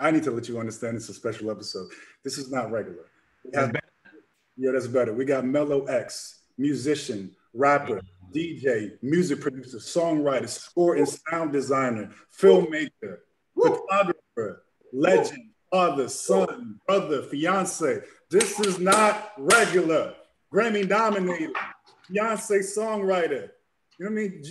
I need to let you understand it's a special episode. This is not regular. Have, yeah, that's better. We got MeLo-X, musician, rapper, DJ, music producer, songwriter, score and sound designer, filmmaker, photographer, legend, father, son, brother, fiance. This is not regular. Grammy nominated, fiance songwriter. You know what I mean?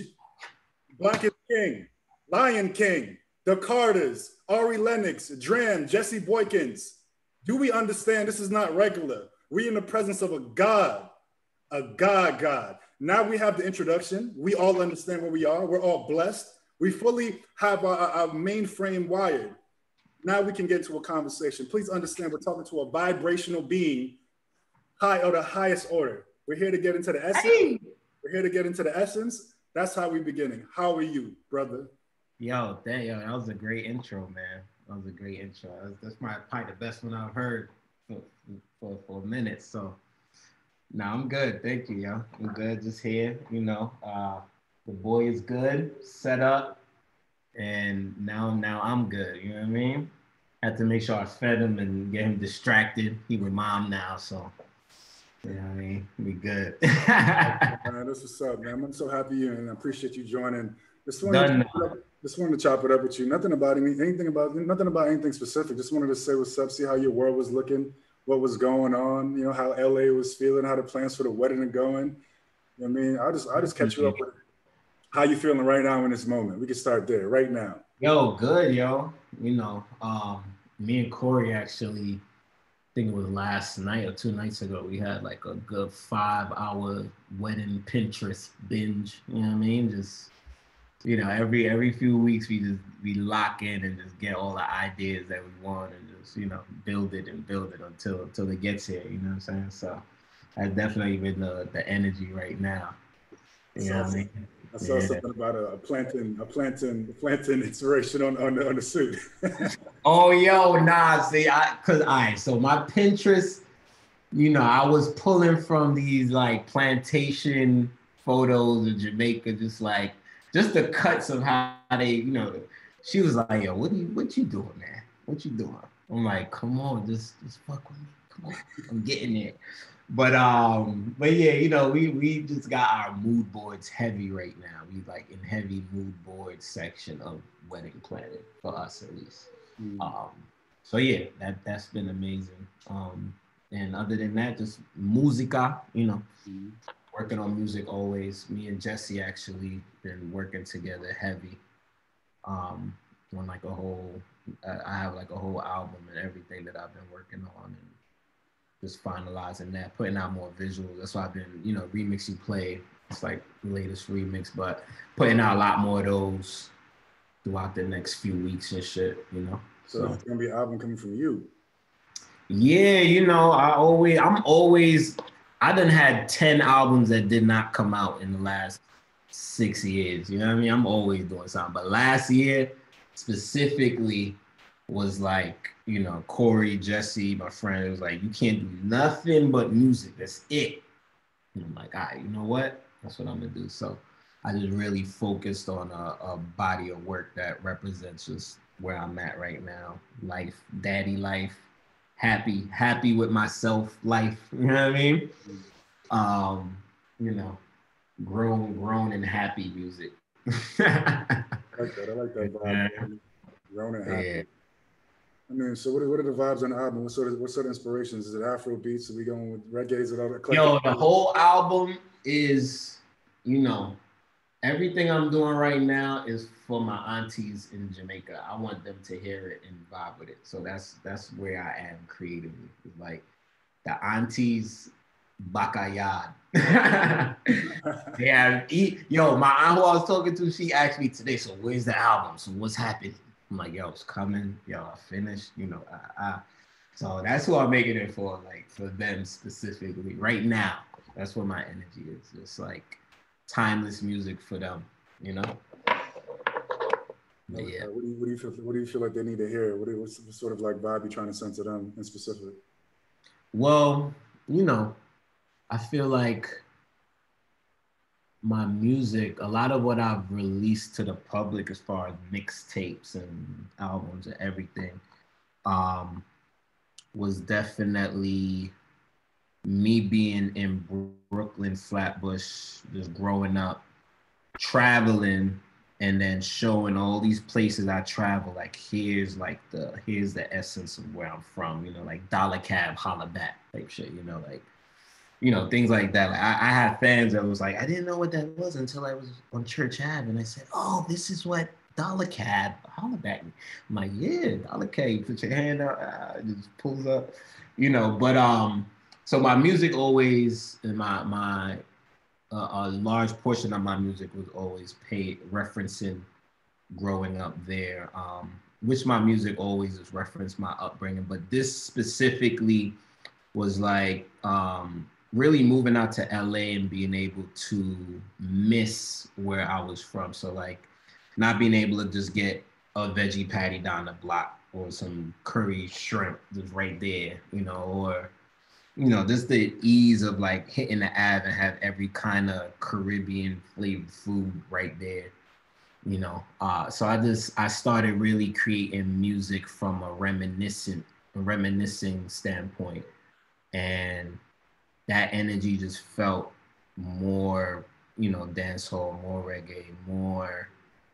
Black is King, Lion King, The Carters, Ari Lennox, Dram, Jesse Boykins. Do we understand this is not regular? We in the presence of a God, a God, God. Now we have the introduction. We all understand where we are. We're all blessed. We fully have our, our mainframe wired. Now we can get into a conversation. Please understand we're talking to a vibrational being, high or the highest order. We're here to get into the essence. Hey. We're here to get into the essence. That's how we're beginning. How are you, brother? Yo, that yo, that was a great intro, man. That was a great intro. That's, that's probably the best one I've heard for, for, for a minute. So no, I'm good. Thank you, yo. I'm good. Just here, you know. Uh, the boy is good, set up, and now now I'm good. You know what I mean? Had to make sure I fed him and get him distracted. He with mom now, so you know what I mean? We good. man, this is up, man. I'm so happy you and I appreciate you joining. Just wanted, to, just wanted to chop it up with you. Nothing about any, anything about nothing about anything specific. Just wanted to say what's up, see how your world was looking what was going on, you know, how LA was feeling, how the plans for the wedding are going. I mean, I just I just catch you up with how you feeling right now in this moment. We can start there right now. Yo, good, yo. You know, um, me and Corey actually, I think it was last night or two nights ago, we had like a good five hour wedding Pinterest binge. You know what I mean? Just you know, every every few weeks we just we lock in and just get all the ideas that we want and just you know build it and build it until until it gets here. You know what I'm saying? So that's definitely been the the energy right now. You know what I mean? I saw yeah. something about a, a planting, a planting, planting inspiration on on the, on the suit. oh, yo, nah, see, I cause I so my Pinterest, you know, I was pulling from these like plantation photos of Jamaica, just like just the cuts of how they, you know, she was like, yo, what you what you doing, man? What you doing? I'm like, come on, just just fuck with me. Come on, I'm getting it. But um, but yeah, you know, we we just got our mood boards heavy right now. We like in heavy mood board section of wedding planning for us at least. Mm. Um, so yeah, that that's been amazing. Um, and other than that, just musica, you know, mm working on music always. Me and Jesse actually been working together heavy. Um, on like a whole, uh, I have like a whole album and everything that I've been working on and just finalizing that, putting out more visuals. That's why I've been, you know, remix you play. It's like the latest remix, but putting out a lot more of those throughout the next few weeks and shit, you know. So, so it's gonna be an album coming from you. Yeah, you know, I always, I'm always I done had 10 albums that did not come out in the last six years. You know what I mean? I'm always doing something. But last year specifically was like, you know, Corey, Jesse, my friend, was like, you can't do nothing but music. That's it. And I'm like, all right, you know what? That's what I'm gonna do. So I just really focused on a, a body of work that represents just where I'm at right now. Life, daddy life, happy, happy with myself life. You know what I mean? Um, you know, grown, grown and happy music. I like that. I like that vibe. Yeah. Grown and happy. Yeah. I mean, so what are, what are the vibes on the album? What sort of what sort of inspirations? Is it Afro beats? Are we going with reggae? Is it all that? Yo, the whole album is, you know, everything I'm doing right now is for my aunties in Jamaica. I want them to hear it and vibe with it. So that's that's where I am creatively. Like the aunties backyard. yeah, yo, my aunt who I was talking to, she asked me today, so where's the album? So what's happening? I'm like, yo, it's coming. Yo, I finished. You know, uh, uh. so that's who I'm making it for, like for them specifically right now. That's what my energy is. It's like timeless music for them, you know. But yeah. What do you what do you feel what do you feel like they need to hear? What what's sort of like vibe you trying to send to them in specific? Well, you know, I feel like my music, a lot of what I've released to the public as far as mixtapes and albums and everything, um, was definitely me being in Brooklyn, Flatbush, just growing up, traveling, and then showing all these places I travel. Like here's like the here's the essence of where I'm from. You know, like dollar cab, holla back type shit. You know, like you know things like that. Like I, I had fans that was like, I didn't know what that was until I was on Church Ave, and I said, oh, this is what dollar cab, holla back. I'm like, yeah, dollar cab. Put your hand out, uh, just pulls up, you know. But um, so my music always, my my uh, a large portion of my music was always paid referencing growing up there. Um, which my music always is referenced my upbringing, but this specifically was like um, really moving out to LA and being able to miss where I was from. So like not being able to just get a veggie patty down the block or some curry shrimp just right there, you know, or you know, just the ease of like hitting the Ave and have every kind of Caribbean flavored food right there, you know. Uh, so I just I started really creating music from a reminiscent, reminiscing standpoint, and that energy just felt more, you know, dancehall, more reggae, more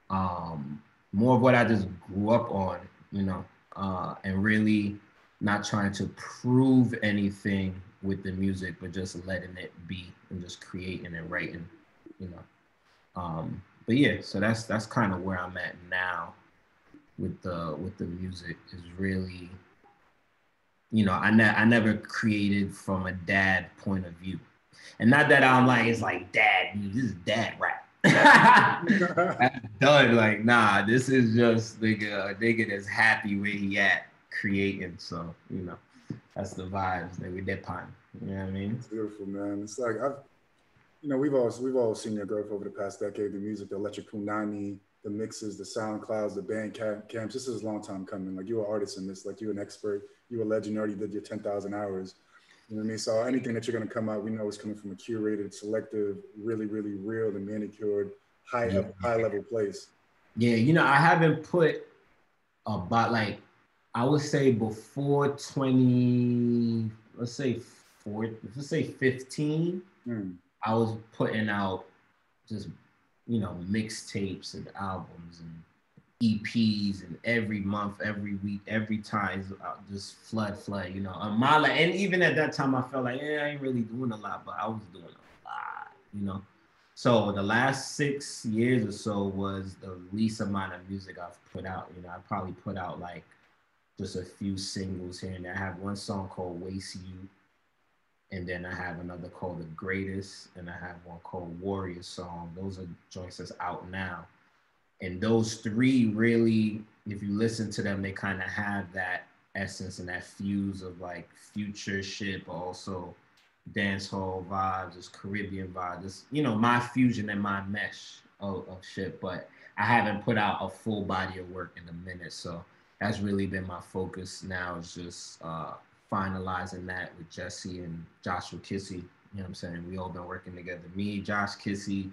um, more of what I just grew up on, you know, uh, and really not trying to prove anything with the music, but just letting it be and just creating and writing, you know. Um, but yeah, so that's that's kind of where I'm at now with the with the music is really, you know, I ne- I never created from a dad point of view, and not that I'm like it's like dad, this is dad rap done. Like, nah, this is just nigga, a nigga that's happy where he at creating. So, you know, that's the vibes that we did pine. You know what I mean? It's beautiful, man. It's like I've you know, we've all we've all seen your growth over the past decade, the music, the electric punani, the mixes, the SoundClouds, the band camps. This is a long time coming. Like you're an artist in this, like you're an expert, you're a legend, you already did your 10,000 hours. You know what I mean? So anything that you're going to come out, we know is coming from a curated, selective, really, really real and manicured, high yeah. high level place. Yeah, you know, I haven't put about like I would say before 20, let's say four, let's say 15, mm. I was putting out just you know mixtapes and albums and EPs and every month, every week, every time, uh, just flood, flood, you know. Um, Amala, and even at that time, I felt like, yeah, I ain't really doing a lot, but I was doing a lot, you know. So the last six years or so was the least amount of music I've put out. You know, I probably put out like just a few singles here and there. I have one song called Waste You, and then I have another called The Greatest, and I have one called Warrior Song. Those are joints that's out now. And those three really if you listen to them they kind of have that essence and that fuse of like future shit but also dance hall vibes this caribbean vibe this you know my fusion and my mesh of, of shit but i haven't put out a full body of work in a minute. So that's really been my focus. Now is just uh finalizing that with jesse and joshua kissi you know what i'm saying we all been working together me josh kissi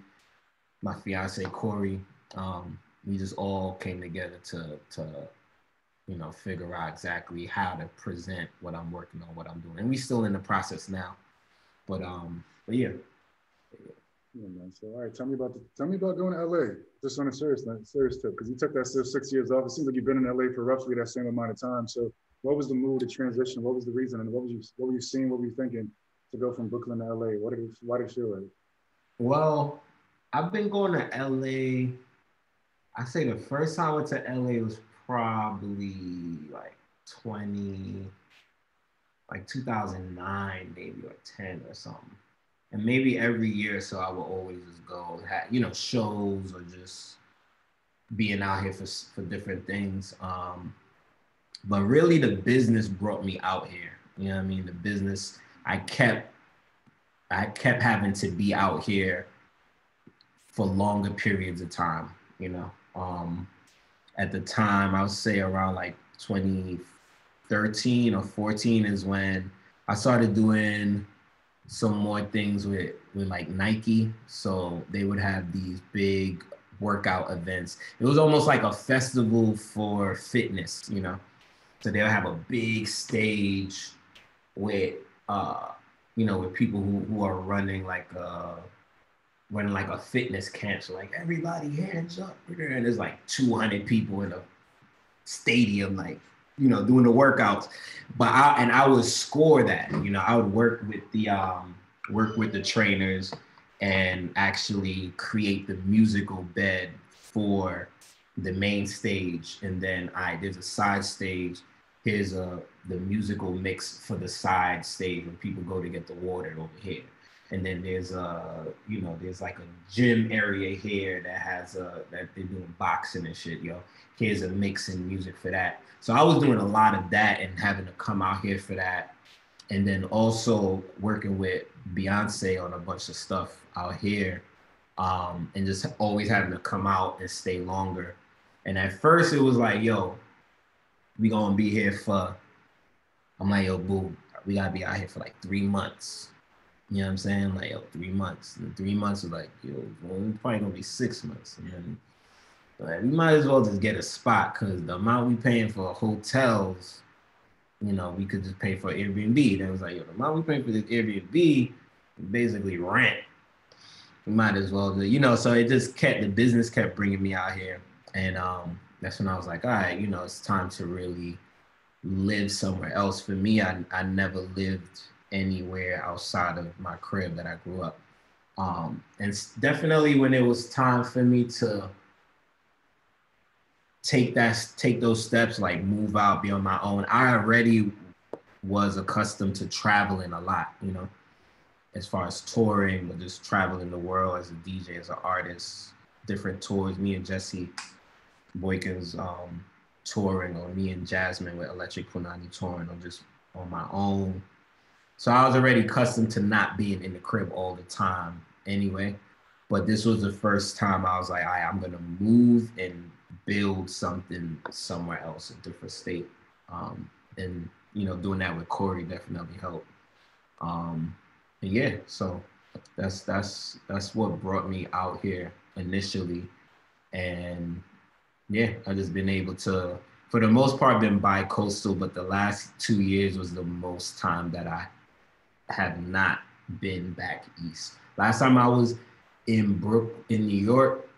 my fiance corey um, we just all came together to to you know figure out exactly how to present what I'm working on, what I'm doing, and we still in the process now. But um, but yeah. Yeah, man. So, all right, tell me about the, tell me about going to LA. Just on a serious serious tip, because you took that six years off. It seems like you've been in LA for roughly that same amount of time. So, what was the move, to transition? What was the reason, and what was you what were you seeing? What were you thinking to go from Brooklyn to LA? What did why did feel like? Well, I've been going to LA I say the first time I went to LA was probably like 20, like 2009, maybe or 10 or something. And maybe every year, or so I would always just go, have, you know, shows or just being out here for, for different things. Um, but really, the business brought me out here. You know what I mean? The business, I kept, I kept having to be out here for longer periods of time, you know. Um, at the time, I would say around like 2013 or 14 is when I started doing some more things with with like Nike. So they would have these big workout events. It was almost like a festival for fitness, you know. So they'll have a big stage with uh, you know, with people who, who are running like uh running like a fitness camp. So like everybody hands up. And there's like 200 people in a stadium, like, you know, doing the workouts. But I and I would score that. You know, I would work with the um work with the trainers and actually create the musical bed for the main stage. And then I there's a side stage. Here's a the musical mix for the side stage when people go to get the water over here. And then there's a, you know, there's like a gym area here that has a that they're doing boxing and shit, yo. Here's a mix in music for that. So I was doing a lot of that and having to come out here for that. And then also working with Beyonce on a bunch of stuff out here. Um, and just always having to come out and stay longer. And at first it was like, yo, we gonna be here for I'm like, yo, boo, we gotta be out here for like three months. You know what I'm saying? Like, yo, three months. And three months was like, yo, well, it's probably gonna be six months. And then like, we might as well just get a spot because the amount we paying for hotels, you know, we could just pay for Airbnb. Then it was like, yo, the amount we paying for this Airbnb, basically rent. We might as well, just, you know. So it just kept the business kept bringing me out here, and um, that's when I was like, all right, you know, it's time to really live somewhere else. For me, I, I never lived anywhere outside of my crib that I grew up. Um, and definitely when it was time for me to take that take those steps, like move out, be on my own, I already was accustomed to traveling a lot, you know, as far as touring or just traveling the world as a DJ, as an artist, different tours. Me and Jesse Boykins, um, touring or me and Jasmine with Electric Punani touring or just on my own. So I was already accustomed to not being in the crib all the time anyway. But this was the first time I was like, right, I'm gonna move and build something somewhere else, a different state. Um, and you know, doing that with Corey definitely helped. Um, and yeah, so that's that's that's what brought me out here initially. And yeah, I've just been able to, for the most part, been bi-coastal, but the last two years was the most time that I have not been back east. Last time I was in Brook in New York,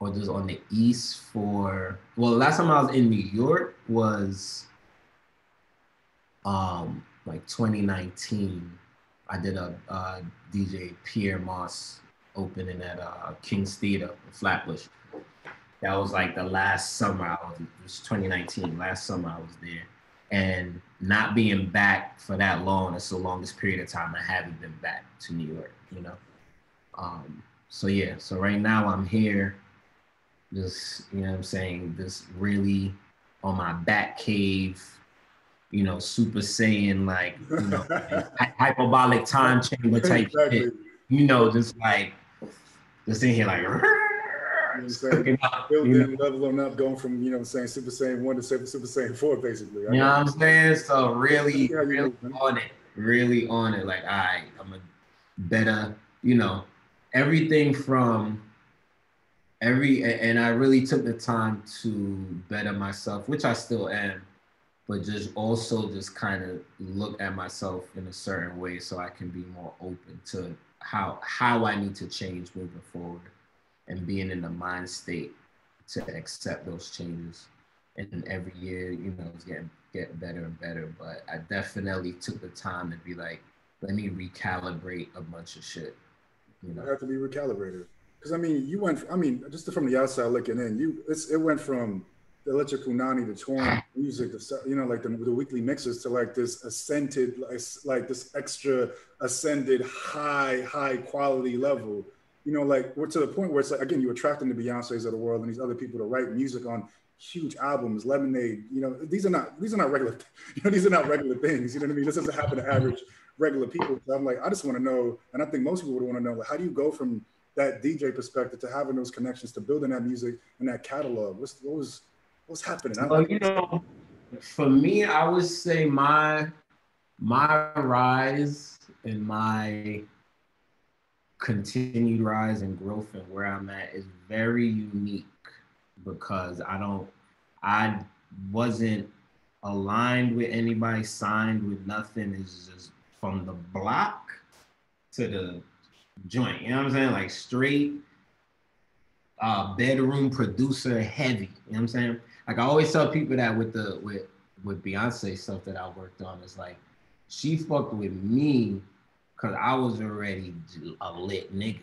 or just on the east for well, last time I was in New York was um like 2019. I did a uh, DJ Pyer Moss opening at uh, King's Theater Flatbush that was like the last summer I was, it was 2019, last summer I was there. And not being back for that long, it's the longest period of time I haven't been back to New York, you know? Um, so yeah, so right now I'm here, just, you know what I'm saying, just really on my back cave, you know, super saiyan, like, you know, hyperbolic time chamber type exactly. shit. You know, just like, just in here like, you know saying? Building, leveling up, going from, you know I'm saying, Super Saiyan 1 to Super, Super Saiyan 4, basically. You know what I'm saying? So really, really on it. Really on it. Like, all right, I'm a better, you know, everything from every, and I really took the time to better myself, which I still am, but just also just kind of look at myself in a certain way so I can be more open to how how I need to change moving forward and being in the mind state to accept those changes. And every year, you know, it's getting get better and better. But I definitely took the time to be like, let me recalibrate a bunch of shit. You know, you have to be recalibrated. Because I mean, you went. I mean, just from the outside looking in, you it's it went from the electric punani, the touring music, the you know, like the, the weekly mixes to like this ascended, like, like this extra ascended high high quality level you know, like we're to the point where it's like again, you're attracting the Beyonces of the world and these other people to write music on huge albums, Lemonade. You know, these are not these are not regular. You know, these are not regular things. You know what I mean? This doesn't happen to average regular people. So I'm like, I just want to know, and I think most people would want to know, like, how do you go from that DJ perspective to having those connections to building that music and that catalog? What's what was what's happening? Well, you know, for me, I would say my my rise and my continued rise and growth and where I'm at is very unique because I don't, I wasn't aligned with anybody, signed with nothing. Is just from the block to the joint. You know what I'm saying? Like straight uh, bedroom producer heavy. You know what I'm saying? Like I always tell people that with the with with Beyonce stuff that I worked on is like she fucked with me because I was already a lit nigga.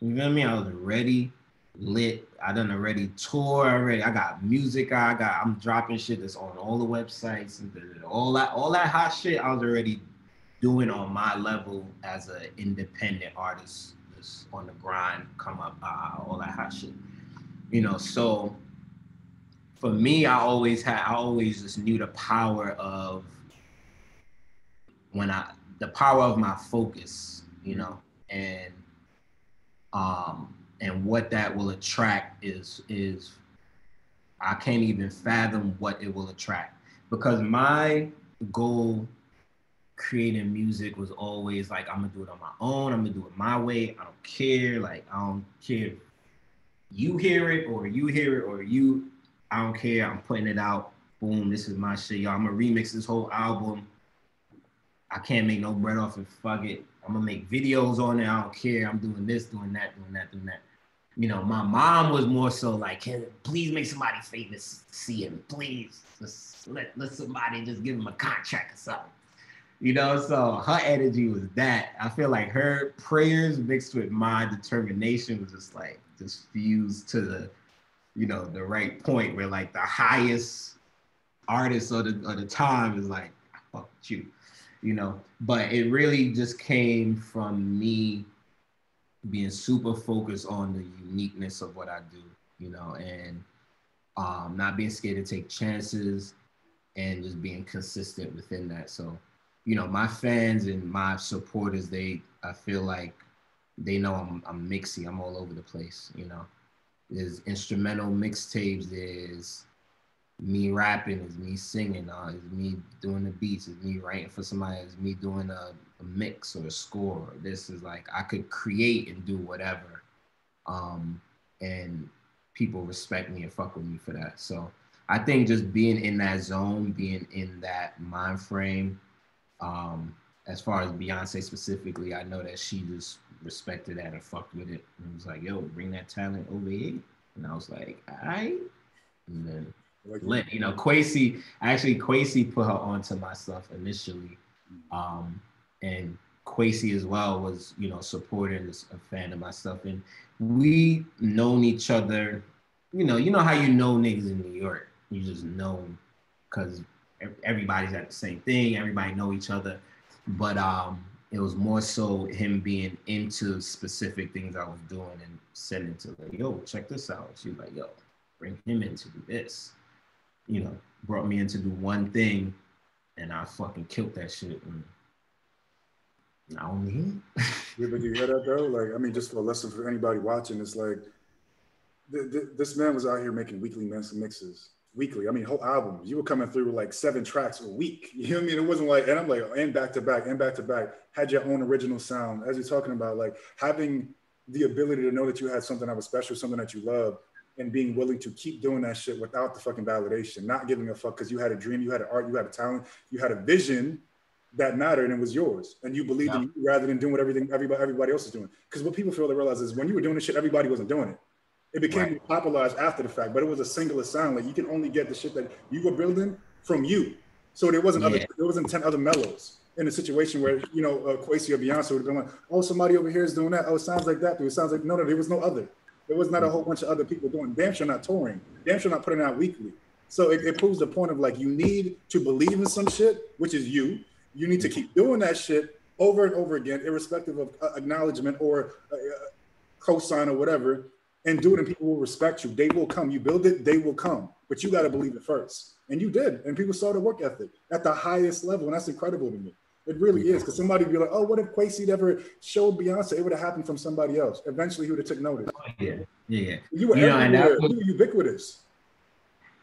You know what I mean? I was already lit. I done already tour already. I got music. I got. I'm dropping shit that's on all the websites and all that. All that hot shit. I was already doing on my level as an independent artist, just on the grind, come up, uh, all that hot shit. You know, so for me, I always had. I always just knew the power of when I the power of my focus. You know, and um and what that will attract is is I can't even fathom what it will attract because my goal creating music was always like I'm gonna do it on my own. I'm gonna do it my way. I don't care. Like I don't care. You hear it or you hear it or you. I don't care. I'm putting it out. Boom. This is my shit, y'all. I'm gonna remix this whole album. I can't make no bread off it. Fuck it. I'm gonna make videos on it. I don't care. I'm doing this, doing that, doing that, doing that you know, my mom was more so like, Can please make somebody famous see him, please. Just let let somebody just give him a contract or something. You know, so her energy was that. I feel like her prayers mixed with my determination was just like just fused to the, you know, the right point where like the highest artist of the of the time is like, fuck you, you know. But it really just came from me being super focused on the uniqueness of what I do, you know, and um, not being scared to take chances and just being consistent within that. So, you know, my fans and my supporters, they, I feel like they know I'm, I'm mixy. I'm all over the place, you know. There's instrumental mixtapes. There's me rapping. There's me singing. Uh, it's me doing the beats. It's me writing for somebody. It's me doing a a mix or a score. This is like I could create and do whatever. Um, and people respect me and fuck with me for that. So I think just being in that zone, being in that mind frame, um, as far as Beyonce specifically, I know that she just respected that and fucked with it. And was like, yo, bring that talent over here. And I was like, all right. And then lit. You know, Kwasi, actually Kwasi put her onto my stuff initially. Um, and Kwasi as well was, you know, supporting as a fan of my stuff. And we known each other, you know, you know how you know niggas in New York. You just know because everybody's at the same thing, everybody know each other. But um it was more so him being into specific things I was doing and sending to like, yo, check this out. She was like, yo, bring him in to do this. You know, brought me in to do one thing and I fucking killed that shit. And not only him. yeah, but you hear that though? Like, I mean, just for a lesson for anybody watching, it's like th- th- this man was out here making weekly mixes. Weekly, I mean, whole albums. You were coming through with like seven tracks a week. You know what I mean? It wasn't like, and I'm like, and back to back, and back to back. Had your own original sound, as you're talking about, like having the ability to know that you had something that was special, something that you love, and being willing to keep doing that shit without the fucking validation, not giving a fuck because you had a dream, you had an art, you had a talent, you had a vision, that mattered and it was yours. And you believed yeah. in you rather than doing what everything everybody everybody else is doing. Because what people fail to realize is when you were doing this shit everybody wasn't doing it. It became right. popularized after the fact but it was a singular sound. Like you can only get the shit that you were building from you. So there wasn't yeah. other there wasn't 10 other mellows in a situation where you know uh, Kwasi or Beyonce would have been like oh somebody over here is doing that. Oh it sounds like that but it sounds like no no there was no other there was not a whole bunch of other people doing damn sure not touring damn sure not putting out weekly so it, it proves the point of like you need to believe in some shit which is you you need to keep doing that shit over and over again, irrespective of uh, acknowledgement or uh, cosign or whatever, and do it, and people will respect you. They will come. You build it, they will come. But you got to believe it first, and you did. And people saw the work ethic at the highest level, and that's incredible to me. It really is, because somebody would be like, "Oh, what if Kwasi ever showed Beyonce? It would have happened from somebody else. Eventually, he would have took notice." Yeah, yeah. You were you everywhere. Know, was, you were ubiquitous.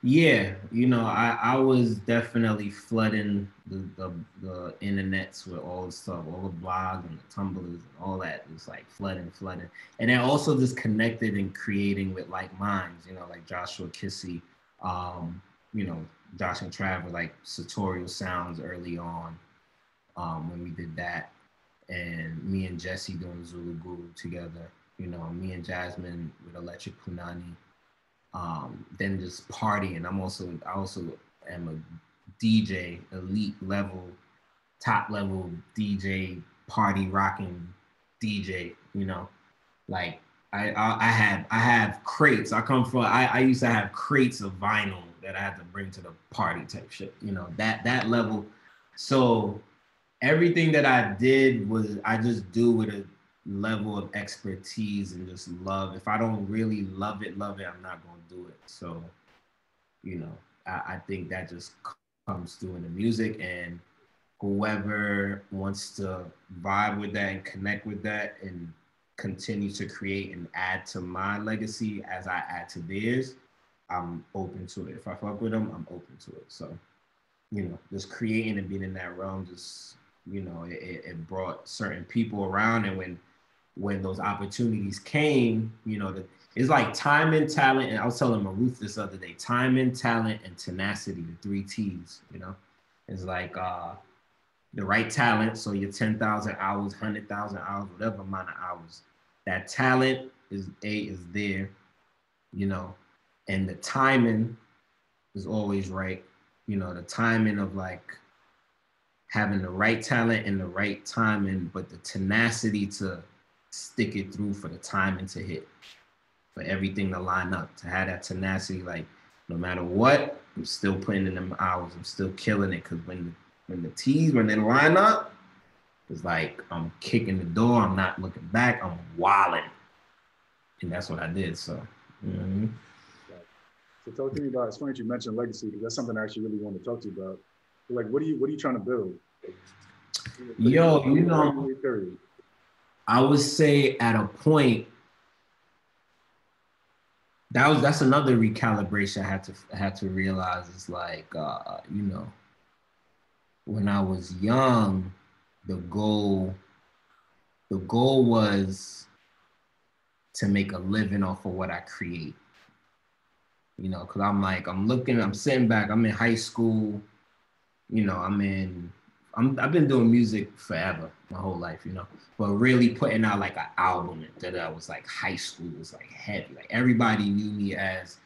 Yeah, you know, I, I was definitely flooding the, the, the internets with all the stuff, all the blogs and the Tumblrs and all that. It's like flooding, flooding. And then also just connected and creating with like minds, you know, like Joshua Kissi, um, you know, Josh and Trav were like sartorial sounds early on um, when we did that. And me and Jesse doing Zulu Guru together. You know, me and Jasmine with Electric Punani. Um, then just partying. I'm also I also am a DJ, elite level, top level DJ, party rocking DJ. You know, like I, I, I have I have crates. I come from I, I used to have crates of vinyl that I had to bring to the party type shit. You know that that level. So everything that I did was I just do with a level of expertise and just love. If I don't really love it, love it, I'm not gonna do it. So, you know, I, I think that just comes through in the music and whoever wants to vibe with that and connect with that and continue to create and add to my legacy as I add to theirs, I'm open to it. If I fuck with them, I'm open to it. So, you know, just creating and being in that realm, just you know, it, it brought certain people around, and when when those opportunities came, you know, the, it's like time and talent. And I was telling Maruth this other day, time and talent and tenacity, the three T's. You know, it's like uh, the right talent. So your ten thousand hours, hundred thousand hours, whatever amount of hours that talent is a is there, you know, and the timing is always right. You know, the timing of like having the right talent and the right timing, but the tenacity to stick it through for the timing to hit, for everything to line up, to have that tenacity, like no matter what, I'm still putting in them hours. I'm still killing it because when when the T's when they line up, it's like I'm kicking the door. I'm not looking back. I'm walling, and that's what I did. So. So talk to me about. It's funny that you mentioned legacy because that's something I actually really want to talk to you about. Like, what are you what are you trying to build? Yo, you know, I would say at a point that was that's another recalibration I had to I had to realize is like uh, you know when I was young the goal the goal was to make a living off of what I create. You know, because I'm like, I'm looking, I'm sitting back, I'm in high school, you know, I'm in, I'm, I've been doing music forever, my whole life, you know, but really putting out like an album that I was like high school was like heavy. Like everybody knew me as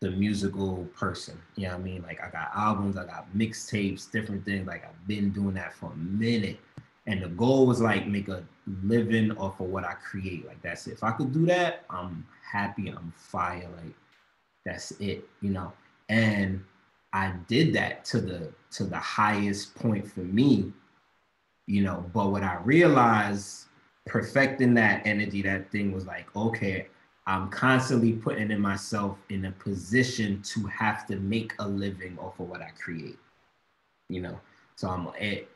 the musical person. You know what I mean? Like I got albums, I got mixtapes, different things. Like I've been doing that for a minute. And the goal was like make a living off of what I create. Like that's it. If I could do that, I'm happy. I'm fire. Like that's it, you know. And I did that to the to the highest point for me, you know. But what I realized perfecting that energy, that thing was like, okay, I'm constantly putting in myself in a position to have to make a living off of what I create. You know, so I'm it.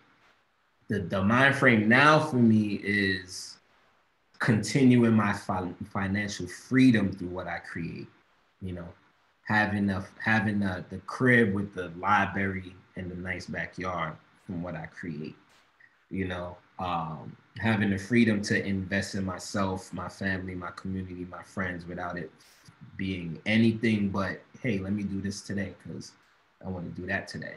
The the mind frame now for me is continuing my fi- financial freedom through what I create. You know, having a having a, the crib with the library and the nice backyard from what I create. You know, um, having the freedom to invest in myself, my family, my community, my friends without it being anything but, hey, let me do this today because I want to do that today.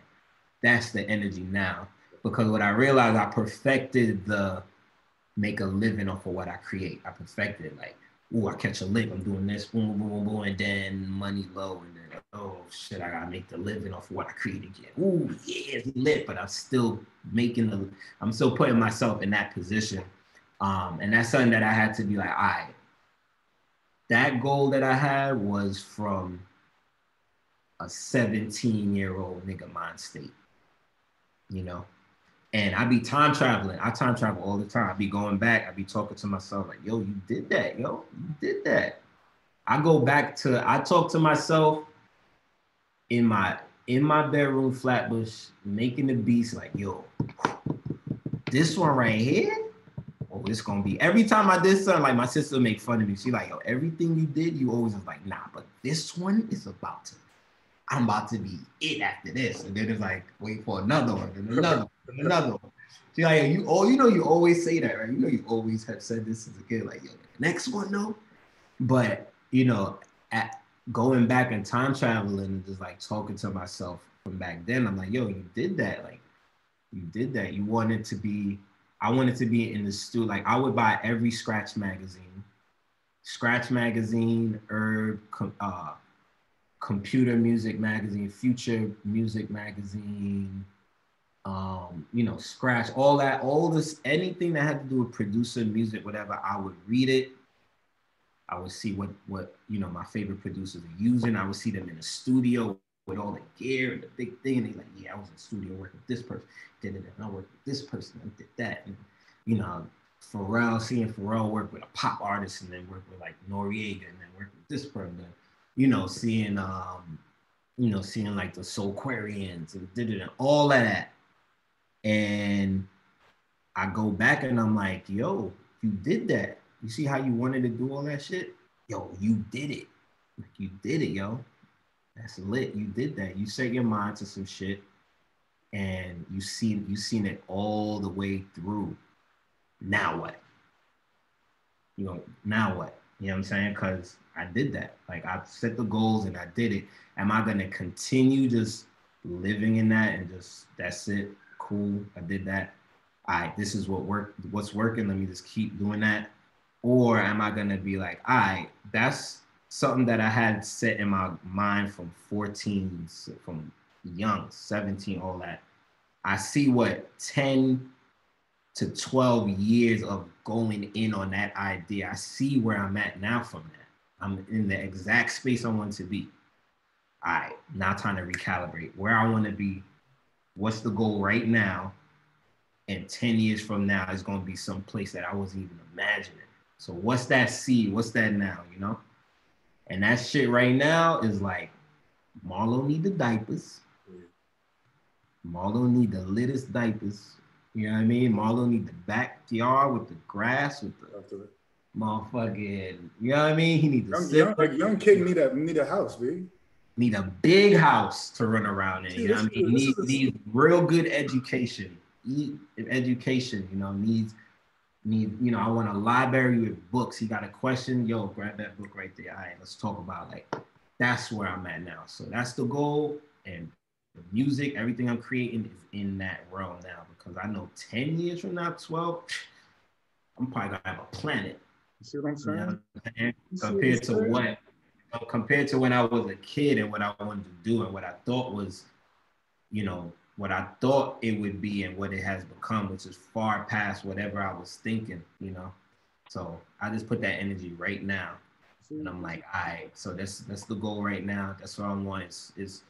That's the energy now. Because what I realized, I perfected the make a living off of what I create. I perfected like, oh, I catch a lick, I'm doing this, boom, boom, boom, boom, and then money low, and then oh shit, I gotta make the living off of what I create again. Ooh, yeah, it's lit, but I'm still making the, I'm still putting myself in that position, um, and that's something that I had to be like, all right. That goal that I had was from a 17 year old nigga mind state, you know. And I be time traveling. I time travel all the time. I be going back. I be talking to myself like, yo, you did that, yo, you did that. I go back to I talk to myself in my in my bedroom, Flatbush, making the beats like, yo, this one right here, oh, it's gonna be every time I did something, like my sister make fun of me. She like, yo, everything you did, you always was like, nah, but this one is about to, I'm about to be it after this. And then it's like, wait for another one, and another one, and another one. Like, you oh, you know, you always say that, right? You know, you always have said this as a kid, like, yo, next one, no. But you know, at going back and time traveling and just like talking to myself from back then. I'm like, yo, you did that. Like, you did that. You wanted to be, I wanted to be in the studio. Like, I would buy every Scratch magazine, Scratch magazine, Herb, uh, Computer Music magazine, Future Music magazine, um, you know, Scratch, all that, all this, anything that had to do with producer, music, whatever, I would read it. I would see what what you know my favorite producers are using. I would see them in the studio with all the gear and the big thing. And they like, yeah, I was in studio working with this person, did it, and I worked with this person, and did that. And you know, Pharrell, seeing Pharrell work with a pop artist and then work with like Noreaga and then work with this person. You know, seeing um, you know, seeing like the Soulquarians and did it and all of that. And I go back and I'm like, yo, you did that. You see how you wanted to do all that shit? Yo, you did it. Like you did it, yo. That's lit. You did that. You set your mind to some shit and you seen you seen it all the way through. Now what? You know, now what? You know what I'm saying? Cause I did that. Like I set the goals and I did it. Am I gonna continue just living in that and just that's it? Cool. I did that. Right, this is what work what's working. Let me just keep doing that. Or am I gonna be like, all right, that's something that I had set in my mind from 14, from young, 17, all that. I see what 10 to 12 years of going in on that idea. I see where I'm at now from that. I'm in the exact space I want to be. All right, now time to recalibrate where I want to be. What's the goal right now? And 10 years from now is going to be some place that I wasn't even imagining. So what's that seed? What's that now? You know? And that shit right now is like Marlo need the diapers. Marlo need the littest diapers. You know what I mean? Marlo need the backyard with the grass with the motherfucking. You know what I mean? He needs a young, young, like young kid need a need a house, big. Need a big house to run around in. See, you know what I mean? Need, need real good education. Eat Education, you know, needs need, you know, I want a library with books. He got a question, yo, grab that book right there. All right, let's talk about like that's where I'm at now. So that's the goal. And the music, everything I'm creating is in that realm now because I know 10 years from now, 12, I'm probably gonna have a planet. You see what I'm saying? You know compared to what compared to when I was a kid and what I wanted to do and what I thought was, you know, what I thought it would be and what it has become, which is far past whatever I was thinking, you know. So I just put that energy right now. And I'm like, all right, so that's that's the goal right now. That's what I want is is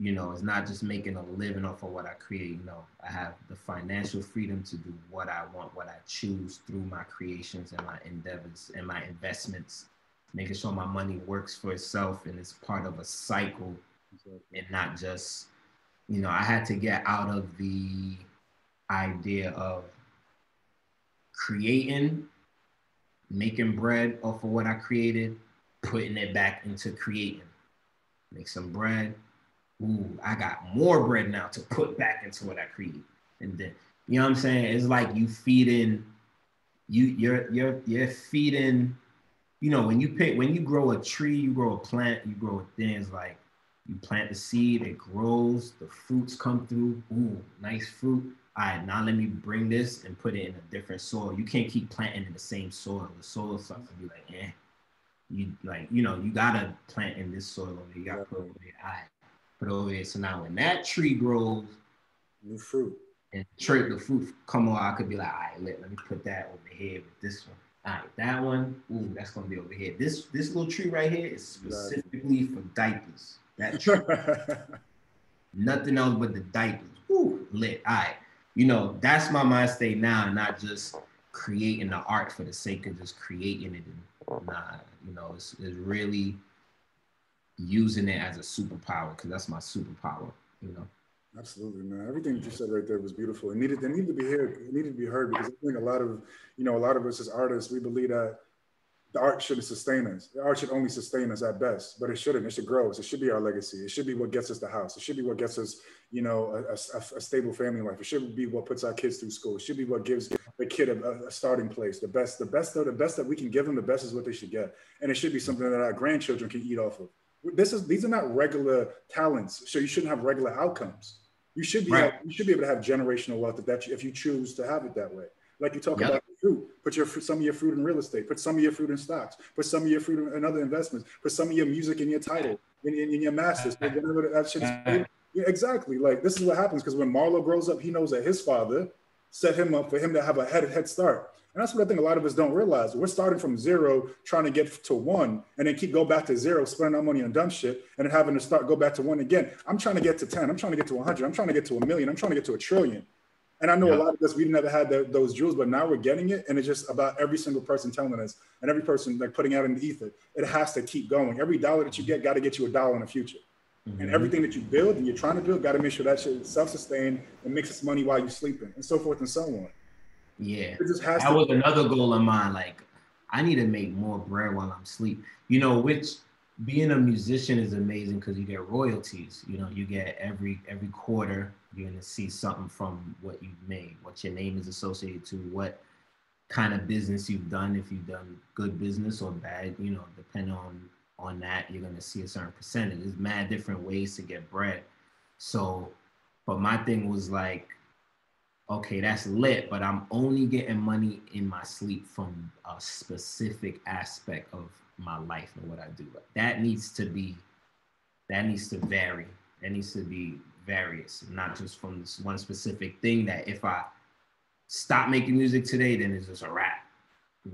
you know, it's not just making a living off of what I create. You know, I have the financial freedom to do what I want, what I choose through my creations and my endeavors and my investments, making sure my money works for itself and it's part of a cycle and not just you know, I had to get out of the idea of creating, making bread off of what I created, putting it back into creating. Make some bread. Ooh, I got more bread now to put back into what I created. And then, you know what I'm saying? It's like you feeding, you you're you're you're feeding, you know, when you pick when you grow a tree, you grow a plant, you grow things like you plant the seed, it grows, the fruits come through. Ooh, nice fruit. All right, now let me bring this and put it in a different soil. You can't keep planting in the same soil. The soil starts to be like, eh. You like, you know, you gotta plant in this soil. You gotta put there. All right, put over there. So now when that tree grows, new fruit. And tree, the fruit come on, I could be like, all right, let, let me put that over here with this one. All right, that one, ooh, that's gonna be over here. This this little tree right here is specifically for diapers. That true. Nothing else but the diapers. Woo, lit. All right. You know, that's my mind state now, not just creating the art for the sake of just creating it. And, nah, you know, it's, it's really using it as a superpower because that's my superpower, you know. Absolutely, man. Everything you said right there was beautiful. It needed, it needed to be heard. It needed to be heard because I think a lot of, you know, a lot of us as artists, we believe that the art shouldn't sustain us. The art should only sustain us at best, but it shouldn't. It should grow us. It should be our legacy. It should be what gets us the house. It should be what gets us, you know, a, a, a stable family life. It should be what puts our kids through school. It should be what gives the kid a, a starting place. The best, the best, the best that we can give them. The best is what they should get, and it should be something that our grandchildren can eat off of. This is these are not regular talents, so you shouldn't have regular outcomes. You should be right. you should be able to have generational wealth if that if you choose to have it that way. Like you talk yep. about fruit, put your some of your fruit in real estate, put some of your fruit in stocks, put some of your fruit in other investments, put some of your music in your title, in, in, in your masters. that yeah, exactly. Like this is what happens because when Marlo grows up, he knows that his father set him up for him to have a head head start. And that's what I think a lot of us don't realize. We're starting from zero, trying to get to one, and then keep go back to zero, spending our money on dumb shit, and then having to start go back to one again. I'm trying to get to 10. I'm trying to get to 100. I'm trying to get to a million. I'm trying to get to a trillion. And I know yeah. a lot of us, we never had the, those jewels, but now we're getting it. And it's just about every single person telling us and every person like putting out in the ether. It has to keep going. Every dollar that you get got to get you a dollar in the future. Mm-hmm. And everything that you build and you're trying to build, got to make sure that shit is self-sustained and makes us money while you're sleeping and so forth and so on. Yeah. that was another goal of mine. Like, I need to make more bread while I'm asleep. You know, which being a musician is amazing because you get royalties. You know, you get every every quarter you're gonna see something from what you've made, what your name is associated to, what kind of business you've done. If you've done good business or bad, you know, depending on on that, you're gonna see a certain percentage. There's mad different ways to get bread. So, but my thing was like, okay, that's lit, but I'm only getting money in my sleep from a specific aspect of my life and what I do. That needs to be, that needs to vary. That needs to be various, not just from this one specific thing. That if I stop making music today, then it's just a rap.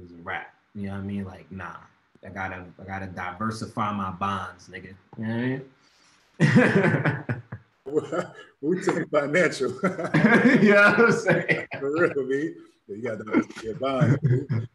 It's a rap. You know what I mean? Like, nah, I gotta, I gotta diversify my bonds, nigga. You know what I mean? we take financial. yeah, I'm saying. For real, me. You got to get by.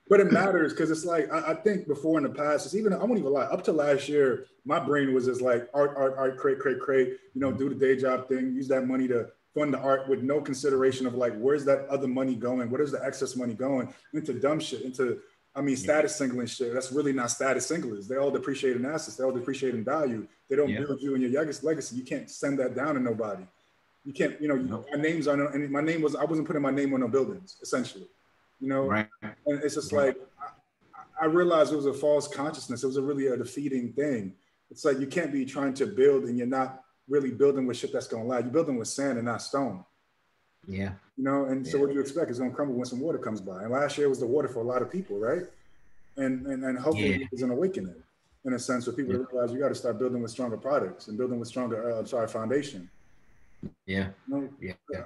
but it matters because it's like I, I, think before in the past, it's even I won't even lie. Up to last year, my brain was just like art, art, art, create, create, create. You know, do the day job thing, use that money to fund the art with no consideration of like where's that other money going? What is the excess money going into dumb shit? Into I mean, status singling shit. That's really not status singlers. They all depreciate in assets. They all depreciate in value. They don't yeah. build you and your youngest legacy. You can't send that down to nobody. You can't, you know, my name's on, and my name was, I wasn't putting my name on no buildings, essentially, you know? Right. And it's just right. like, I, I, realized it was a false consciousness. It was a really a defeating thing. It's like, you can't be trying to build and you're not really building with shit that's going to lie. You're building with sand and not stone. Yeah. You know, and yeah. so what do you expect? It's going to crumble when some water comes by. And last year was the water for a lot of people, right? And and, and hopefully yeah. it's an awakening in a sense for people yeah. to realize you got to start building with stronger products and building with stronger, uh, sorry, foundation. Yeah. You know, yeah. yeah.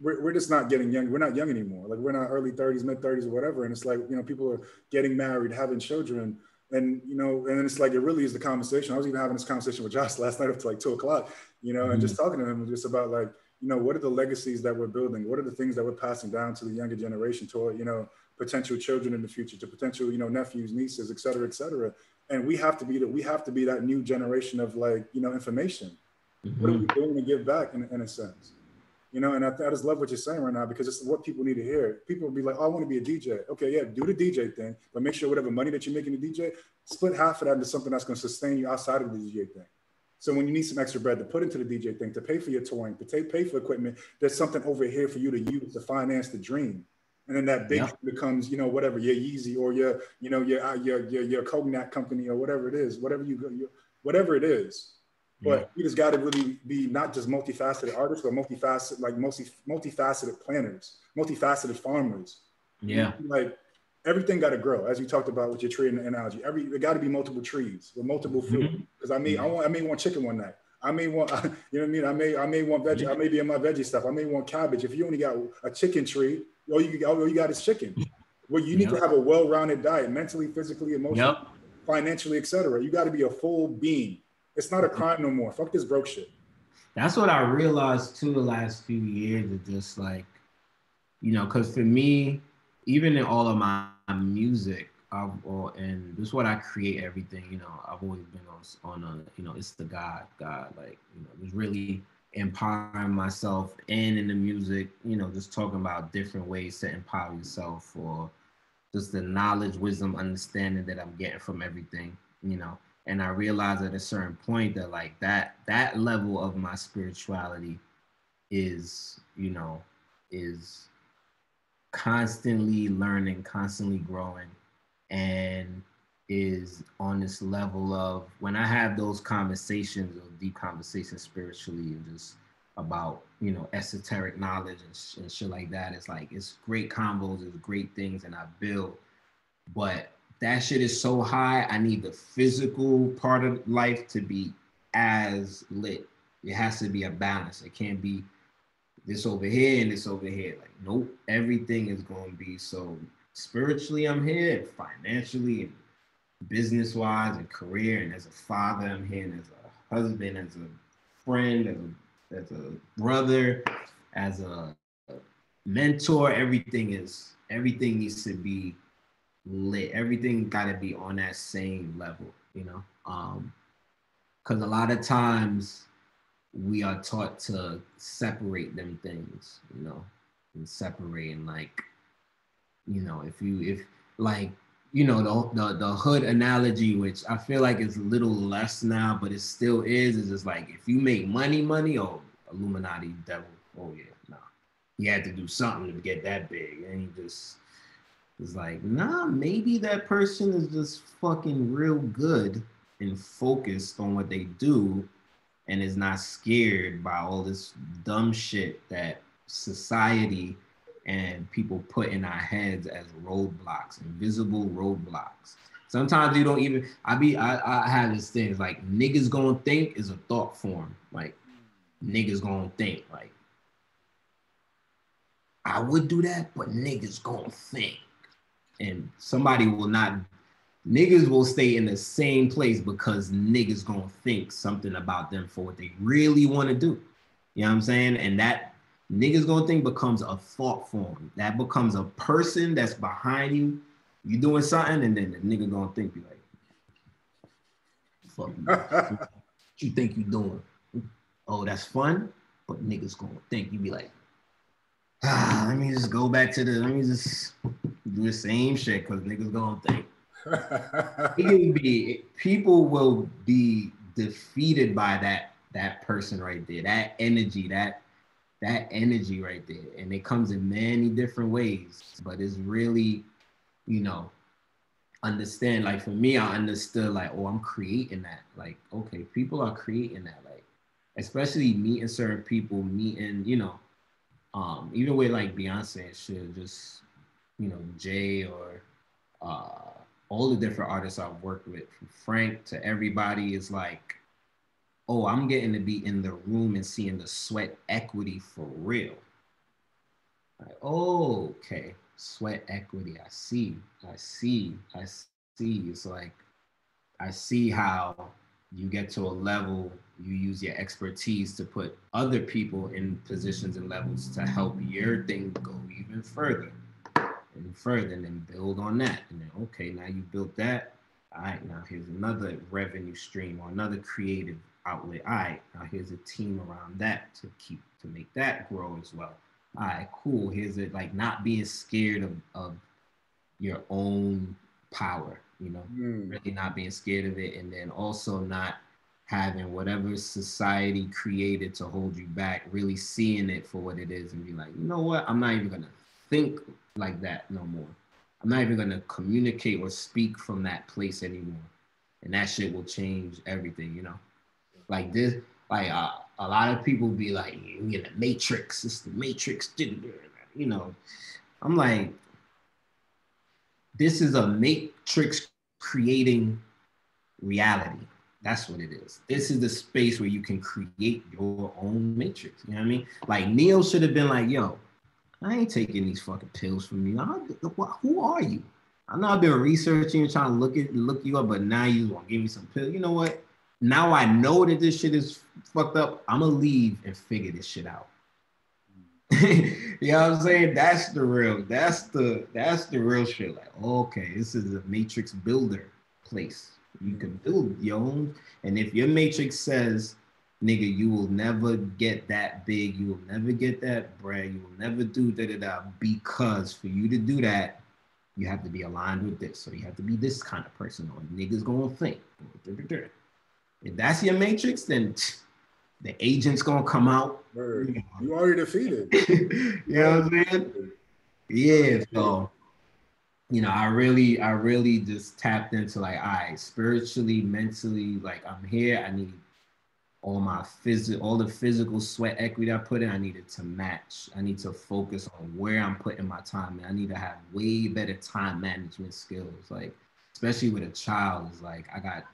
We're, we're just not getting young. We're not young anymore. Like we're not early 30s, mid 30s, or whatever. And it's like, you know, people are getting married, having children. And, you know, and it's like, it really is the conversation. I was even having this conversation with Josh last night up to like two o'clock, you know, mm-hmm. and just talking to him just about like, you know, what are the legacies that we're building? What are the things that we're passing down to the younger generation, to, you know, potential children in the future, to potential, you know, nephews, nieces, et cetera, et cetera. And we have to be that, we have to be that new generation of like, you know, information. Mm-hmm. What are we doing to give back in, in a sense? You know, and I, I, just love what you're saying right now because it's what people need to hear. People will be like, oh, I want to be a DJ. Okay, yeah, do the DJ thing, but make sure whatever money that you're making the DJ, split half of that into something that's going to sustain you outside of the DJ thing. So when you need some extra bread to put into the DJ thing, to pay for your touring, to take, pay for equipment, there's something over here for you to use to finance the dream. And then that big yeah. becomes, you know, whatever your Yeezy or your, you know, your uh, your your your cognac company or whatever it is, whatever you go, your, whatever it is. But yeah. we just got to really be not just multifaceted artists, but multifaceted, like multi multifaceted planners, multifaceted farmers. Yeah, like everything got to grow, as you talked about with your tree analogy. Every it got to be multiple trees with multiple fruit. Because mm-hmm. I may I, want, I may want chicken one night. I may want you know what I mean. I may I may want veggie. I may be in my veggie stuff. I may want cabbage. If you only got a chicken tree, all you all you got is chicken. Well, you need yep. to have a well-rounded diet, mentally, physically, emotionally, yep. financially, etc. You got to be a full being. It's not a crime no more. Fuck this broke shit. That's what I realized too the last few years. Of just like, you know, because for me, even in all of my music, I've, or, and this is what I create everything. You know, I've always been on on a, you know, it's the God, God, like you know, was really empowering myself and in the music. You know, just talking about different ways to empower yourself, or just the knowledge, wisdom, understanding that I'm getting from everything. You know, and I realized at a certain point that like that that level of my spirituality is, you know, is constantly learning, constantly growing, and is on this level of when I have those conversations or deep conversations spiritually and just about you know esoteric knowledge and, sh- and shit like that. It's like it's great combos, it's great things, and I build. But that shit is so high. I need the physical part of life to be as lit. It has to be a balance. It can't be this over here and this over here. Like, nope, everything is going to be so spiritually, I'm here, financially, and business wise, and career, and as a father, I'm here, and as a husband, as a friend, as a, as a brother, as a mentor. Everything is everything needs to be lit. Everything got to be on that same level, you know. Um, because a lot of times we are taught to separate them things, you know, and separate and like, you know, if you if like you know the, the the hood analogy, which I feel like is a little less now, but it still is. Is just like if you make money, money, oh Illuminati devil, oh yeah, nah. he had to do something to get that big, and he just is like, nah, maybe that person is just fucking real good and focused on what they do and is not scared by all this dumb shit that society and people put in our heads as roadblocks, invisible roadblocks. Sometimes you don't even. I be. I, I have this thing. Like niggas gonna think is a thought form. Like niggas gonna think. Like I would do that, but niggas gonna think, and somebody will not niggas will stay in the same place because niggas gonna think something about them for what they really want to do. You know what I'm saying? And that niggas gonna think becomes a thought form. That becomes a person that's behind you. You doing something, and then the nigga gonna think you like, fuck you. what you think you doing? Oh, that's fun, but niggas gonna think you be like, ah, let me just go back to the, let me just do the same shit because niggas gonna think it be people will be defeated by that that person right there, that energy, that that energy right there. And it comes in many different ways. But it's really, you know, understand. Like for me, I understood like, oh, I'm creating that. Like, okay, people are creating that. Like, especially meeting certain people, meeting, you know, um, even with like Beyonce and shit, just, you know, Jay or uh all the different artists I've worked with, from Frank to everybody, is like, oh, I'm getting to be in the room and seeing the sweat equity for real. Like, oh, okay, sweat equity. I see, I see, I see. It's like, I see how you get to a level, you use your expertise to put other people in positions and levels to help your thing go even further and further and then build on that. And then, okay, now you built that. All right, now here's another revenue stream or another creative outlet. All right, now here's a team around that to keep to make that grow as well. All right, cool. Here's it like not being scared of, of your own power, you know, mm. really not being scared of it. And then also not having whatever society created to hold you back, really seeing it for what it is and be like, you know what, I'm not even gonna think like that no more. I'm not even gonna communicate or speak from that place anymore. And that shit will change everything, you know. Like this, like uh, a lot of people be like, you the matrix, it's the matrix, you know. I'm like, this is a matrix creating reality. That's what it is. This is the space where you can create your own matrix. You know what I mean? Like Neo should have been like, yo, I ain't taking these fucking pills from you. I, who are you? I know I've been researching and trying to look at look you up, but now you to give me some pills. You know what? Now I know that this shit is fucked up. I'm gonna leave and figure this shit out. you know what I'm saying? That's the real. That's the that's the real shit. Like, okay, this is a matrix builder place. You can build your own, and if your matrix says nigga, you will never get that big. You will never get that bread. You will never do da da da. Because for you to do that, you have to be aligned with this. So you have to be this kind of person, or niggas gonna think. If that's your matrix, then the agent's gonna come out. Word. You already defeated. you know what I'm saying? Yeah. So you know, I really, I really just tapped into like, all right, spiritually, mentally, like I'm here. I need all my physical, all the physical sweat equity I put in. I needed to match. I need to focus on where I'm putting my time. And I need to have way better time management skills. Like, especially with a child, is like I got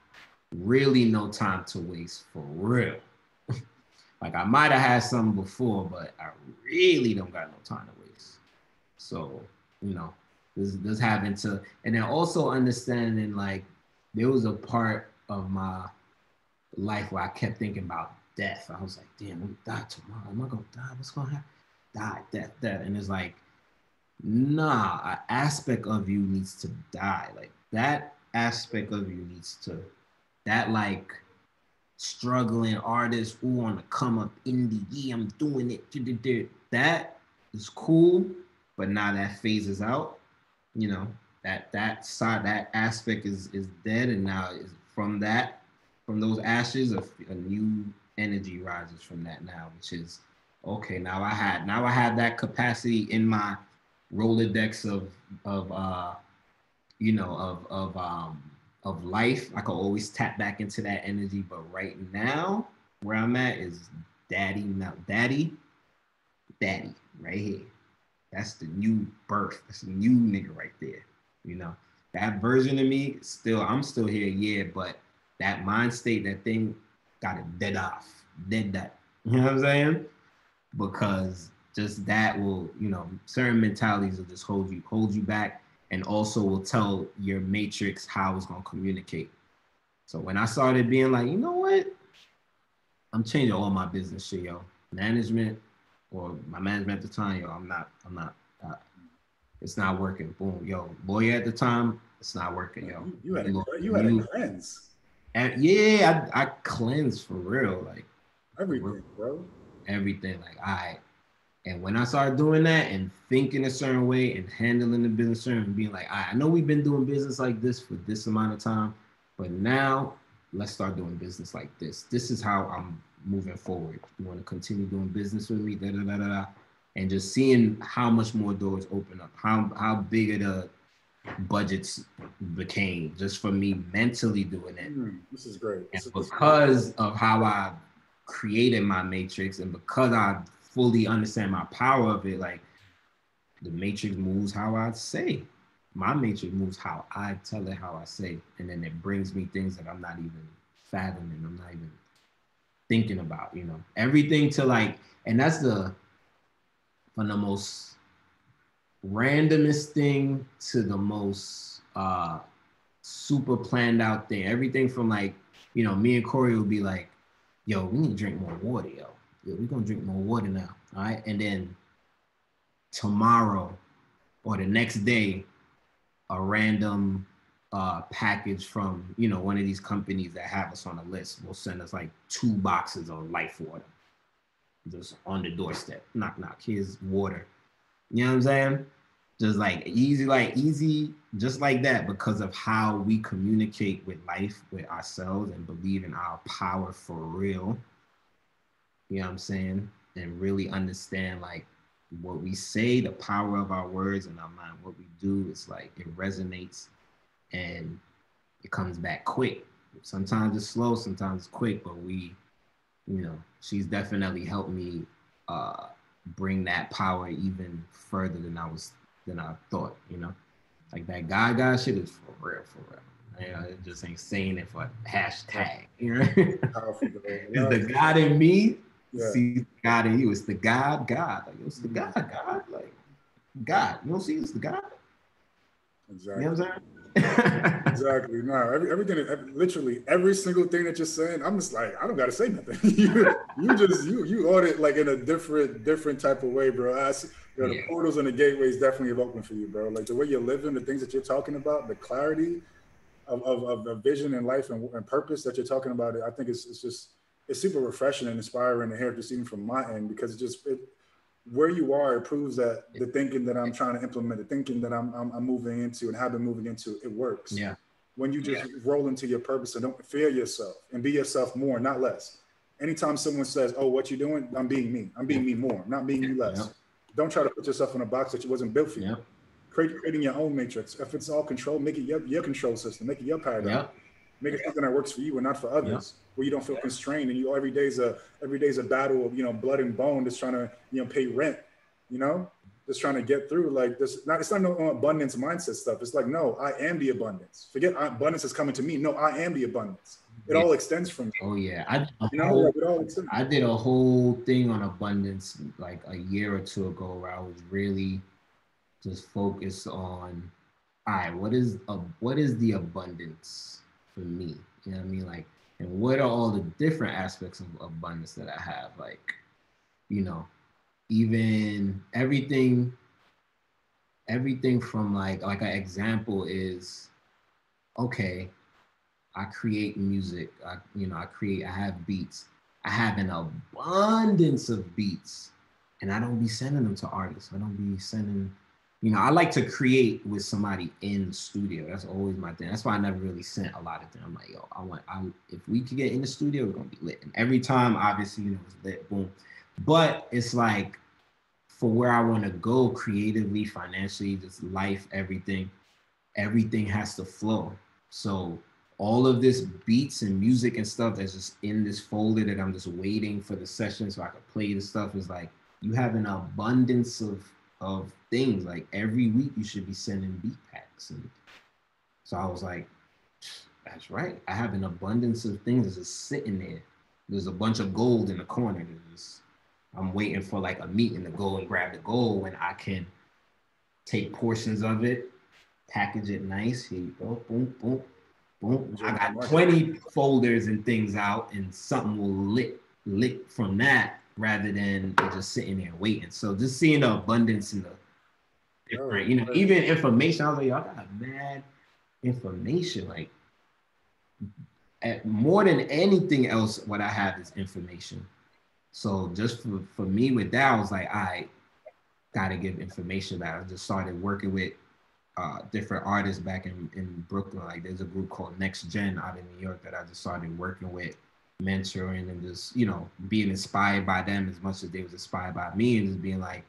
really no time to waste for real. like I might have had some before, but I really don't got no time to waste. So, you know, this this having to and then also understanding like there was a part of my life where I kept thinking about death. I was like, damn, we die tomorrow. Am I gonna die? What's gonna happen? Die, death, death. And it's like, nah, an aspect of you needs to die. Like that aspect of you needs to, that like struggling artist who on the come up indie, yeah, I'm doing it. That is cool, but now that phases out you know that that side that aspect is is dead and now from that from those ashes a, a new energy rises from that now which is okay now i had now i have that capacity in my rolodex of of uh you know of of um of life i can always tap back into that energy but right now where i'm at is daddy now daddy daddy right here that's the new birth. That's the new nigga right there. You know, that version of me still, I'm still here, yeah, but that mind state, that thing got it dead off, dead that. You know what I'm saying? Because just that will, you know, certain mentalities will just hold you, hold you back, and also will tell your matrix how it's gonna communicate. So when I started being like, you know what, I'm changing all my business shit, yo. Management, or my management at the time, yo, I'm not, I'm not, uh, it's not working. Boom, yo, lawyer at the time, it's not working, yo. You, you had a, you had a cleanse. And yeah, I, I cleanse for real, like everything, bro. Everything, like I. And when I started doing that and thinking a certain way and handling the business and being like, I know we've been doing business like this for this amount of time, but now let's start doing business like this. This is how I'm moving forward. You want to continue doing business with me, da da da da, da. and just seeing how much more doors open up, how how big of the budgets became just for me mentally doing it. Mm, this is great. And is because great. of how I created my matrix and because I fully understand my power of it, like the matrix moves how I say. My matrix moves how I tell it how I say. And then it brings me things that I'm not even fathoming. I'm not even thinking about, you know, everything to like, and that's the from the most randomest thing to the most uh super planned out thing. Everything from like, you know, me and Corey will be like, yo, we need to drink more water, yo. Yo, we're gonna drink more water now. All right. And then tomorrow or the next day, a random uh, package from you know one of these companies that have us on a list will send us like two boxes of life water just on the doorstep knock knock here's water you know what i'm saying? Just like easy like easy just like that because of how we communicate with life with ourselves and believe in our power for real. You know what i'm saying? And really understand like what we say the power of our words and our mind what we do is like it resonates and it comes back quick. Sometimes it's slow, sometimes it's quick, but we, you know, she's definitely helped me uh, bring that power even further than I was than I thought. You know, like that guy God shit is for real, for real. You know, it just ain't saying it for hashtag. You know, is the God in me yeah. see God in you. It's the God, God. Like it's the mm-hmm. God, God. Like God. You don't see it's the God. Exactly. You know what I'm saying? Exactly. No, every, everything, every, literally every single thing that you're saying, I'm just like, I don't gotta say nothing. you, you just you you audit like in a different different type of way, bro. I see, you know, yeah. the portals and the gateways definitely have opened for you, bro. Like the way you're living, the things that you're talking about, the clarity of of, of, vision and life and, and, purpose that you're talking about. I think it's it's just it's super refreshing and inspiring to hear just even from my end because it just it, where you are, it proves that the thinking that I'm trying to implement, the thinking that I'm, I'm, I'm moving into and have been moving into, it works. Yeah. When you just yeah. roll into your purpose and don't fear yourself and be yourself more, not less. Anytime someone says, "Oh, what you doing?" I'm being me. I'm being me more, not being you less. Yeah. Don't try to put yourself in a box that you wasn't built for. Yeah. create, creating your own matrix. If it's all control, make it your, your control system, make it your paradigm. Yep. Make it something that works for you and not for others, yep. where you don't feel constrained and you every day's a every day's a battle of you know blood and bone, just trying to you know pay rent, you know, just trying to get through. Like this, not it's not no abundance mindset stuff. It's like no, I am the abundance. Forget abundance is coming to me. No, I am the abundance. It yeah. all extends from. Oh yeah, I you know whole, it all extends. I did a whole thing on abundance like a year or two ago where I was really just focused on, all right, what is a what is the abundance for me? You know what I mean? Like, and what are all the different aspects of abundance that I have? Like, you know, even everything, everything from like like an example is, okay, I create music. I, you know, I create, I have beats. I have an abundance of beats. And I don't be sending them to artists. I don't be sending, you know, I like to create with somebody in the studio. That's always my thing. That's why I never really sent a lot of them. I'm like, yo, I want, I if we could get in the studio, we're gonna be lit. And every time, obviously, you know, it's lit, boom. But it's like for where I want to go creatively, financially, just life, everything, everything has to flow. So all of this beats and music and stuff that's just in this folder that I'm just waiting for the session so I can play the stuff is like you have an abundance of of things. Like every week you should be sending beat packs. And so I was like, that's right. I have an abundance of things that's just sitting there. There's a bunch of gold in the corner. Just, I'm waiting for like a meeting to go and grab the gold when I can take portions of it, package it nice. Here you go, boom, boom, boom. I got 20 folders and things out, and something will lick lick from that rather than just sitting there waiting. So just seeing the abundance in the different, you know, even information. I was like, y'all got mad information. Like at, more than anything else, what I have is information. So just for, for me with that, I was like, I gotta give information back. I just started working with uh, different artists back in, in Brooklyn. Like there's a group called Next Gen out in New York that I just started working with, mentoring and just, you know, being inspired by them as much as they was inspired by me and just being like,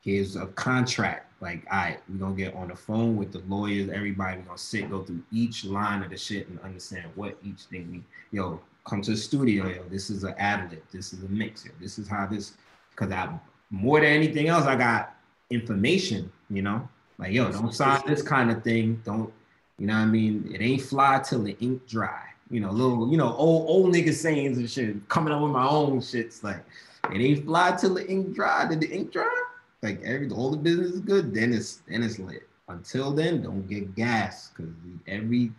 here's a contract. Like, right, we're gonna get on the phone with the lawyers, everybody, we're gonna sit, go through each line of the shit and understand what each thing means. Yo, come to the studio, yo, this is an ad lib, this is a mix, this is how this, because I more than anything else, I got information, you know. Like, yo, don't sign this kind of thing. Don't, you know what I mean? It ain't fly till the ink dry. You know, little, you know, old old nigga sayings and shit. Coming up with my own shits. Like, it ain't fly till the ink dry. Did the ink dry? Like every all the business is good, then it's then it's lit. Until then, don't get gas because every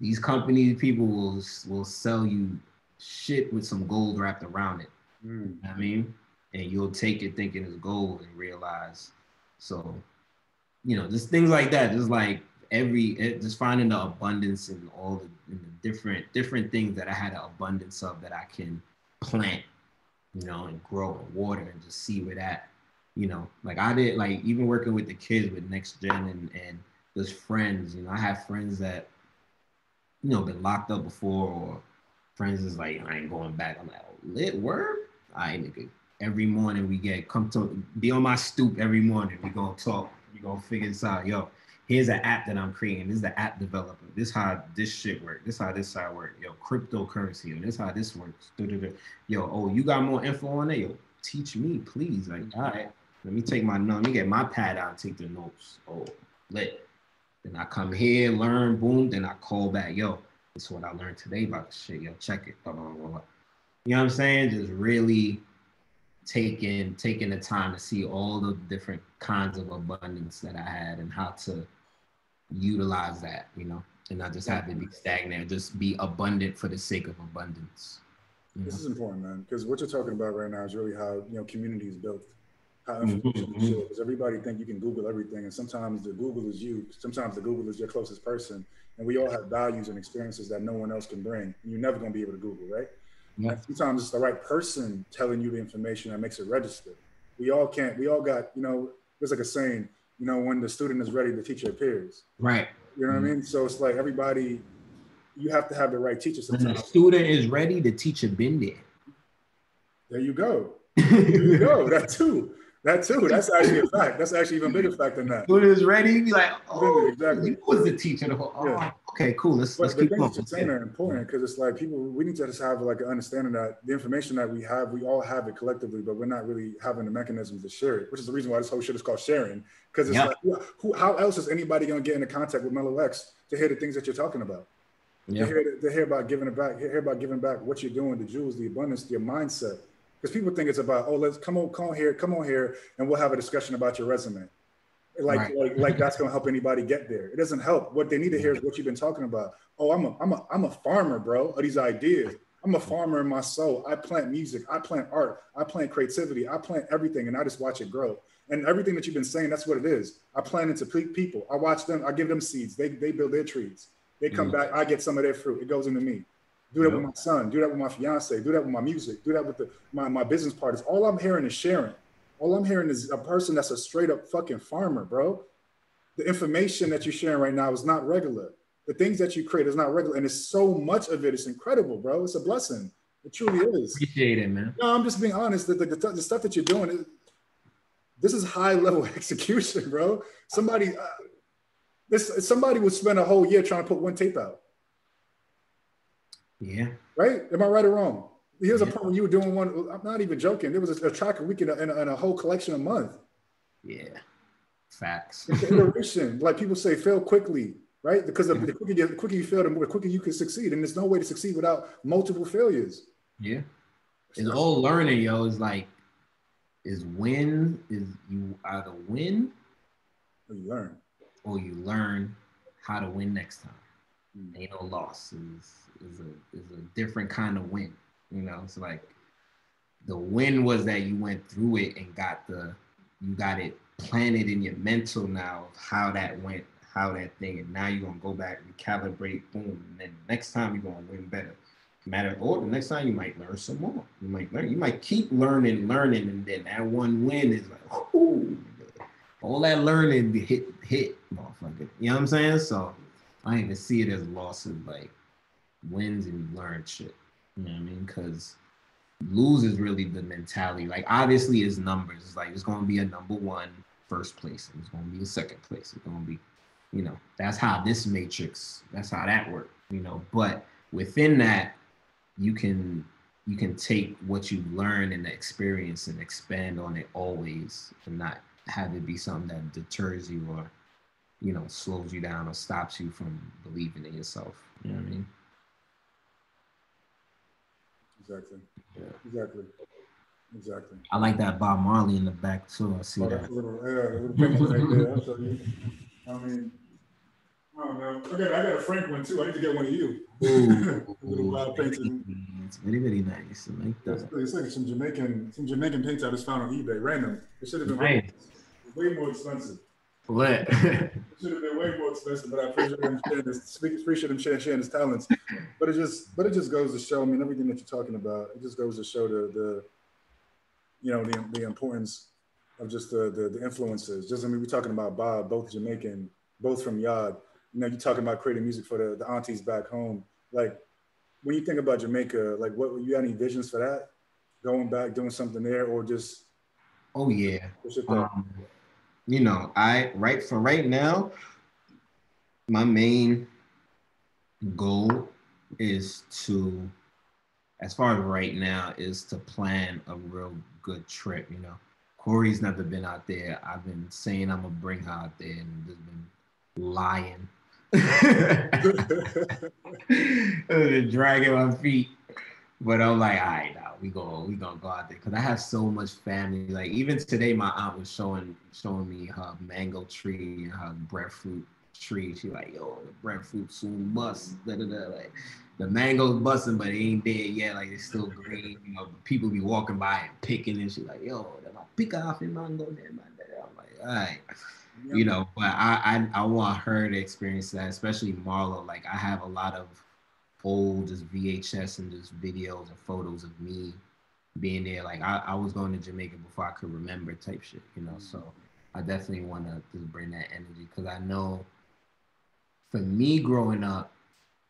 these companies, people will will sell you shit with some gold wrapped around it. Mm. I mean, and you'll take it thinking it's gold and realize. So you know, just things like that. Just like every, eh, just finding the abundance in all the different different things that I had an abundance of that I can plant, you know, and grow and water and just see where that, you know, like I did, like even working with the kids with Next Gen and and just friends, you know, I have friends that, you know, been locked up before or friends is like, I ain't going back. I'm like, lit word? I ain't nigga. Every morning we get come to be on my stoop every morning. We gonna talk you're gonna figure this out. Yo, here's an app that I'm creating. This is the app developer. This how this shit work. This how this side work. Yo, cryptocurrency. And this how this works. Yo, oh, you got more info on it? Yo, teach me, please. Like, all right, let me take my notes. Let me get my pad out and take the notes. Oh, lit. Then I come here, learn, boom. Then I call back. Yo, this is what I learned today about the shit. Yo, check it. Blah, blah, blah, blah. You know what I'm saying? Just really taking taking the time to see all the different kinds of abundance that I had and how to utilize that, you know, and not just have it be stagnant, just be abundant for the sake of abundance. This know? is important, man, because what you're talking about right now is really how you know community is built, how information mm-hmm. is Because everybody think you can Google everything, and sometimes the Google is you. Sometimes the Google is your closest person, and we all have values and experiences that no one else can bring. You're never going to be able to Google, right? Yeah. sometimes it's the right person telling you the information that makes it register. We all can't, we all got, you know, there's like a saying, you know, when the student is ready, the teacher appears. Right. You know what mm-hmm. I mean? So it's like everybody, you have to have the right teacher sometimes. When the student is ready, the teacher been there. There you go. there you go. That too. That too. That's actually a fact. That's actually even bigger fact than that. When it's ready, you be like, oh, exactly. Who was the teacher? The whole, oh, yeah. okay, cool. Let's but let's keep going. You're are important because it's like people. We need to just have like an understanding that the information that we have, we all have it collectively, but we're not really having the mechanisms to share it. Which is the reason why this whole shit is called sharing. Because it's yep. like, who, how else is anybody gonna get into contact with MeLo-X to hear the things that you're talking about? Yeah. To, hear, to hear about giving it back, hear about giving back what you're doing, the jewels, the abundance, your mindset because people think it's about oh let's come on come on here come on here and we'll have a discussion about your resume. Like right. like like that's going to help anybody get there. It doesn't help. What they need to hear is what you've been talking about. Oh i'm a i'm a i'm a farmer bro of these ideas. I'm a farmer in my soul. I plant music. I plant art. I plant creativity. I plant everything and i just watch it grow. And everything that you've been saying that's what it is. I plant into people. I watch them. I give them seeds. They, they build their trees. They come mm. back. I get some of their fruit. It goes into me do that yep. with my son. Do that with my fiance. Do that with my music. Do that with the, my, my business partners. All I'm hearing is sharing. All I'm hearing is a person that's a straight up fucking farmer, bro. The information that you're sharing right now is not regular. The things that you create is not regular. And it's so much of it. It's incredible, bro. It's a blessing. It truly is. Appreciate it, man. No, I'm just being honest. The, the, the, the stuff that you're doing, is, this is high level execution, bro. Somebody, uh, this somebody would spend a whole year trying to put one tape out. Yeah. Right? Am I right or wrong? Here's yeah. a point when you were doing one. I'm not even joking. There was a, a track a week and a, and a, whole collection a month. Yeah. Facts. iteration. like people say, fail quickly, right? Because the, the, quicker you, the quicker you fail, the more quicker you can succeed. And there's no way to succeed without multiple failures. Yeah. It's all learning, yo. Is like, is win, is you either win or you learn. Or you learn how to win next time. Mm. Ain't no loss. Is a is a different kind of win. You know, it's like the win was that you went through it and got the you got it planted in your mental now of how that went, how that thing, and now you're gonna go back, recalibrate, boom, and then next time you're gonna win better. Matter of order, next time you might learn some more. You might learn, you might keep learning, learning, and then that one win is like, ooh, all that learning hit hit, motherfucker. You know what I'm saying? So I even see it as losses, like wins and you learn shit. You know what I mean? Because lose is really the mentality. Like obviously it's numbers. It's like it's gonna be a number one first place and it's gonna be a second place. It's gonna be, you know, that's how this matrix, that's how that works, you know. But within that, you can you can take what you learn and the experience and expand on it always and not have it be something that deters you or you know slows you down or stops you from believing in yourself you know what i mean Exactly. Yeah. Exactly. Exactly. I like that Bob Marley in the back too. I see oh, that. Little, yeah, little right there. I'll show you. I mean, I don't know. I got, I got a Frank one too. I need to get one of you. Ooh, little wild painting. It's very, very nice. I like that. It's, like some Jamaican, some Jamaican paints I just found on eBay, random. It should have been way, way more expensive. What? it should have been way more expensive, but I appreciate him sharing his, appreciate him sharing, sharing his talents. But it just, but it just goes to show. I mean, everything that you're talking about, it just goes to show the, the you know, the, the importance of just the, the, the influences. Just I mean, we're talking about Bob, both Jamaican, both from Yard. You know, you're talking about creating music for the, the aunties back home. Like, when you think about Jamaica, like, what you got any visions for that? Going back, doing something there, or just? Oh yeah. Um, you know, I right for right now, my main goal is to, as far as right now, is to plan a real good trip. You know, Corey's never been out there. I've been saying I'm gonna bring her out there and just been lying. dragging my feet. But I'm like, all right, now we go, we gonna go out there because I have so much family. Like even today, my aunt was showing showing me her mango tree and her breadfruit tree. She like, yo, the breadfruit soon bust. Da, da, da. Like the mango's busting, but it ain't dead yet. Like it's still green. You know, people be walking by and picking, and she like, yo, that my pick off in mango there, man. I'm like, all right. You know, but I, I I want her to experience that, especially Marlo. Like I have a lot of old just VHS and just videos and photos of me being there. Like I, I was going to Jamaica before I could remember type shit, you know. So I definitely want to just bring that energy because I know for me growing up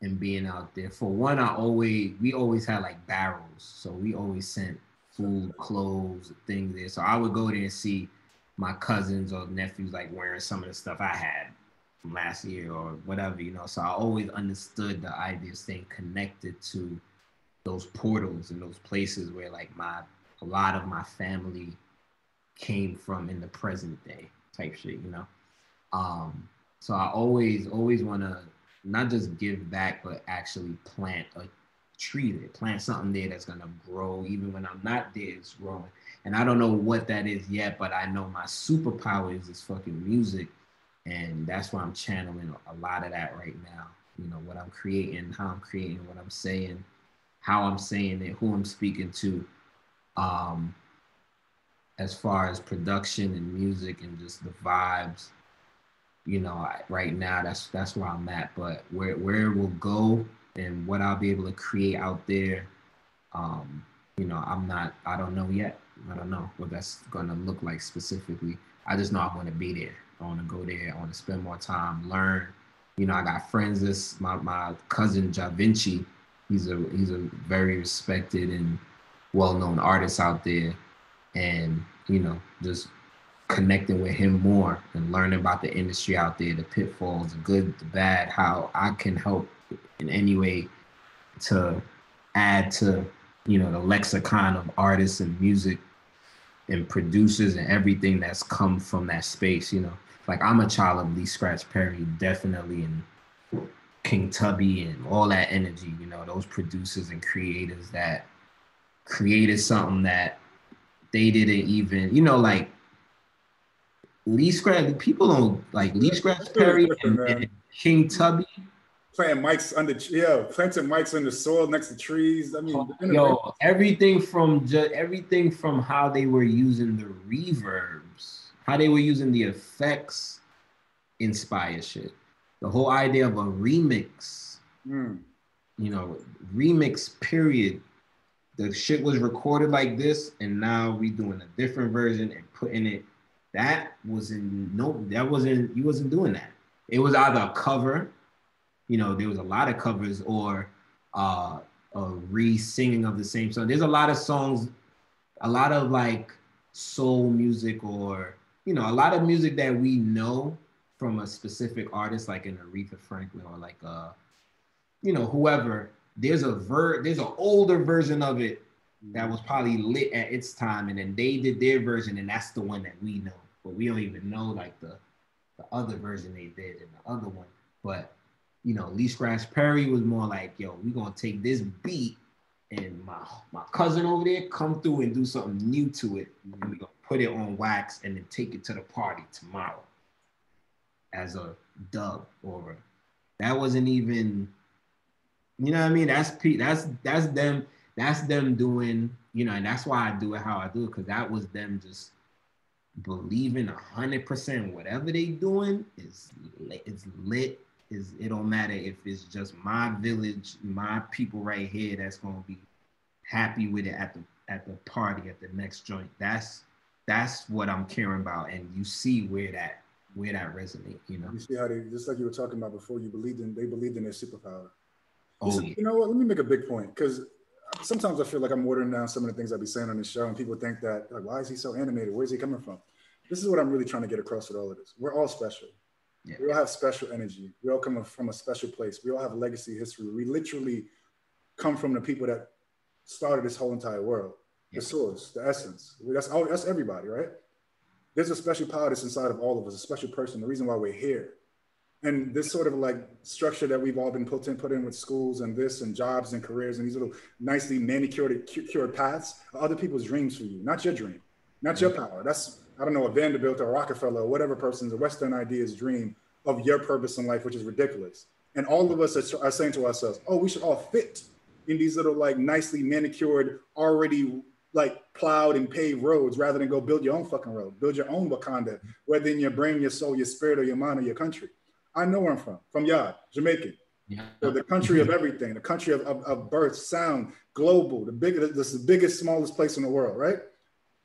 and being out there, for one, I always we always had like barrels, so we always sent food, clothes, things there. So I would go there and see my cousins or nephews like wearing some of the stuff I had last year or whatever, you know. So I always understood the idea of staying connected to those portals and those places where like my a lot of my family came from in the present day type shit, you know. Um, so I always always want to not just give back, but actually plant a tree there, plant something there that's gonna grow even when I'm not there. It's growing, and I don't know what that is yet, but I know my superpower is this fucking music, and that's why I'm channeling a lot of that right now. You know what I'm creating, how I'm creating, what I'm saying, how I'm saying it, who I'm speaking to. Um, as far as production and music and just the vibes you know I, right now that's that's where i'm at but where where it will go and what i'll be able to create out there um you know i'm not i don't know yet i don't know what that's gonna look like specifically i just know i want to be there i want to go there i want to spend more time learn you know i got friends this my, my cousin Jah Vinci he's a he's a very respected and well-known artist out there and you know just connecting with him more and learning about the industry out there, the pitfalls, the good, the bad, how I can help in any way to add to you know the lexicon of artists and music and producers and everything that's come from that space. You know, like I'm a child of Lee Scratch Perry, definitely, and King Tubby and all that energy. You know, those producers and creators that created something that they didn't even, you know, like Lee Scratch. People don't like Lee Scratch Perry and, and, King Tubby. Playing mics under, yeah, planting mics in the soil next to trees. I mean, yo, everything from just everything from how they were using the reverbs, how they were using the effects, inspire shit. The whole idea of a remix, mm. you know, remix period the shit was recorded like this, and now we doing a different version and putting it. That was in no, that wasn't you wasn't doing that. It was either a cover, you know, there was a lot of covers, or uh, a re-singing of the same song. There's a lot of songs, a lot of like soul music, or you know, a lot of music that we know from a specific artist, like an Aretha Franklin or like uh, you know, whoever there's a ver there's an older version of it that was probably lit at its time, and then they did their version, and that's the one that we know. But we don't even know like the the other version they did and the other one. But you know, Lee Scratch Perry was more like, yo, we gonna take this beat and my my cousin over there come through and do something new to it, and we gonna put it on wax and then take it to the party tomorrow as a dub or a, that wasn't even you know what I mean? That's that's that's them. That's them doing. You know, and that's why I do it how I do it because that was them just believing a hundred percent whatever they doing is it's lit. Is it don't matter if it's just my village, my people right here that's gonna be happy with it at the at the party at the next joint. That's that's what I'm caring about, and you see where that where that resonate. You know, you see how they just like you were talking about before. You believed in they believed in their superpower. Oh, yeah. You know what? Let me make a big point because sometimes I feel like I'm watering down some of the things I be saying on this show, and people think that like, why is he so animated? Where's he coming from? This is what I'm really trying to get across with all of this. We're all special. Yeah. We all have special energy. We all come from a special place. We all have a legacy history. We literally come from the people that started this whole entire world. The source, the essence. That's all. That's everybody, right? There's a special power that's inside of all of us, a special person. The reason why we're here and this sort of like structure that we've all been put in, put in with schools and this and jobs and careers and these little nicely manicured, cured paths are other people's dreams for you, not your dream, not your mm-hmm. power. That's, I don't know, a Vanderbilt or a Rockefeller or whatever person's, a Western idea's dream of your purpose in life, which is ridiculous. And all of us are, are saying to ourselves, oh, we should all fit in these little like nicely manicured, already like plowed and paved roads rather than go build your own fucking road, build your own Wakanda, whether in your brain, your soul, your spirit, or your mind or your country. I know where I'm from, from Yard, Jamaican. Yeah. So the country of everything, the country of, of, of birth, sound, global, the biggest, this is the biggest, smallest place in the world, right?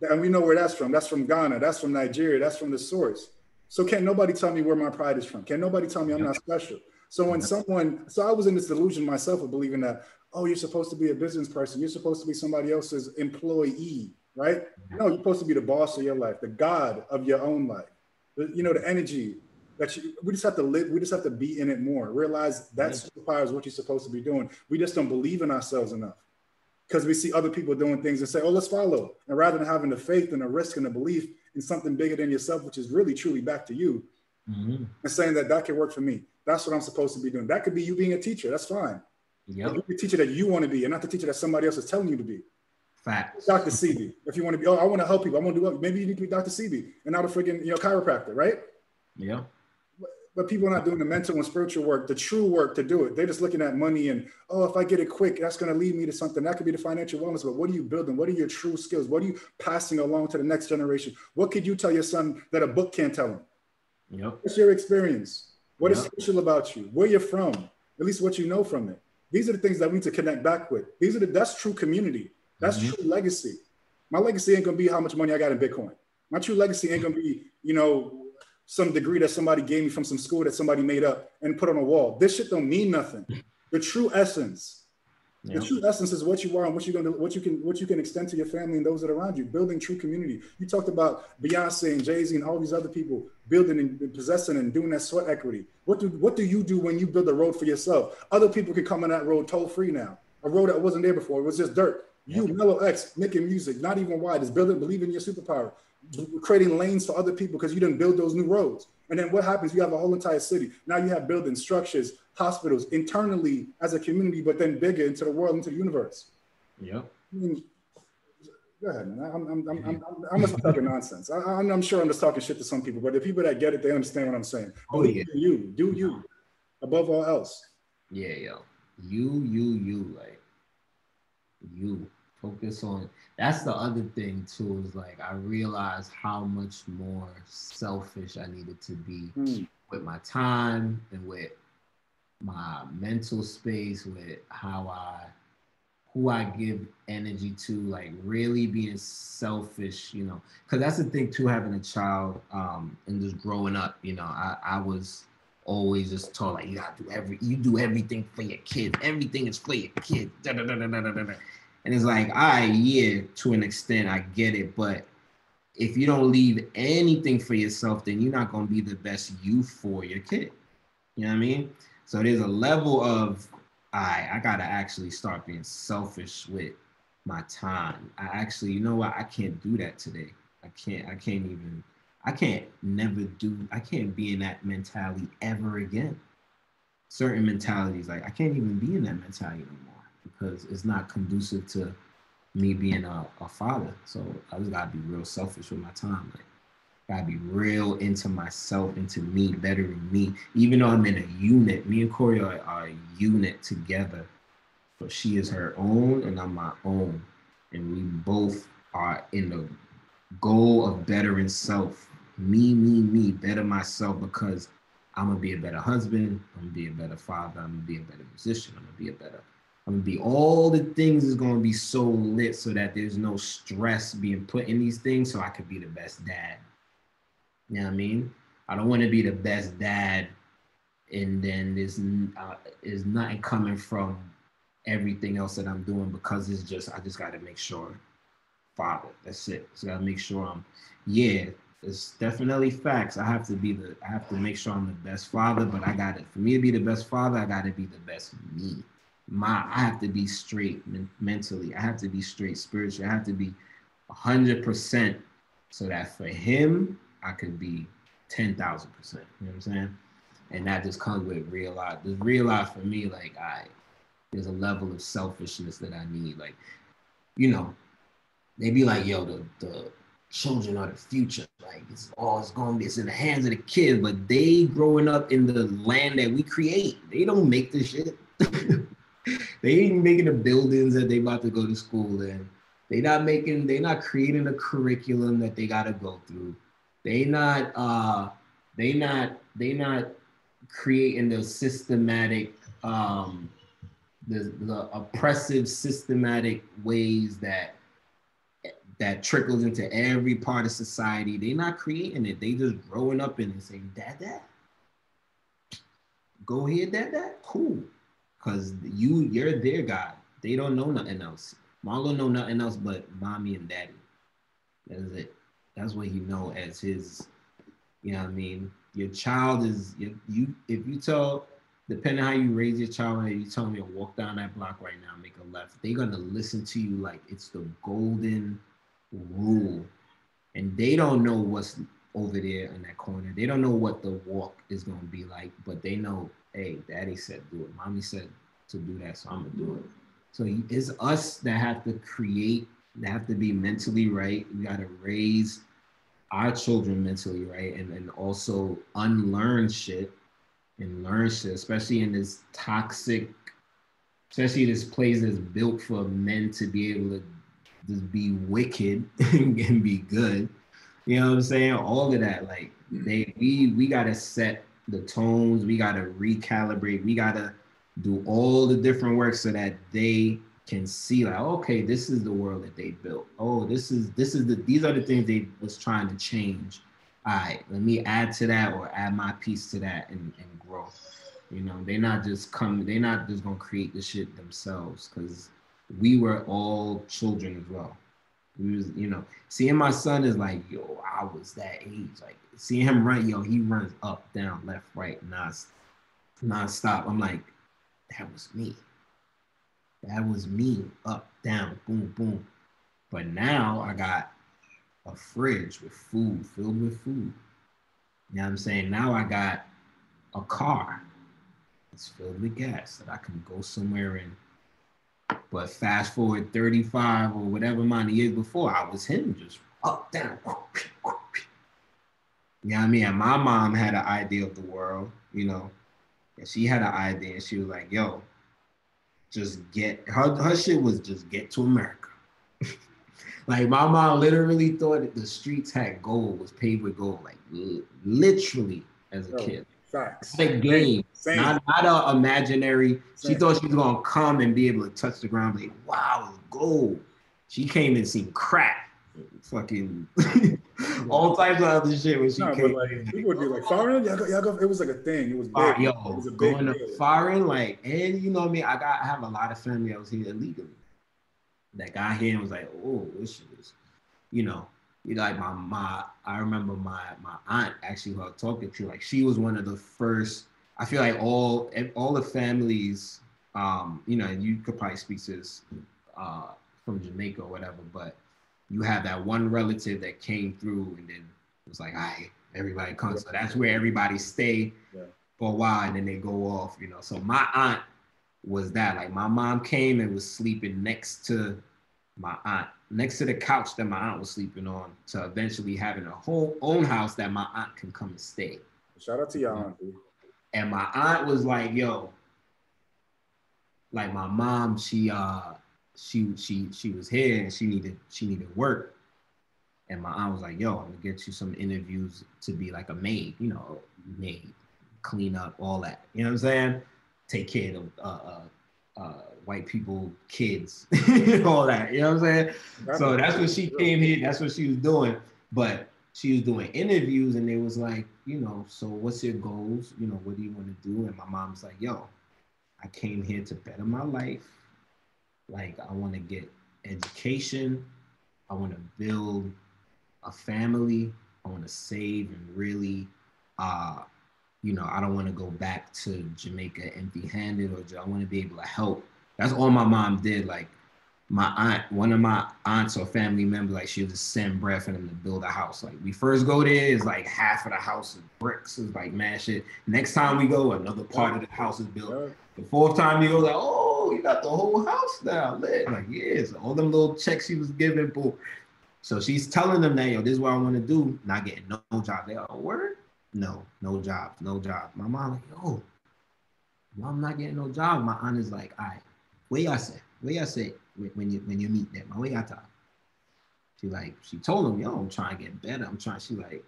And we know where that's from. That's from Ghana. That's from Nigeria. That's from the source. So can't nobody tell me where my pride is from? Can nobody tell me I'm not special? So when someone, so I was in this delusion myself of believing that, oh, you're supposed to be a business person. You're supposed to be somebody else's employee, right? No, you're supposed to be the boss of your life, the God of your own life. The, you know, the energy that you, we just have to live, we just have to be in it more. Realize that superpower is what you're supposed to be doing. We just don't believe in ourselves enough because we see other people doing things and say, oh, let's follow. And rather than having the faith and the risk and the belief in something bigger than yourself, which is really truly back to you, mm-hmm. and saying that that can work for me. That's what I'm supposed to be doing. That could be you being a teacher. That's fine. Yep. Be the teacher that you want to be and not the teacher that somebody else is telling you to be. Facts. Dr. Sebi. If you want to be, oh, I want to help people. I want to do Maybe you need to be Dr. Sebi and not a freaking, you know, chiropractor, right? Yeah. But, but people are not doing the mental and spiritual work, the true work to do it. They're just looking at money and, oh, if I get it quick, that's going to lead me to something. That could be the financial wellness. But what are you building? What are your true skills? What are you passing along to the next generation? What could you tell your son that a book can't tell him? Yep. What's your experience? What yep. is special about you? Where you're from? At least what you know from it. These are the things that we need to connect back with. These are the that's true community. That's mm-hmm. true legacy. My legacy ain't gonna be how much money I got in Bitcoin. My true legacy ain't gonna be, you know, some degree that somebody gave me from some school that somebody made up and put on a wall. This shit don't mean nothing. The true essence the true essence is what you are and what you're going to, what you can, what you can extend to your family and those that are around you. Building true community. You talked about Beyonce and Jay Z and all these other people building and possessing and doing that sweat equity. What do what do you do when you build a road for yourself? Other people can come on that road toll free now. A road that wasn't there before. It was just dirt. You, MeLo-X, making music, not even wide, is building, believing in your superpower, creating lanes for other people because you didn't build those new roads. And then what happens? You have a whole entire city. Now you have buildings, structures, hospitals internally as a community, but then bigger into the world, into the universe. Yeah. I mean, go ahead, man. I'm, I'm, I'm, I'm, I'm just talking nonsense. I, am sure I'm just talking shit to some people, but the people that get it, they understand what I'm saying. Oh, yeah. You, do you, above all else. Yeah, yo. You, you, you, like, you. Focus on that's the other thing too is like I realized how much more selfish I needed to be mm. with my time and with my mental space, with how I who I give energy to, like really being selfish, you know, because that's the thing too, having a child um, and just growing up, you know, I, I was always just taught like you gotta do every you do everything for your kids, everything is for your kids. Da, da, da, and it's like, all right, yeah, to an extent, I get it. But if you don't leave anything for yourself, then you're not going to be the best you for your kid. You know what I mean? So there's a level of, I, right, I got to actually start being selfish with my time. I actually, you know what? I can't do that today. I can't, I can't even, I can't never do, I can't be in that mentality ever again. Certain mentalities, like I can't even be in that mentality no more because it's not conducive to me being a, a father. So I just gotta be real selfish with my time. Like, gotta be real into myself, into me, bettering me. Even though I'm in a unit, me and Corey are, are a unit together. But she is her own and I'm my own. And we both are in the goal of bettering self. Me, me, me, better myself because I'm gonna be a better husband, I'm gonna be a better father, I'm gonna be a better musician, I'm gonna be a better I'm gonna be all the things is gonna be so lit so that there's no stress being put in these things so I could be the best dad. You know what I mean? I don't want to be the best dad and then there's uh, is nothing coming from everything else that I'm doing because it's just I just got to make sure father. That's it. So I gotta make sure I'm yeah. It's definitely facts. I have to be the I have to make sure I'm the best father, but I got it. For me to be the best father, I got to be the best me my I have to be straight men- mentally. I have to be straight spiritually. I have to be hundred percent so that for him I could be ten thousand percent. You know what I'm saying? And that just comes with real life. Just real life for me, like I there's a level of selfishness that I need. Like, you know, they be like, yo, the the children are the future. Like it's all it's gonna be, it's in the hands of the kids, but they growing up in the land that we create. They don't make this shit. they ain't making the buildings that they about to go to school in. They not making, they not creating a curriculum that they gotta go through. They not uh they not they not creating the systematic um the, the oppressive systematic ways that that trickles into every part of society. They're not creating it. They just growing up in it saying, Dad, Dad. Go ahead, Dad, Dad. Cool because you you're their God. they don't know nothing else. Marlon know nothing else but mommy and daddy. That is it. That's what he know as his. You know what I mean? Your child is you. you if you tell, depending how you raise your child, and you tell them to walk down that block right now, make a left, they're gonna listen to you like it's the golden rule, and they don't know what's over there in that corner. They don't know what the walk is gonna be like, but they know, hey, daddy said do it, mommy said to do that, so I'm gonna do it. So it's us that have to create, that have to be mentally right. We got to raise our children mentally right and, and also unlearn shit and learn shit, especially in this toxic, especially this place that's built for men to be able to just be wicked and be good. You know what I'm saying? All of that, like they we we gotta set the tones, we gotta recalibrate, we gotta do all the different work so that they can see like okay this is the world that they built. Oh this is this is the these are the things they was trying to change. All right let me add to that or add my piece to that and, and grow. You know they're not just coming they're not just gonna create the shit themselves because we were all children as well we was you know seeing my son is like yo i was that age like seeing him run yo he runs up down left right non non-stop i'm like that was me. That was me, up, down, boom, boom. But now I got a fridge with food, filled with food. You know what I'm saying? Now I got a car it's filled with gas that I can go somewhere in. But fast forward 35 or whatever amount of years before, I was him just up, down. You know what I mean? And my mom had an idea of the world, you know, and she had an idea and she was like, yo, just get her her shit was just get to America. like my mom literally thought that the streets had gold, was paved with gold, like literally as a kid. Facts. Like game, Same. not not a imaginary. Same. She thought she was gonna come and be able to touch the ground, like wow, it's gold. She came and seen crack, fucking all types of other shit when she no, came. like, people would be like, foreign, y'all go, y'all go. It was like a thing. It was big. Uh, yo, it was a big going to foreign, like, and you know what I mean. I got, I have a lot of family out here illegally. That got here and was like, oh, this shit is, you know, you know, like my my. I remember my my aunt actually who I was talking to, like, she was one of the first. I feel like all all the families, um, you know, and you could probably speak to this uh, from Jamaica or whatever, but you have that one relative that came through and then it was like, all right, everybody comes. So that's where everybody stay yeah. for a while and then they go off, you know. So my aunt was that. Like my mom came and was sleeping next to my aunt, next to the couch that my aunt was sleeping on, to eventually having a whole own house that my aunt can come and stay. Shout out to your aunt, dude. And my aunt was like, yo, like my mom, she uh she she she was here and she needed she needed work. And my aunt was like, yo, I'm gonna get you some interviews to be like a maid, you know, maid, clean up, all that. You know what I'm saying? Take care of uh, uh, uh, white people, kids, all that. You know what I'm saying? That's so that's what she came here. That's what she was doing. But she was doing interviews, and it was like, you know, so what's your goals? You know, what do you want to do? And my mom's like, yo, I came here to better my life. Like I want to get education. I want to build a family. I want to save and really, uh, you know, I don't want to go back to Jamaica empty-handed, or I want to be able to help. That's all my mom did. Like my aunt, one of my aunts or family members, like she was just send bread for them to build a house. Like we first go there, is like half of the house is bricks, is like mad shit. Next time we go, another part of the house is built. The fourth time you go, like, oh, you got the whole house now lit. Like, yeah, so all them little checks she was giving, boo. So she's telling them that, yo, this is what I want to do. Not getting no, no job. They all, word? No, no job, no job. My mom, like, yo, mom not getting no job. My aunt is like, all right, where y'all say? Where y'all say when you when you meet them? Where y'all talk? She like, she told him, yo, I'm trying to get better. I'm trying, she like,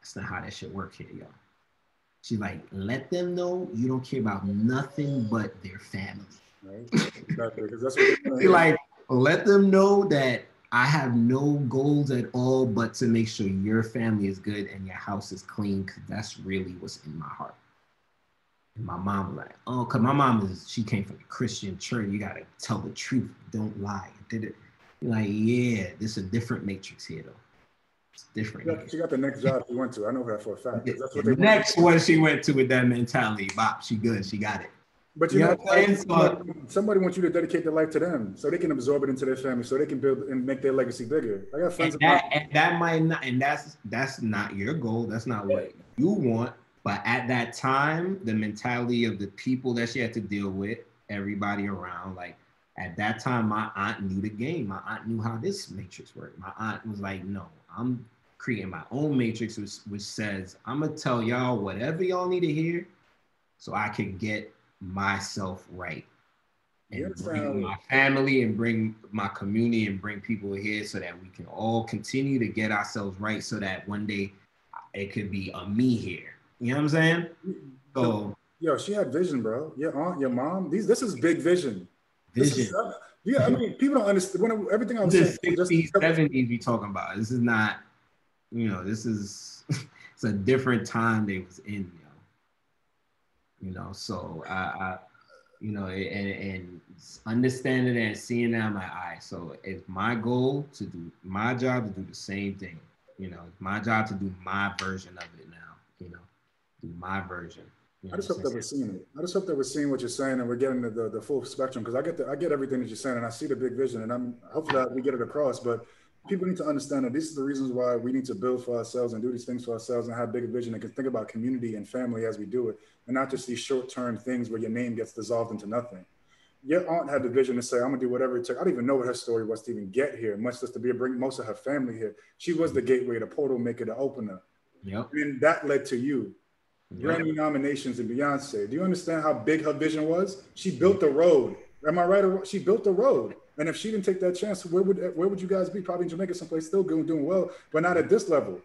that's not how that shit work here, yo. She like, let them know you don't care about nothing but their family. Right. Exactly. That's what like, let them know that I have no goals at all but to make sure your family is good and your house is clean because that's really what's in my heart. And my mom was like, oh, cause my mom is she came from the Christian church. You gotta tell the truth, don't lie. Did it? Like, yeah, this is a different matrix here though. It's different. She got, she got the next job she went to. I know that for a fact. That's what the next one she went to with that mentality. Bop, she good. She got it. But you, you know, somebody, uh, somebody, wants you to dedicate their life to them so they can absorb it into their family, so they can build and make their legacy bigger. I got friends. And that, and that might not, and that's that's not your goal. That's not what you want. But at that time, the mentality of the people that she had to deal with, everybody around, like at that time, my aunt knew the game. My aunt knew how this matrix worked. My aunt was like, no, I'm creating my own matrix, which, which says, I'm gonna tell y'all whatever y'all need to hear so I can get myself right and bring my family and bring my community and bring people here so that we can all continue to get ourselves right so that one day it could be a me here. You know what I'm saying? So yo, she had vision, bro. Your aunt, your mom, these this is big vision. Vision. Is, uh, yeah, I mean, people don't understand when everything I was this saying. 60s, 70s we talking about. This is not, you know, this is it's a different time they was in you know. So I, I you know, and, and understanding and seeing that in my eye. So it's my goal to do my job to do the same thing. You know, it's my job to do my version of it now. You know, do my version. You know, I just hope that we're seeing it. I just hope that we're seeing what you're saying and we're getting the, the, the full spectrum because I get the, I get everything that you're saying and I see the big vision and I'm hopefully we get it across. But people need to understand that these are the reasons why we need to build for ourselves and do these things for ourselves and have bigger vision and can think about community and family as we do it and not just these short-term things where your name gets dissolved into nothing. Your aunt had the vision to say, I'm gonna do whatever it took. I don't even know what her story was to even get here, much less to be bring most of her family here. She was the gateway, the portal maker, the opener. Yep. And that led to you. Yep. Grammy nominations and Beyonce. Do you understand how big her vision was? She built the road. Am I right? She built the road. And if she didn't take that chance, where would where would you guys be? Probably in Jamaica, someplace still doing doing well, but not at this level.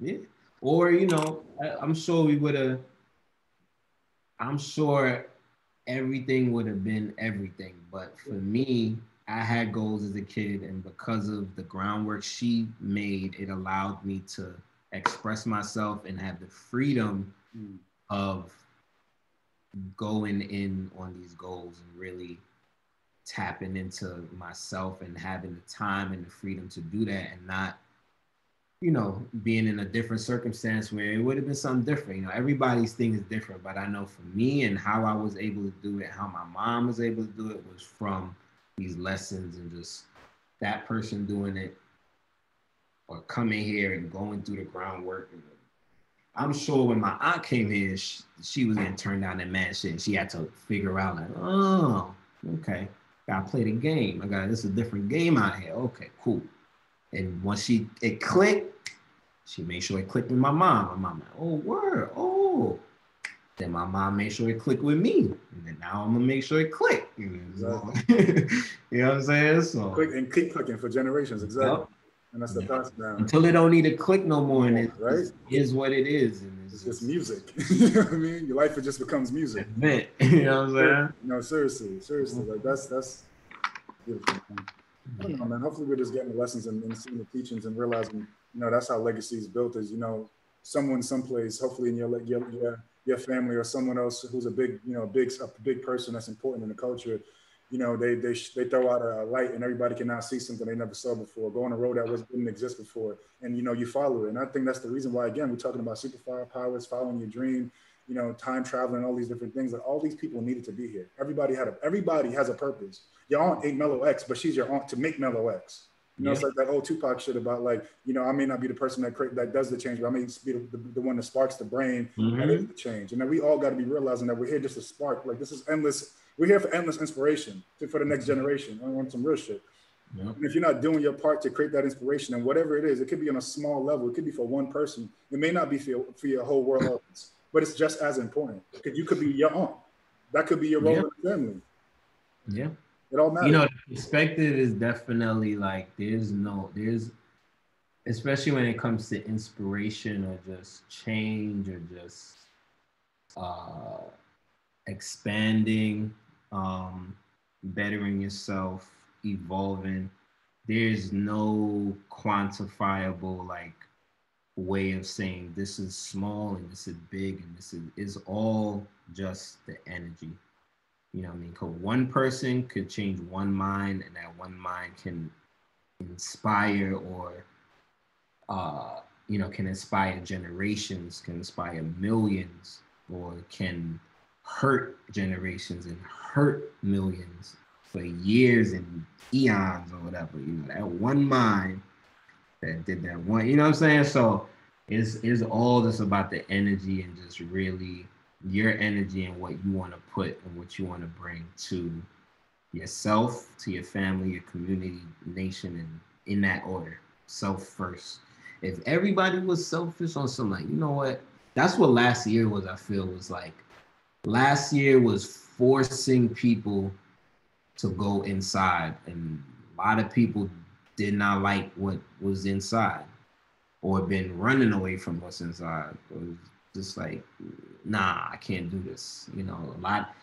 Yeah. Or you know, I'm sure we would have. I'm sure everything would have been everything, but for me, I had goals as a kid, and because of the groundwork she made, it allowed me to express myself and have the freedom mm. of going in on these goals and really tapping into myself and having the time and the freedom to do that and not you know being in a different circumstance where it would have been something different you know everybody's thing is different but i know for me and how i was able to do it how my mom was able to do it was from these lessons and just that person doing it or coming here and going through the groundwork I'm sure when my aunt came here, she, she was getting turned down that mad shit. She had to figure out like, oh, okay. Gotta play the game. I got this is a different game out here. Okay, cool. And once she it clicked, she made sure it clicked with my mom. My mom, like, oh word, oh. Then my mom made sure it clicked with me. And then now I'm gonna make sure it clicked. You know, exactly. you know what I'm saying? So click and keep clicking for generations, exactly. Yep. And that's the yep. now. Until they don't need to click no more, and it right? is what it is. And it's, it's just, music. you know what I mean? Your life it just becomes music. It. you know what I'm saying? No, seriously, seriously. Like that's that's beautiful. I don't know, man. Hopefully we're just getting the lessons and, and seeing the teachings and realizing, you know, that's how legacy is built is, you know, someone someplace, hopefully in your your your, your family or someone else who's a big, you know, big a big person that's important in the culture you know, they they they throw out a light and everybody can now see something they never saw before. Go on a road that was didn't exist before, and you know you follow it. And I think that's the reason why again we're talking about superpower powers, following your dream, you know, time traveling, all these different things. That all these people needed to be here. Everybody had a everybody has a purpose. Your aunt ain't MeLo-X, but she's your aunt to make MeLo-X. You know, yeah. it's like that old Tupac shit about like, you know, I may not be the person that cre- that does the change, but I may be the, the, the one that sparks the brain mm-hmm. that is the change. And then we all got to be realizing that we're here just to spark. Like this is endless we're here for endless inspiration for the next generation. I want some real shit. And if you're not doing your part to create that inspiration, and whatever it is, it could be on a small level, it could be for one person, it may not be for your, for your whole world, but it's just as important because you could be your own. That could be your role in the family. Yeah. It all matters. You know, perspective is definitely like there's no, there's, especially when it comes to inspiration or just change or just uh, expanding um, bettering yourself, evolving. There's no quantifiable like way of saying this is small and this is big and this is, is all just the energy. You know I mean? Because one person could change one mind and that one mind can inspire or, uh, you know, can inspire generations, can inspire millions, or can hurt generations and hurt millions for years and eons or whatever. You know, that one mind that did that one. You know what I'm saying? So it's it's all just about the energy and just really your energy and what you want to put and what you want to bring to yourself, to your family, your community, nation, and in that order. Self first. If everybody was selfish on something, like, you know what? That's what last year was, I feel, was like. Last year was forcing people to go inside. And a lot of people did not like what was inside or been running away from what's inside. Was just like, nah, I can't do this. You know, a lot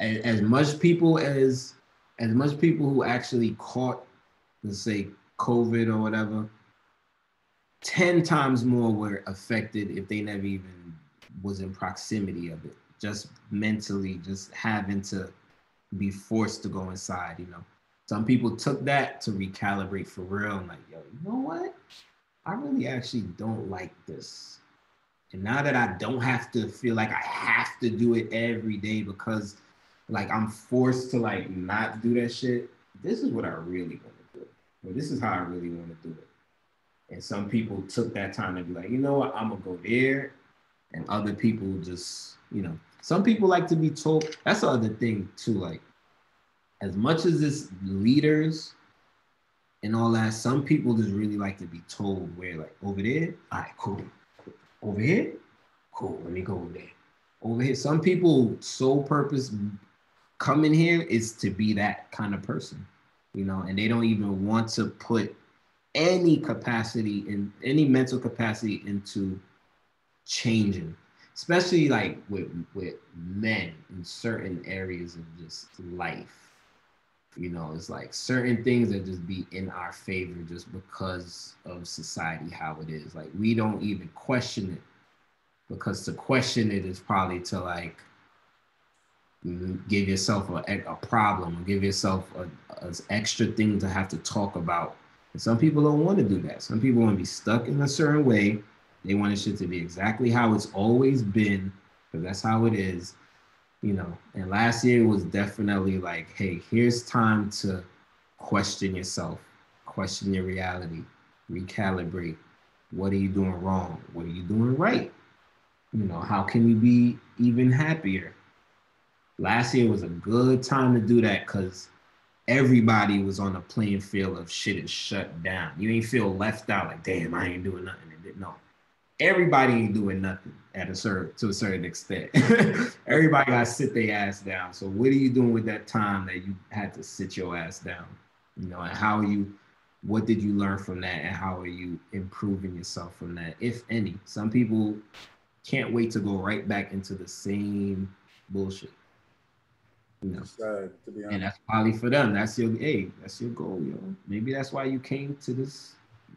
as, as much people as as much people who actually caught, let's say, COVID or whatever, 10 times more were affected if they never even was in proximity of it. Just mentally, just having to be forced to go inside, you know. Some people took that to recalibrate for real and like, yo, you know what? I really actually don't like this. And now that I don't have to feel like I have to do it every day because like I'm forced to like not do that shit, this is what I really want to do. Or this is how I really want to do it. And some people took that time to be like, you know what, I'm gonna go there. And other people just, you know, some people like to be told. That's the other thing too. Like, as much as this leaders and all that, some people just really like to be told where, like, over there, all right, cool. Over here, cool. Let me go over there. Over here, some people sole purpose coming here is to be that kind of person, you know, and they don't even want to put any capacity in any mental capacity into changing especially like with with men in certain areas of just life you know it's like certain things that just be in our favor just because of society how it is. Like we don't even question it because to question it is probably to like mm, give yourself a, a problem or give yourself a, a extra thing to have to talk about. And some people don't want to do that. Some people want to be stuck in a certain way. They want it shit to be exactly how it's always been, because that's how it is, you know. And last year was definitely like, hey, here's time to question yourself, question your reality, recalibrate. What are you doing wrong? What are you doing right? You know, how can you be even happier? Last year was a good time to do that because everybody was on the playing field of shit is shut down. You ain't feel left out like, damn, I ain't doing nothing. No, everybody ain't doing nothing at a certain to a certain extent. everybody got to sit their ass down. So what are you doing with that time that you had to sit your ass down? You know, and how are you? What did you learn from that, and how are you improving yourself from that, if any? Some people can't wait to go right back into the same bullshit. You know, and that's probably for them. That's your hey, that's your goal, yo. Maybe that's why you came to this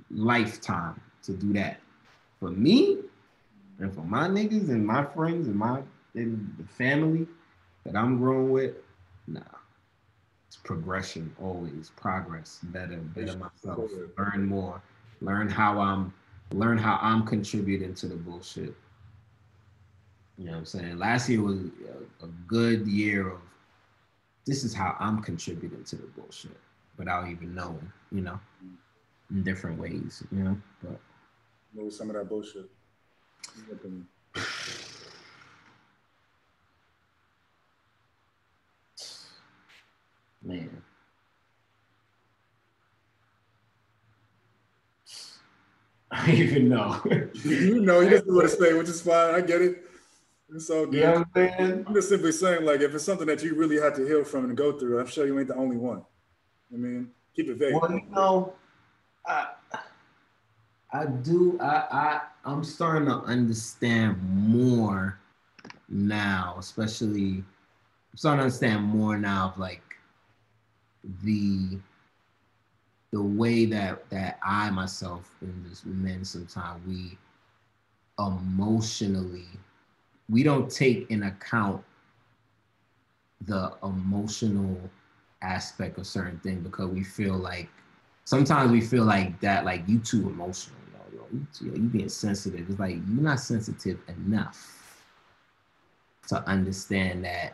lifetime to do that for me and for my niggas and my friends and my and the family that I'm growing with, nah. It's progression always, progress, better, better myself, learn more, learn how I'm learn how I'm contributing to the bullshit. You know what I'm saying? Last year was a, a good year of this is how I'm contributing to the bullshit without even knowing, you know, in different ways, you know. But Move some of that bullshit. Man. I don't even know. you know, he just know what to say, which is fine. I get it. It's all good. Yeah, I'm, I'm just simply saying, like, if it's something that you really had to heal from and go through, I'm sure you ain't the only one. I mean, keep it vague. Well, you know, I, I do. I, I I'm starting to understand more now, especially I'm starting to understand more now of like the the way that that I myself and just men sometimes we emotionally, we don't take in account the emotional aspect of certain things because we feel like sometimes we feel like that like you too emotional you, you being sensitive. It's like you're not sensitive enough to understand that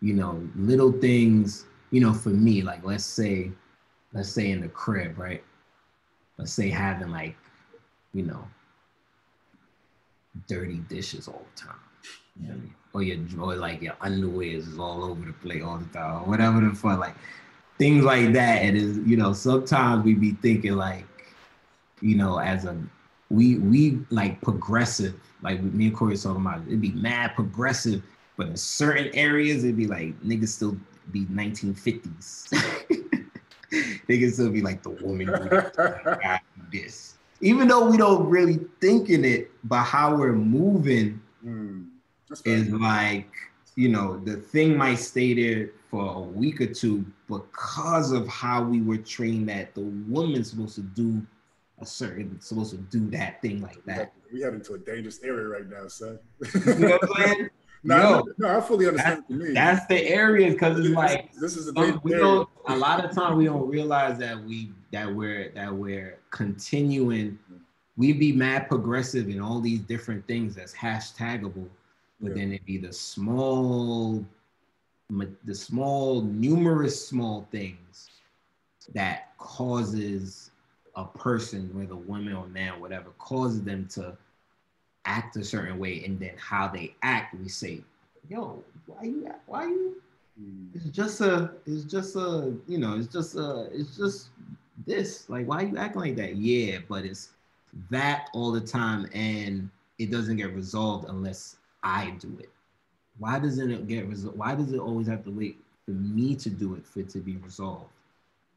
you know little things you know for me like let's say let's say in the crib right? Let's say having like you know dirty dishes all the time. You know or your or like your underwear is all over the place all the time, or whatever the fuck, like things like that. It is, you know, sometimes we be thinking like, you know, as a we we like progressive, like me and Corey talking about, it'd be mad progressive, but in certain areas it'd be like niggas still be 1950s. niggas still be like the woman this. Even though we don't really think in it, but how we're moving. Mm is like you know the thing might stay there for a week or two because of how we were trained that the woman's supposed to do a certain supposed to do that thing like that. We head into a dangerous area right now, son. you know what I'm saying? no, Yo, no, I fully understand. That's, that's the area because it's like this is a we don't, a lot of time we don't realize that we that we're that we're continuing. Mm-hmm. We be mad progressive in all these different things that's hashtagable but yeah. then it'd be the small, the small, numerous small things that causes a person, whether woman or man, whatever, causes them to act a certain way, and then how they act, we say, "Yo, why you? Why you?" Mm. It's just a, it's just a, you know, it's just a, it's just this. Like, why you acting like that? Yeah, but it's that all the time, and it doesn't get resolved unless I do it? Why doesn't it get resolved? Why does it always have to wait for me to do it for it to be resolved?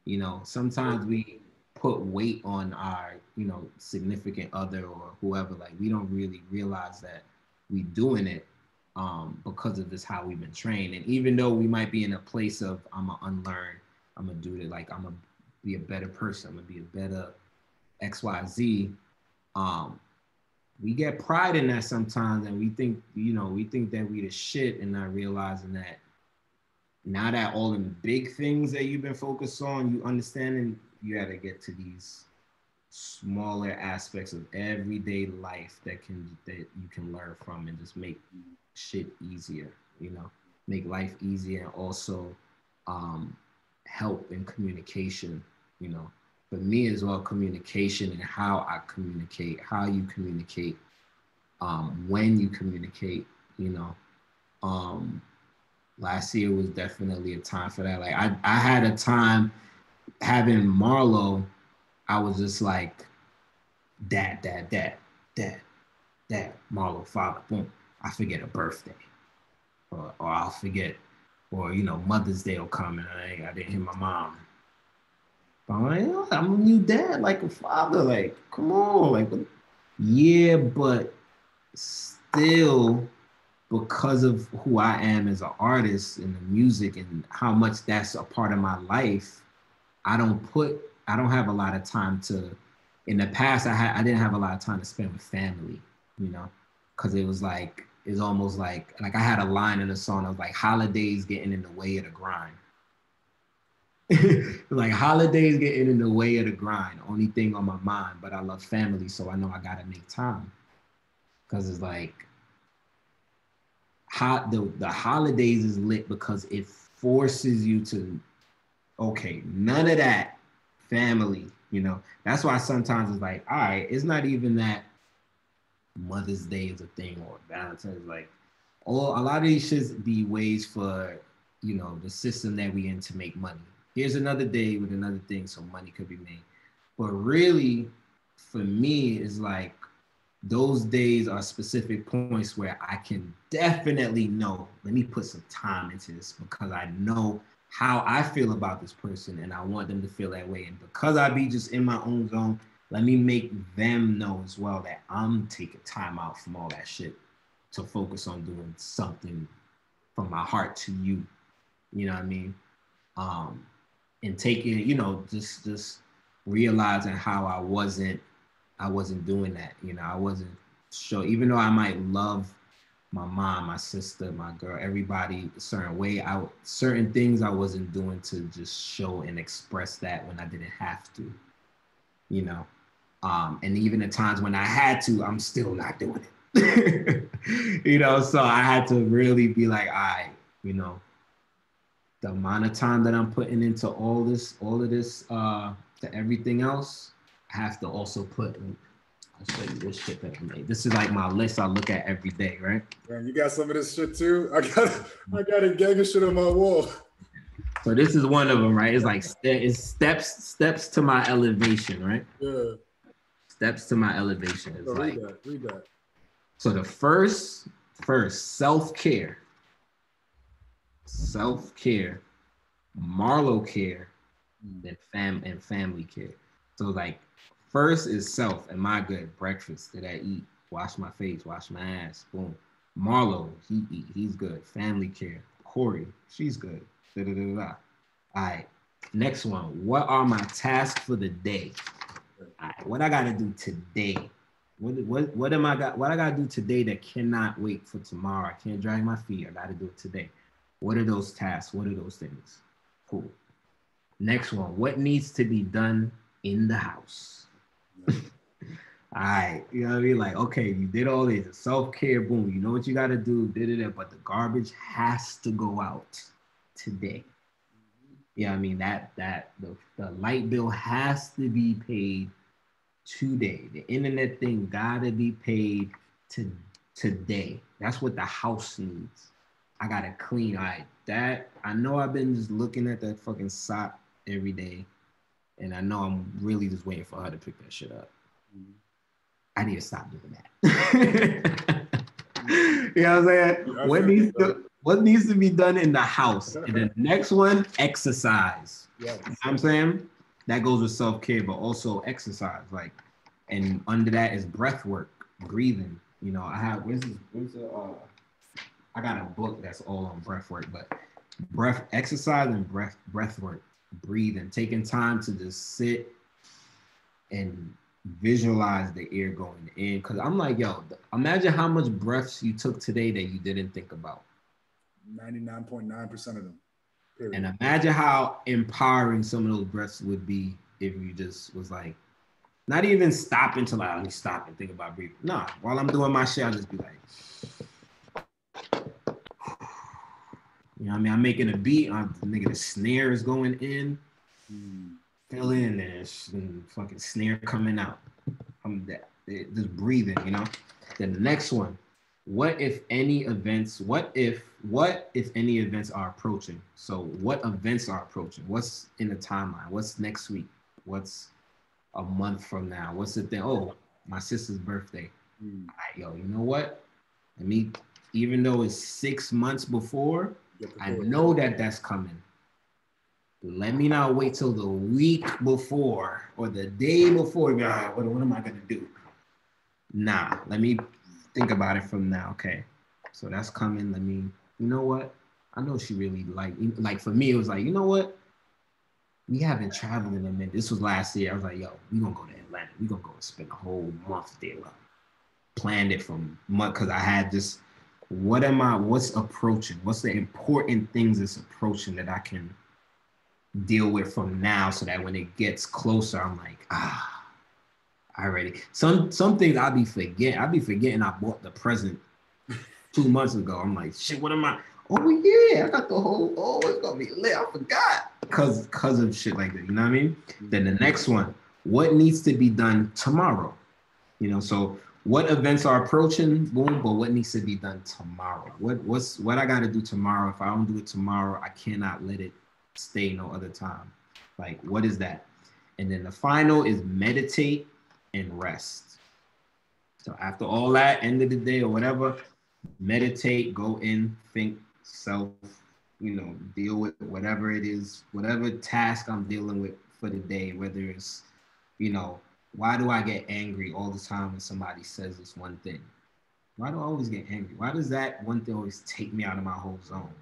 You know, sometimes we put weight on our, you know, significant other or whoever. Like we don't really realize that we're doing it um, because of this how we've been trained. And even though we might be in a place of I'm gonna unlearn, I'm gonna do it. Like I'm gonna be a better person. I'm gonna be a better X Y Z. Um, we get pride in that sometimes and we think you know we think that we the shit and not realizing that now that all the big things that you've been focused on you understanding you got to get to these smaller aspects of everyday life that can that you can learn from and just make shit easier you know make life easier and also um, help in communication you know for me as well communication and how I communicate, how you communicate, um, when you communicate, you know. Um, last year was definitely a time for that. Like I, I had a time having Marlo, I was just like, dad, dad, dad, dad, dad, Marlo, father, boom. I forget a birthday. Or, or I'll forget, or you know, Mother's Day will come and I, I didn't hear my mom I'm like, I'm a new dad, like a father. Like, come on, like, yeah, but still, because of who I am as an artist and the music and how much that's a part of my life, I don't put, I don't have a lot of time to. In the past, I had, I didn't have a lot of time to spend with family, you know, because it was like, it's almost like, like I had a line in the song. Was like, holidays getting in the way of the grind like holidays getting in the way of the grind. Only thing on my mind, but I love family, so I know I gotta make time. Cause it's like hot the, the holidays is lit because it forces you to okay, none of that family, you know. That's why sometimes it's like, all right, it's not even that Mother's Day is a thing or Valentine's like all a lot of these should be ways for you know the system that we in to make money here's another day with another thing so money could be made. But really, for me, is like those days are specific points where I can definitely know, let me put some time into this because I know how I feel about this person and I want them to feel that way. And because I be just in my own zone, let me make them know as well that I'm taking time out from all that shit to focus on doing something from my heart to you. You know what I mean? Um, and taking, you know, just just realizing how I wasn't I wasn't doing that. You know, I wasn't show, even though I might love my mom, my sister, my girl, everybody a certain way. I certain things I wasn't doing to just show and express that when I didn't have to, you know. Um, and even at times when I had to, I'm still not doing it. you know, so I had to really be like, I, you know, the amount of time that I'm putting into all this, all of this, uh, to everything else, I have to also put I'll show you this shit that I made. This is like my list I look at every day, right? Man, you got some of this shit too. I got I got a gang of shit on my wall. So this is one of them, right? It's like it's steps steps to my elevation, right? Yeah. Steps to my elevation. It's oh, like read that. Read that. So the first first self care, self care, Marlo care, mm. then fam and family care. So like First is self. Am I good? Breakfast. Did I eat? Wash my face. Wash my ass. Boom. Marlo, he eat. He's good. Family care. Corey, she's good. Da, da, da, da. All right. Next one. What are my tasks for the day? All right. What I gotta do today? What, what, what am I got? What I gotta do today that cannot wait for tomorrow? I can't drag my feet. I gotta do it today. What are those tasks? What are those things? Cool. Next one. What needs to be done in the house? all right, you know what I mean? Like, okay, you did all this self care, boom. You know what you got to do, did it, but the garbage has to go out today. Yeah, I mean that that the, the light bill has to be paid today. The internet thing gotta be paid to today. That's what the house needs. I gotta clean. All right, that I know I've been just looking at that fucking sock every day and I know I'm really just waiting for her to pick that shit up. Mm-hmm. I need to stop doing that. you know what I'm saying? what needs to what needs to be done in the house? And the next one, exercise. Yes. You know I'm saying? That goes with self-care, but also exercise. Like, and under that is breath work, breathing. You know, I have where's this, where's the uh I got a book that's all on breath work, but breath exercise and breath breath work breathing, taking time to just sit and visualize the air going in. Cause I'm like, yo, imagine how much breaths you took today that you didn't think about. 99.9% of them. Period. And imagine how empowering some of those breaths would be if you just was like, not even stopping to like, let me stop and think about breathing. Nah, while I'm doing my shit, I'll just be like, You know what I mean? I'm making a beat. I'm nigga, the snare is going in. Mm. Fill in there, and fucking snare coming out. I'm that just breathing, you know. Then the next one. What if any events? What if what if any events are approaching? So what events are approaching? What's in the timeline? What's next week? What's a month from now? What's the thing? Oh, my sister's birthday. Mm. Right, yo, you know what? Let me, even though it's six months before, I know that that's coming. Let me not wait till the week before or the day before. Be like, what, what am I gonna do? Nah, let me think about it from now. Okay, so that's coming. Let me. You know what? I know she really like. Like for me, it was like, you know what? We haven't traveled in a minute. This was last year. I was like, yo, we gonna go to Atlanta. We gonna go and spend a whole month there. Planned it from month because I had this what am I, what's approaching? What's the important things that's approaching that I can deal with from now so that when it gets closer, I'm like, ah, I already. Some some things I'll be forgetting. I'll be forgetting I bought the present two months ago. I'm like, shit, what am I? Oh yeah, I got the whole, oh, it's gonna be lit. I forgot. Cause cause of shit like that. You know what I mean? Then the next one, what needs to be done tomorrow? You know, so what events are approaching, boom, but what needs to be done tomorrow? What what's what I gotta do tomorrow? If I don't do it tomorrow, I cannot let it stay no other time. Like, what is that? And then the final is meditate and rest. So after all that, end of the day or whatever, meditate, go in, think, self, you know, deal with whatever it is, whatever task I'm dealing with for the day, whether it's, you know, why do I get angry all the time when somebody says this one thing? Why do I always get angry? Why does that one thing always take me out of my whole zone?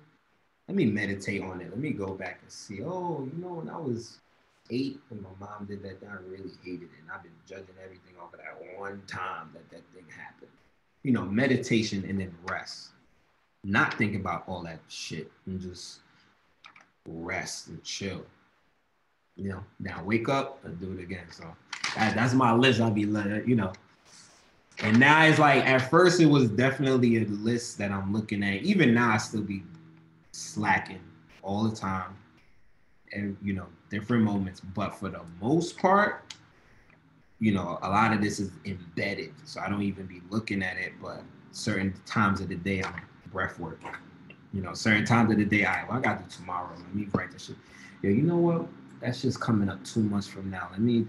Let me meditate on it. Let me go back and see. Oh, you know, when I was eight when my mom did that. I really hated it, and I've been judging everything off of that one time that that thing happened. You know, meditation and then rest. Not think about all that shit and just rest and chill. You know, now wake up and do it again. So that, that's my list. I'll be letting you know. And now it's like at first it was definitely a list that I'm looking at. Even now I still be slacking all the time. And you know, different moments. But for the most part, you know, a lot of this is embedded. So I don't even be looking at it, but certain times of the day I'm breath work. You know, certain times of the day, I well, I gotta do tomorrow. Let me write this shit. Yeah, you know what? That's just coming up two months from now. Let me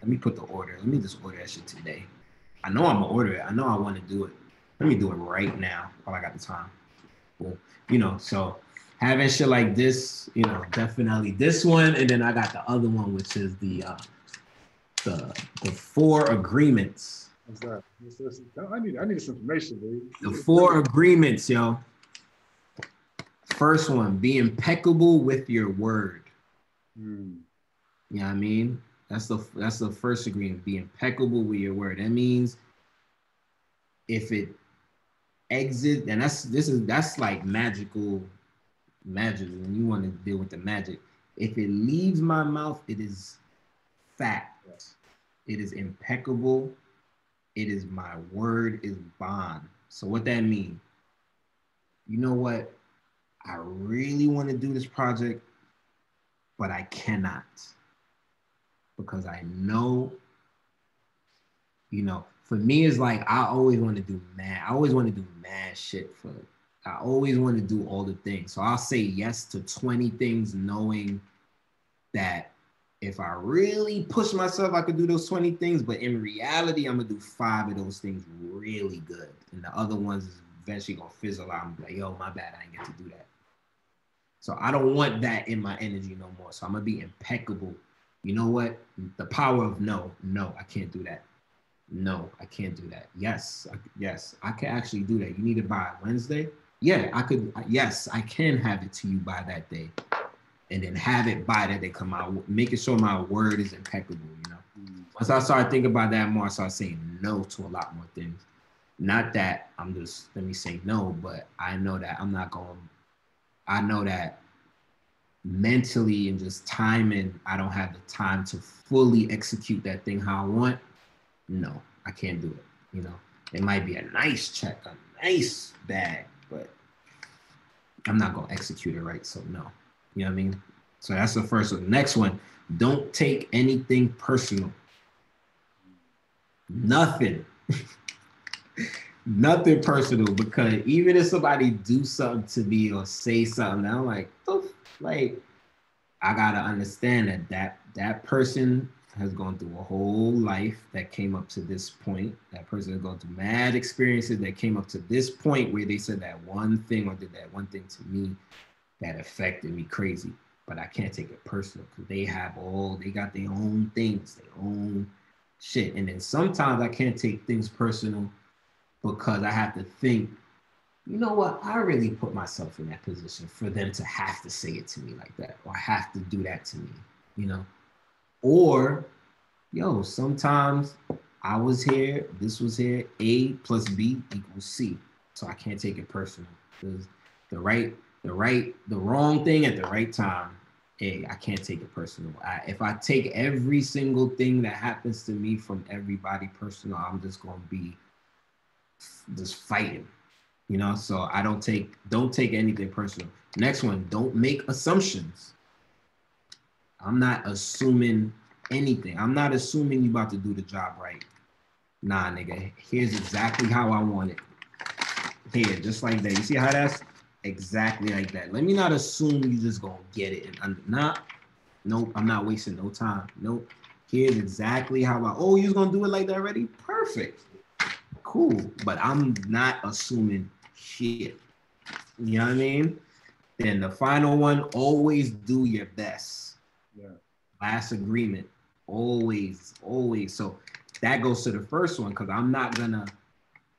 let me put the order. Let me just order that shit today. I know I'm gonna order it. I know I want to do it. Let me do it right now while I got the time. Well, you know, so having shit like this, you know, definitely this one, and then I got the other one, which is the uh the the four agreements. What's that? What's this? I need I need this information, dude. The four agreements, yo. First one, be impeccable with your word. Mm. You know what I mean? That's the that's the first agreement. Be impeccable with your word. That means if it exit, and that's this is that's like magical magic. When you want to deal with the magic, if it leaves my mouth, it is fact. It is impeccable. It is my word is bond. So what that mean? You know what? I really want to do this project, but I cannot because I know, you know, for me, it's like I always want to do mad. I always want to do mad shit for. I always want to do all the things. So I'll say yes to 20 things, knowing that if I really push myself, I could do those 20 things. But in reality, I'm gonna do five of those things really good. And the other ones is eventually gonna fizzle out. I'm like, yo, my bad, I didn't get to do that. So I don't want that in my energy no more. So I'm gonna be impeccable you know what? The power of no, no, I can't do that. No, I can't do that. Yes, I, yes, I can actually do that. You need it by Wednesday. Yeah, I could. Yes, I can have it to you by that day, and then have it by that day. Come out, making sure my word is impeccable. You know. Once I started thinking about that more, I started saying no to a lot more things. Not that I'm just let me say no, but I know that I'm not going. I know that mentally and just timing, I don't have the time to fully execute that thing how I want, no, I can't do it. You know, it might be a nice check, a nice bag, but I'm not gonna execute it right. So no, you know what I mean. So that's the first one. Next one, don't take anything personal. Nothing. Nothing personal because even if somebody do something to me or say something, I'm like, oh, like I gotta understand that that that person has gone through a whole life that came up to this point. That person has gone through mad experiences that came up to this point where they said that one thing or did that one thing to me that affected me crazy. But I can't take it personal because they have all they got their own things, their own shit. And then sometimes I can't take things personal because I have to think you know what? I really put myself in that position for them to have to say it to me like that or have to do that to me, you know? Or, yo, sometimes I was here, this was here, A plus B equals C. So I can't take it personal. Because the right, the right, the wrong thing at the right time, A, I can't take it personal. I, if I take every single thing that happens to me from everybody personal, I'm just gonna be just fighting you know? So i don't take don't take anything personal. Next one don't make assumptions. I'm not assuming anything. I'm not assuming you about to do the job right. Nah nigga here's exactly how i want it. Here just like that. You see how that's exactly like that. Let me not assume you just gonna get it and under nah. Nope i'm not wasting no time. Nope. Here's exactly how i oh you're gonna do it like that already? Perfect cool but i'm not assuming shit. You know what I mean? Then the final one, always do your best. Yeah. Last agreement, always, always. So that goes to the first one because I'm not gonna,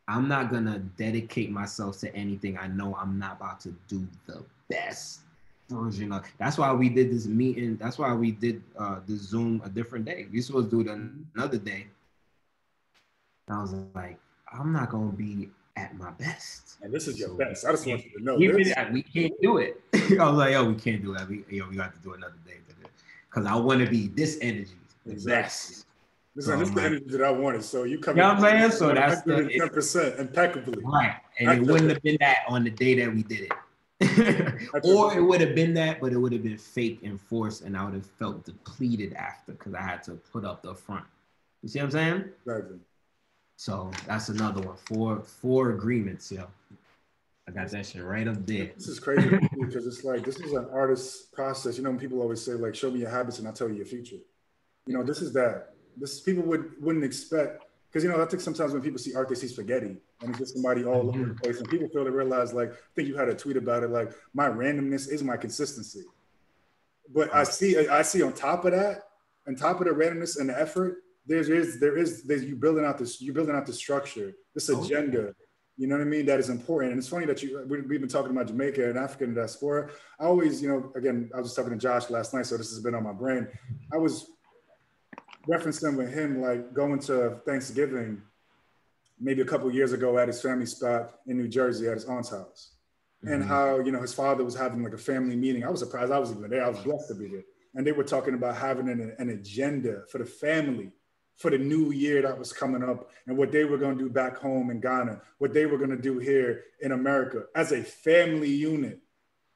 I'm not gonna dedicate myself to anything I know I'm not about to do the best version of. That's why we did this meeting. That's why we did uh, the Zoom a different day. We supposed to do it another day. I was like, I'm not gonna be at my best. And this is your best. I just want you to know Even we can't do it. I was like, yo, we can't do that. We, yo, we got to do another day because I want to be this energy, the Exactly. best. This, So, is this is the energy that I wanted. So you come You know what I'm saying? So that's the- ten percent impeccably. Right. And it wouldn't have been that on the day that we did it. or it would have been that, but it would have been fake and forced, and I would have felt depleted after because I had to put up the front. You see what I'm saying? Exactly. So that's another one. Four four agreements, yo. I got that shit right up there. This is crazy because it's like this is an artist's process. You know, when people always say like, "Show me your habits, and I'll tell you your future." You know, this is that. This people would wouldn't expect because you know I think sometimes when people see art, they see spaghetti, and it's just somebody all over the mm-hmm. place, and people feel to realize like I think you had a tweet about it like my randomness is my consistency. But I see I see on top of that, on top of the randomness and the effort, there's is there is there's you building out this you building out the structure, this Oh, agenda. You know what I mean? That is important. And it's funny that you we, we've been talking about Jamaica and African diaspora. I always, you know, again, I was just talking to Josh last night, so this has been on my brain. I was referencing with him like going to Thanksgiving maybe a couple years ago at his family spot in New Jersey at his aunt's house. And Mhm. how, you know, his father was having like a family meeting. I was surprised I was even there. I was blessed to be there. And they were talking about having an, an agenda for the family for the new year that was coming up and what they were going to do back home in Ghana, what they were going to do here in America as a family unit.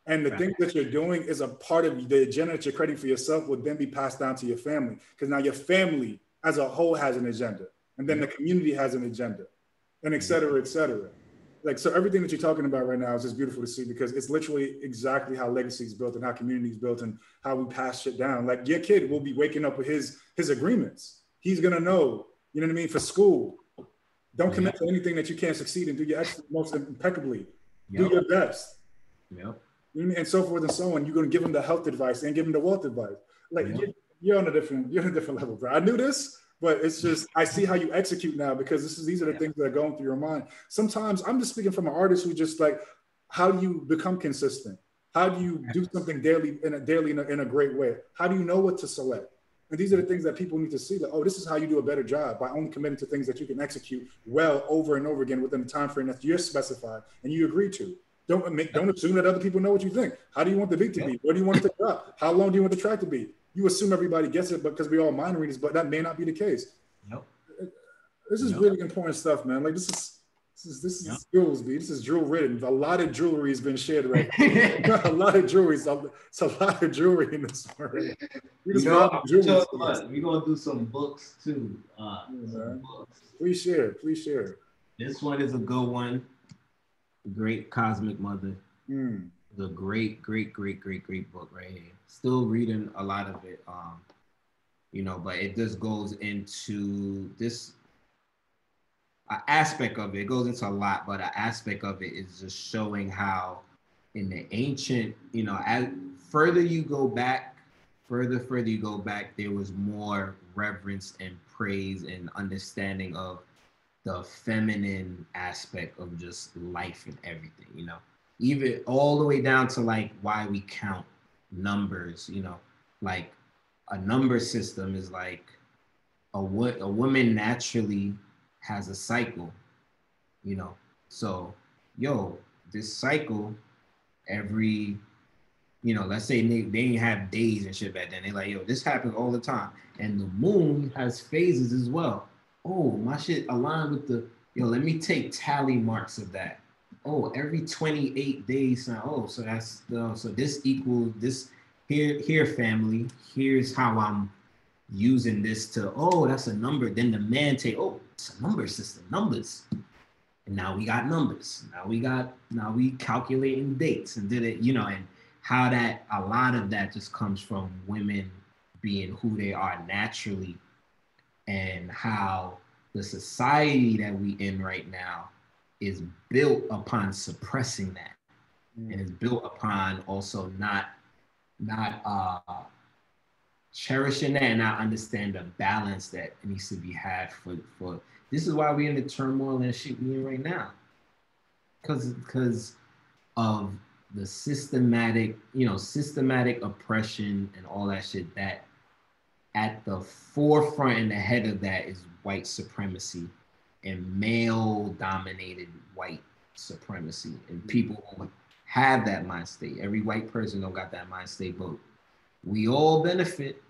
And the Right. things that you're doing is a part of the agenda that you're creating for yourself will then be passed down to your family. Because now your family as a whole has an agenda. And then the community has an agenda. And et cetera, et cetera. Like so everything that you're talking about right now is just beautiful to see because it's literally exactly how legacy is built and how community is built and how we pass shit down. Like your kid will be waking up with his his agreements. He's gonna know, you know what I mean, for school. Don't commit to anything that you can't succeed and do your most impeccably. Do your best. Yep. You know I mean? And so forth and so on. You're gonna give him the health advice and give him the wealth advice. Like Yeah. you're, you're on a different, you're on a different level, bro. I knew this, but it's just I see how you execute now because this is these are the Yeah. things that are going through your mind. Sometimes I'm just speaking from an artist who just like, how do you become consistent? How do you do something daily in a daily in a, in a great way? How do you know what to select? And these are the things that people need to see. Like, oh, this is how you do a better job by only committing to things that you can execute well over and over again within the time frame that you're specified and you agree to. Don't make, don't assume that other people know what you think. How do you want the beat to be? Where do you want it to drop? How long do you want the track to be? You assume everybody gets it, because we all mind readers, but that may not be the case. Yep. This is Yep. really important stuff, man. Like this is this is this is Yep. jewels, B. This is jewel written. A lot of jewelry has been shared right now. a lot of jewelry. It's a, it's a lot of jewelry in this one. We just know, so We're gonna do some books too. Uh, Yeah, some man. books. Please share. Please share. This one is a good one. Great Cosmic Mother. Mm. It's a great, great, great, great, great book right here. Still reading a lot of it. Um, you know, but it just goes into this a aspect of it. It goes into a lot, but an aspect of it is just showing how in the ancient, you know, as further you go back, further, further you go back, there was more reverence and praise and understanding of the feminine aspect of just life and everything, you know, even all the way down to like why we count numbers, you know, like a number system is like a, wo- a woman naturally has a cycle, you know, so yo, this cycle every you know, let's say they, they didn't have days and shit back then. They like, yo, this happens all the time. And the moon has phases as well. Oh, my shit aligned with the, yo, let me take tally marks of that. Oh, every 28 days. now, Oh, so that's the, so this equals this here, here family. Here's how I'm using this to, oh, that's a number. Then the man take, oh, it's a number system, numbers. And now we got numbers. Now we got, now we calculating dates and did it, you know, and how that a lot of that just comes from women being who they are naturally and how the society that we in right now is built upon suppressing that and is built upon also not not uh cherishing that and not understand the balance that needs to be had for for this is why we're in the turmoil and shit we're in right now. Because because of the systematic, you know, systematic oppression and all that shit that at the forefront and the head of that is white supremacy and male dominated white supremacy. And mm-hmm. people who have that mind state. Every white person don't got that mind state, but we all benefit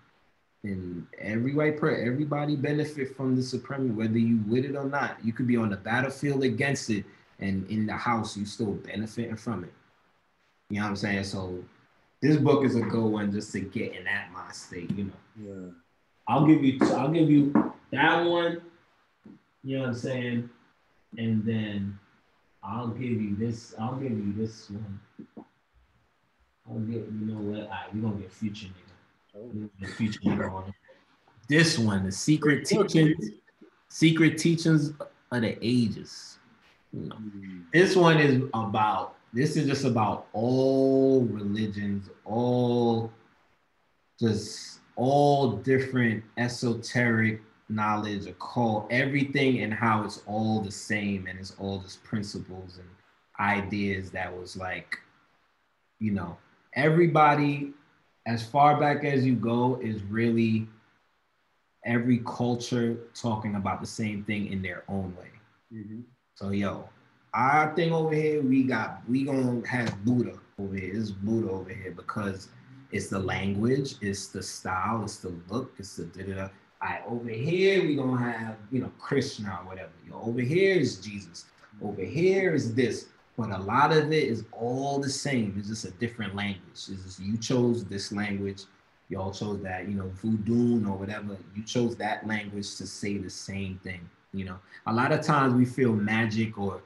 and every white person, everybody benefit from the supremacy, whether you with it or not. You could be on the battlefield against it and in the house, you still benefiting from it. You know what I'm saying? So this book is a good one just to get in that mind state, you know. Yeah. I'll give you I'll give you that one, you know what I'm saying? And then I'll give you this, I'll give you this one. I'll get you know what? All right, we're gonna get future. Future This one, the secret teachings, secret teachings of the ages. You know, this one is about this is just about all religions, all just all different esoteric knowledge, occult, everything and how it's all the same and it's all just principles and ideas that was like, you know, everybody as far back as you go is really every culture talking about the same thing in their own way. Mm-hmm. So yo, our thing over here, we got we gonna have Buddha over here. It's Buddha over here because it's the language, it's the style, it's the look, it's the da da. All right, over here we gonna have you know Krishna or whatever. Yo, over here is Jesus. Over here is this. But a lot of it is all the same. It's just a different language. It's just you chose this language. Y'all chose that, you know, voodoo or whatever. You chose that language to say the same thing. You know, a lot of times we feel magic or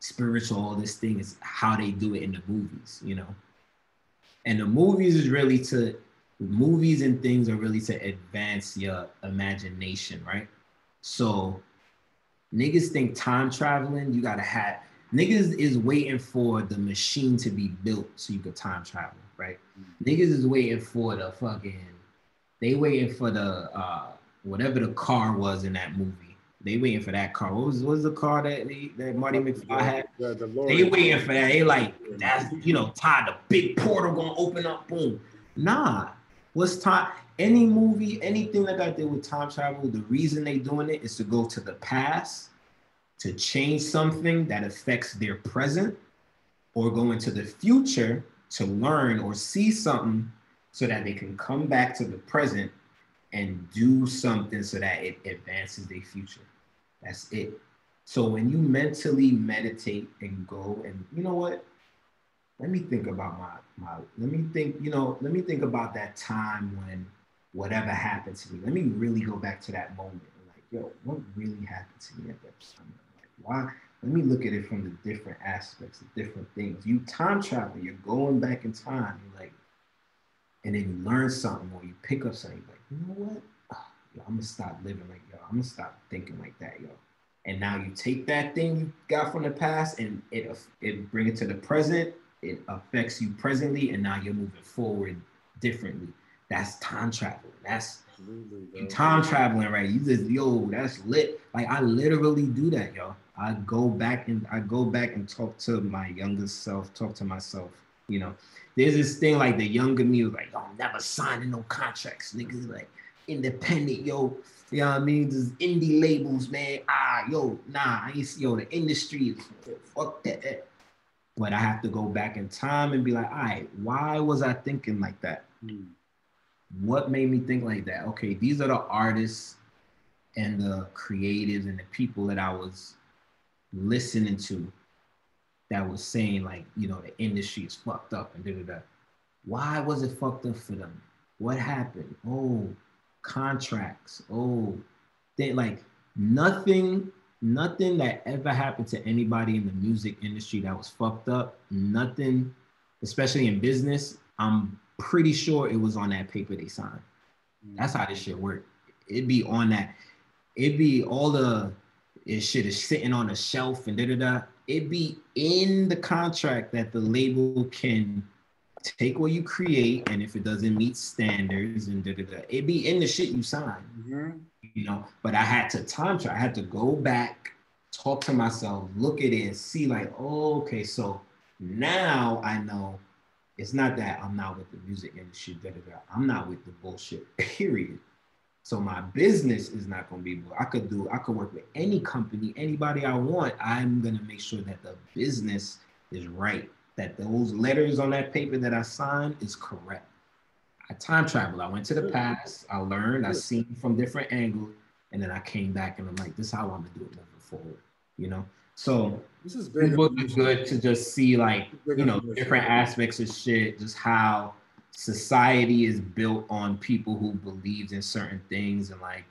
spiritual, all this thing is how they do it in the movies, you know. And the movies is really to movies and things are really to advance your imagination, right? So niggas think time traveling, you gotta have niggas is waiting for the machine to be built so you could time travel, right? Mm-hmm. Niggas is waiting for the fucking they waiting for the uh whatever the car was in that movie they waiting for that car. What was what was the car that they, that Marty McFly had? Yeah, the they waiting for that. They like that's you know Todd the big portal gonna open up. Boom. Nah. What's time? Any movie, anything that got there with time travel, the reason they doing it is to go to the past to change something that affects their present, or go into the future to learn or see something so that they can come back to the present and do something so that it advances their future. That's it. So when you mentally meditate and go and you know what? Let me think about my my let me think, you know, let me think about that time when whatever happened to me. Let me really go back to that moment like, yo, what really happened to me at that time? Why? Let me look at it from the different aspects, the different things. You time travel, you're going back in time, you're like, and then you learn something or you pick up something, like, you know what? Oh, yo, I'm gonna stop living like yo. I'm gonna stop thinking like that, yo. And now you take that thing you got from the past and it it bring it to the present. It affects you presently, and now you're moving forward differently. That's time travel. That's you time traveling, right? You just yo, that's lit. Like I literally do that, yo. I go back and I go back and talk to my younger self, talk to myself. You know, there's this thing like the younger me was like, yo, I'm never signing no contracts, niggas. Like independent, yo. You know what I mean? Just indie labels, man. Ah, yo, nah, I ain't see yo, the industry is fuck that. But I have to go back in time and be like, all right, why was I thinking like that? Hmm. What made me think like that? Okay, these are the artists and the creatives and the people that I was listening to that was saying like, you know, the industry is fucked up and da da da. Why was it fucked up for them? What happened? Oh, contracts. Oh, they like nothing, nothing that ever happened to anybody in the music industry that was fucked up. Nothing, especially in business. I'm pretty sure it was on that paper they signed. Mm. That's how this shit worked. It'd be on that. It'd be all the it shit is sitting on a shelf and da da da. It'd be in the contract that the label can take what you create, and if it doesn't meet standards and da da da, it be in the shit you sign. Mm-hmm. You know, but I had to time try. I had to go back, talk to myself, look at it, and see like, oh, okay, so Now I know it's not that I'm not with the music industry, da, da, da. I'm not with the bullshit, period. So my business is not gonna be, I could do, I could work with any company, anybody I want. I'm gonna make sure that the business is right, that those letters on that paper that I signed is correct. I time traveled. I went to the past, I learned, I seen from different angles, and then I came back and I'm like, this is how I'm gonna do it moving forward, you know? So this is is good to just see like you know different aspects of shit, just how society is built on people who believed in certain things and like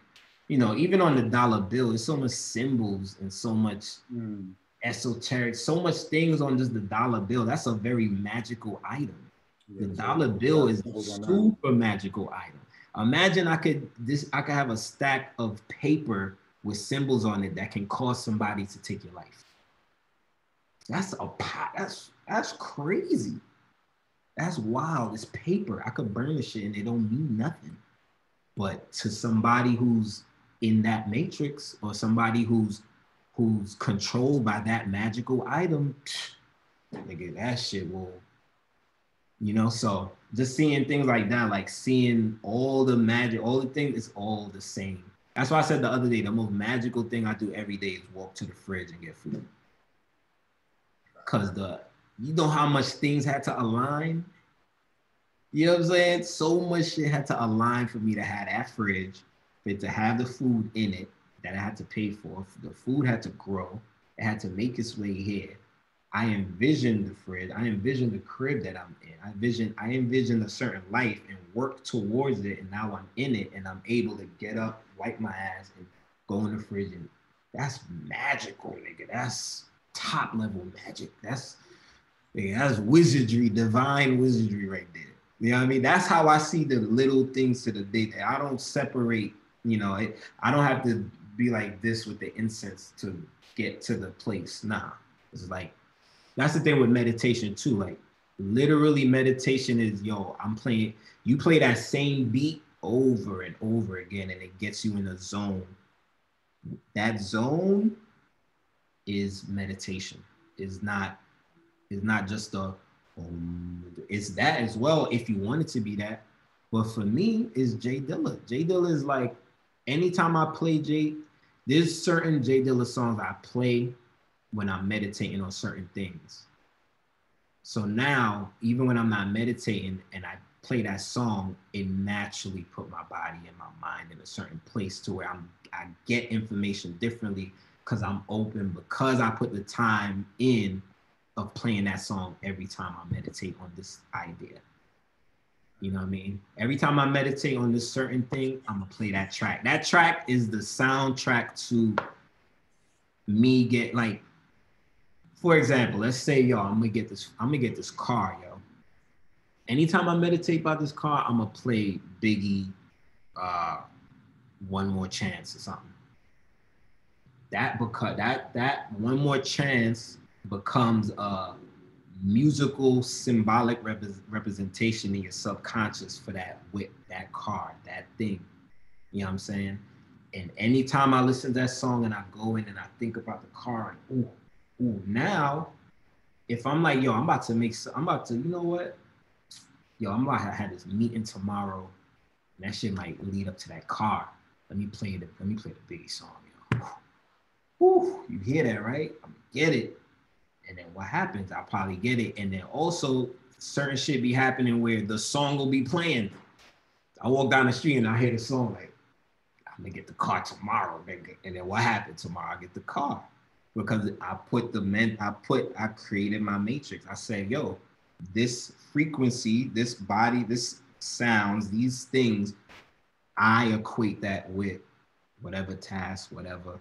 you know even on the dollar bill there's so much symbols and so much mm. esoteric so much things on just the dollar bill that's a very magical item yeah, the dollar bill is a super magical item imagine i could this i could have a stack of paper with symbols on it that can cause somebody to take your life. That's a pot. That's that's crazy. That's wild. It's paper. I could burn the shit and it don't mean nothing. But to somebody who's in that matrix or somebody who's who's controlled by that magical item, nigga, that shit will, you know. So just seeing things like that, like seeing all the magic, all the things, it's all the same. That's why I said the other day, the most magical thing I do every day is walk to the fridge and get food. Cause the you know how much things had to align. You know what I'm saying? So much shit had to align for me to have that fridge, for to have the food in it that I had to pay for. The food had to grow. It had to make its way here. I envisioned the fridge. I envisioned the crib that I'm in. I envision I envisioned a certain life and work towards it. And now I'm in it and I'm able to get up, wipe my ass, and go in the fridge. And that's magical, nigga. That's top level magic. That's nigga, that's wizardry, divine wizardry right there. You know what I mean? That's how I see the little things to the day that I don't separate, you know, I, I don't have to be like this with the incense to get to the place. Nah. It's like that's the thing with meditation too. Like literally meditation is yo, I'm playing, you play that same beat over and over again, and it gets you in a zone. That zone is meditation. Is not is not just a um, it's that as well if you want it to be that. But for me, is J Dilla. J Dilla is like anytime I play J, there's certain J Dilla songs I play when I'm meditating on certain things. So now, even when I'm not meditating and I play that song, it naturally put my body and my mind in a certain place to where I'm I get information differently because I'm open because I put the time in of playing that song every time I meditate on this idea. You know what I mean? Every time I meditate on this certain thing, I'm gonna play that track. That track is the soundtrack to me get like for example, let's say, yo, I'm gonna get this, I'm gonna get this car, yo. Anytime I meditate about this car, I'm gonna play Biggie, uh, one more chance or something. That because that that one more chance becomes a musical symbolic rep- representation in your subconscious for that whip, that car, that thing. You know what I'm saying? And anytime I listen to that song and I go in and I think about the car and oh, Ooh, now, if I'm like, yo, I'm about to make, I'm about to, you know what? Yo, I'm about to have this meeting tomorrow, and that shit might lead up to that car. Let me play the, let me play the Biggie song, yo. Ooh, you hear that, right? I'm get it. And then what happens? I'll probably get it. And then also certain shit be happening where the song will be playing. I walk down the street and I hear the song like, I'm gonna get the car tomorrow, nigga. And then what happened tomorrow? I get the car because I put the men, I put, I created my matrix. I said, yo, this frequency, this body, this sounds, these things, I equate that with whatever task, whatever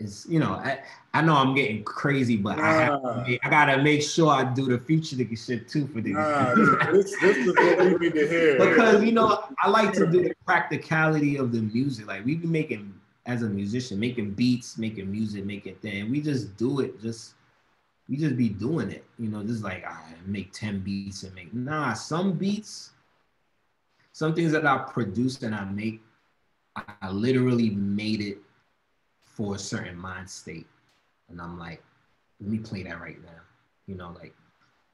is, you know, I, I know I'm getting crazy, but nah. I have to, I gotta make sure I do the future nigga shit too for this. Nah, this, this is what we need to hear. because you know, I like to do the practicality of the music. Like we've been making as a musician, making beats, making music, making things. We just do it. Just we just be doing it. You know, just like I make 10 beats and make nah, some beats, some things that I produce and I make, I literally made it for a certain mind state. And I'm like, let me play that right now. You know, like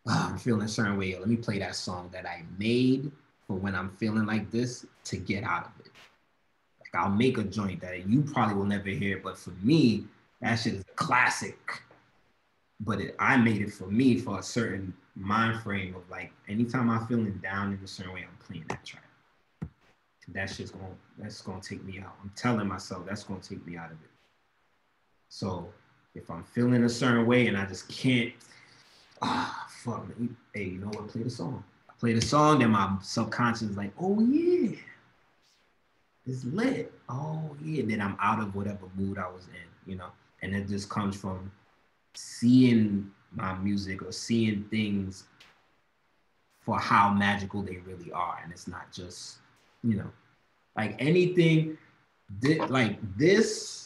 oh, I'm feeling a certain way. Let me play that song that I made for when I'm feeling like this to get out of it. Like I'll make a joint that you probably will never hear, but for me, that shit is a classic. But it, I made it for me for a certain mind frame of like anytime I'm feeling down in a certain way, I'm playing that track. That's just gonna that's gonna take me out. I'm telling myself that's gonna take me out of it. So if I'm feeling a certain way and I just can't, ah, fuck, me. hey, you know what? Play the song. I play the song, then my subconscious is like, oh yeah, it's lit. Oh yeah. And Then I'm out of whatever mood I was in, you know. And it just comes from seeing my music or seeing things for how magical they really are, and it's not just, you know, like anything. like this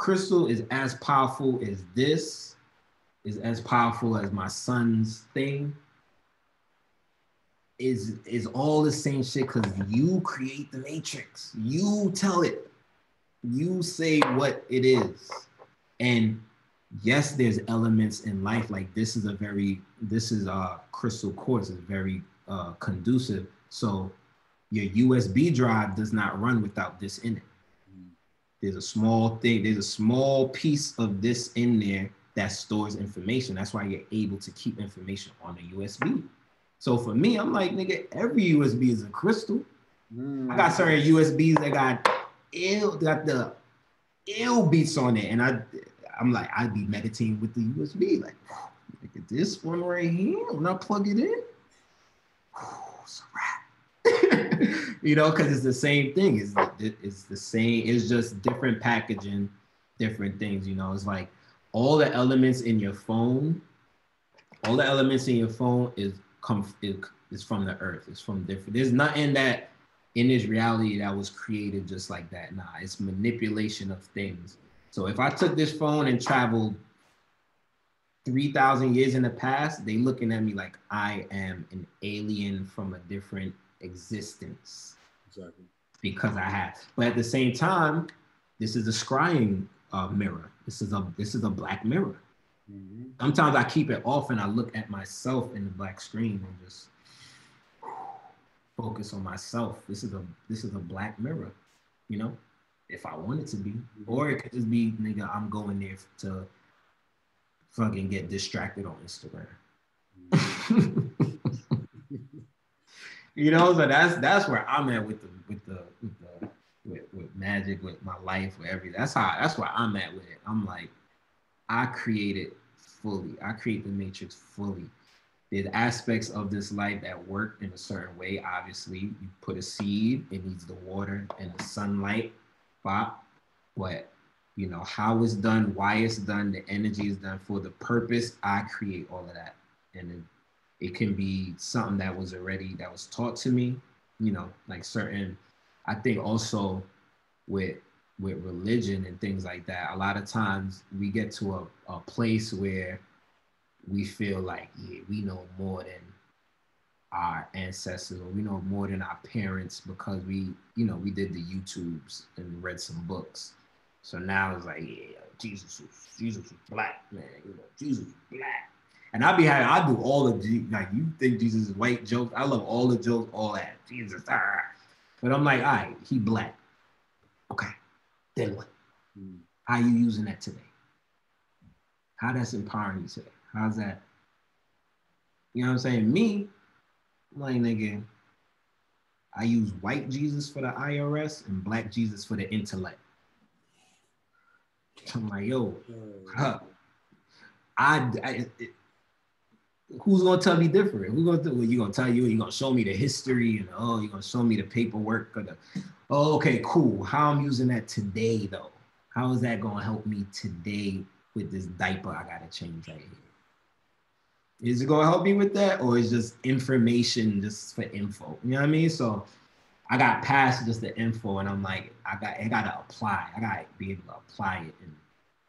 crystal is as powerful as this is as powerful as my son's thing. Is is all the same shit because you create the matrix. You tell it. You say what it is. And yes there's elements in life like this is a very this is a crystal quartz is very uh, conducive. So your usb drive does not run without this in it there's a small thing, there's a small piece of this in there that stores information. That's why you're able to keep information on a USB. So for me, I'm like, nigga, every USB is a crystal. Mm. I got certain USBs that got ill, got the ill beats on it. And I I'm like, I'd be meditating with the USB, like, look at this one right here. When I plug it in, it's a wrap. you know, because it's the same thing. It's, it's the same, it's just different packaging, different things, you know. It's like all the elements in your phone, all the elements in your phone is come is from the earth. It's from different. There's nothing that in this reality that was created just like that. Nah, it's manipulation of things. So if I took this phone and traveled 3,000 years in the past, they looking at me like I am an alien from a different existence. Exactly. Because I have. But at the same time, this is a scrying uh, mirror. This is a this is a black mirror. Mm-hmm. Sometimes I keep it off and I look at myself in the black screen and just focus on myself. This is a this is a black mirror, you know, if I want it to be, mm-hmm. or it could just be nigga. I'm going there to fucking get distracted on Instagram. Mm-hmm. You know, so that's that's where I'm at with the with the with the with, with magic, with my life, with everything. That's how that's where I'm at with it. I'm like, I create it fully. I create the matrix fully. There's aspects of this life that work in a certain way. Obviously, you put a seed, it needs the water and the sunlight, but but you know how it's done, why it's done, the energy is done for the purpose. I create all of that, and it can be something that was already that was taught to me you know like certain i think also with with religion and things like that a lot of times we get to a, a place where we feel like yeah we know more than our ancestors or we know more than our parents because we you know we did the youtubes and read some books. So now it's like yeah jesus was jesus was black man you know jesus was black and I be having, I do all the like you think Jesus is white jokes. I love all the jokes, all that Jesus. Ah. But I'm like, all right, he black. Okay, then what? Mm. How you using that today? How that's empowering you today? How's that? You know what I'm saying? Me, I'm like nigga, I use white Jesus for the IRS and black Jesus for the intellect. I'm like, yo, huh. I, I it, who's gonna tell me different? Who's gonna well, you gonna tell you? You gonna show me the history and oh, you gonna show me the paperwork or the oh, okay, cool. How I'm using that today though? How is that gonna help me today with this diaper I gotta change right here? Is it gonna help me with that, or is just information just for info? You know what I mean? So I got past just the info, and I'm like, I got I gotta apply. I gotta be able to apply it. And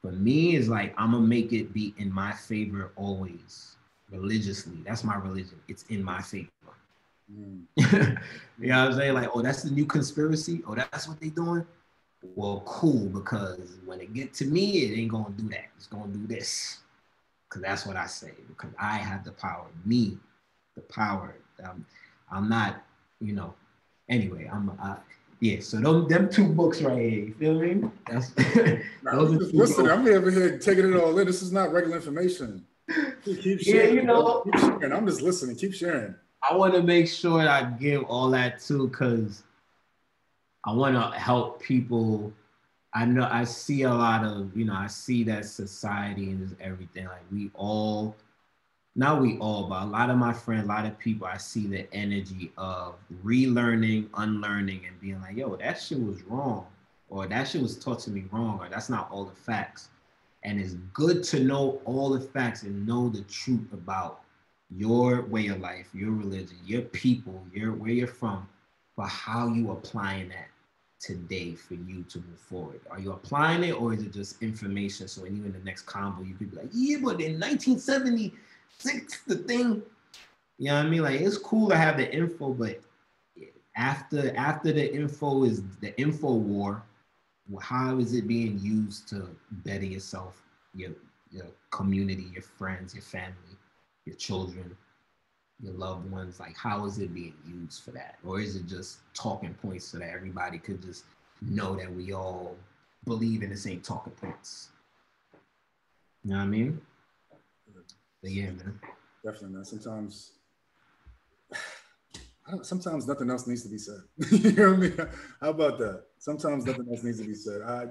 for me, it's like I'm gonna make it be in my favor always religiously. That's my religion. It's in my favor. Mm. you know what I'm saying? Like, oh, that's the new conspiracy. Oh, that's what they doing. Well, cool, because when it get to me, it ain't gonna do that. It's gonna do this. because that's what I say. Because I have the power, me, the power. Um, I'm not, you know. Anyway, I'm. I, yeah, so them, them two books right here, you feel me? That's those listen, I'm over here taking it all in. This is not regular information. Keep sharing. Yeah, you know. Keep sharing. I'm just listening. Keep sharing. I want to make sure I give all that too, because I want to help people. I know I see a lot of, you know, I see that society and everything. Like we all not we all, but a lot of my friends, a lot of people, I see the energy of relearning, unlearning, and being like, yo, that shit was wrong, or that shit was taught to me wrong, or that's not all the facts. And it's good to know all the facts and know the truth about your way of life, your religion, your people, your where you're from, but how you applying that today for you to move forward. Are you applying it or is it just information? So when you in the next combo, you could be like, yeah, but in 1976, the thing. You know what I mean? Like it's cool to have the info, but after after the info is the info war, how is it being used to better yourself, your your community, your friends, your family, your children, your loved ones? Like how is it being used for that? Or is it just talking points so that everybody could just know that we all believe in the same talking points? You know what I mean? But yeah, man. Definitely, man. Sometimes, sometimes nothing else needs to be said. you know what I mean? How about that? Sometimes nothing else needs to be said. I,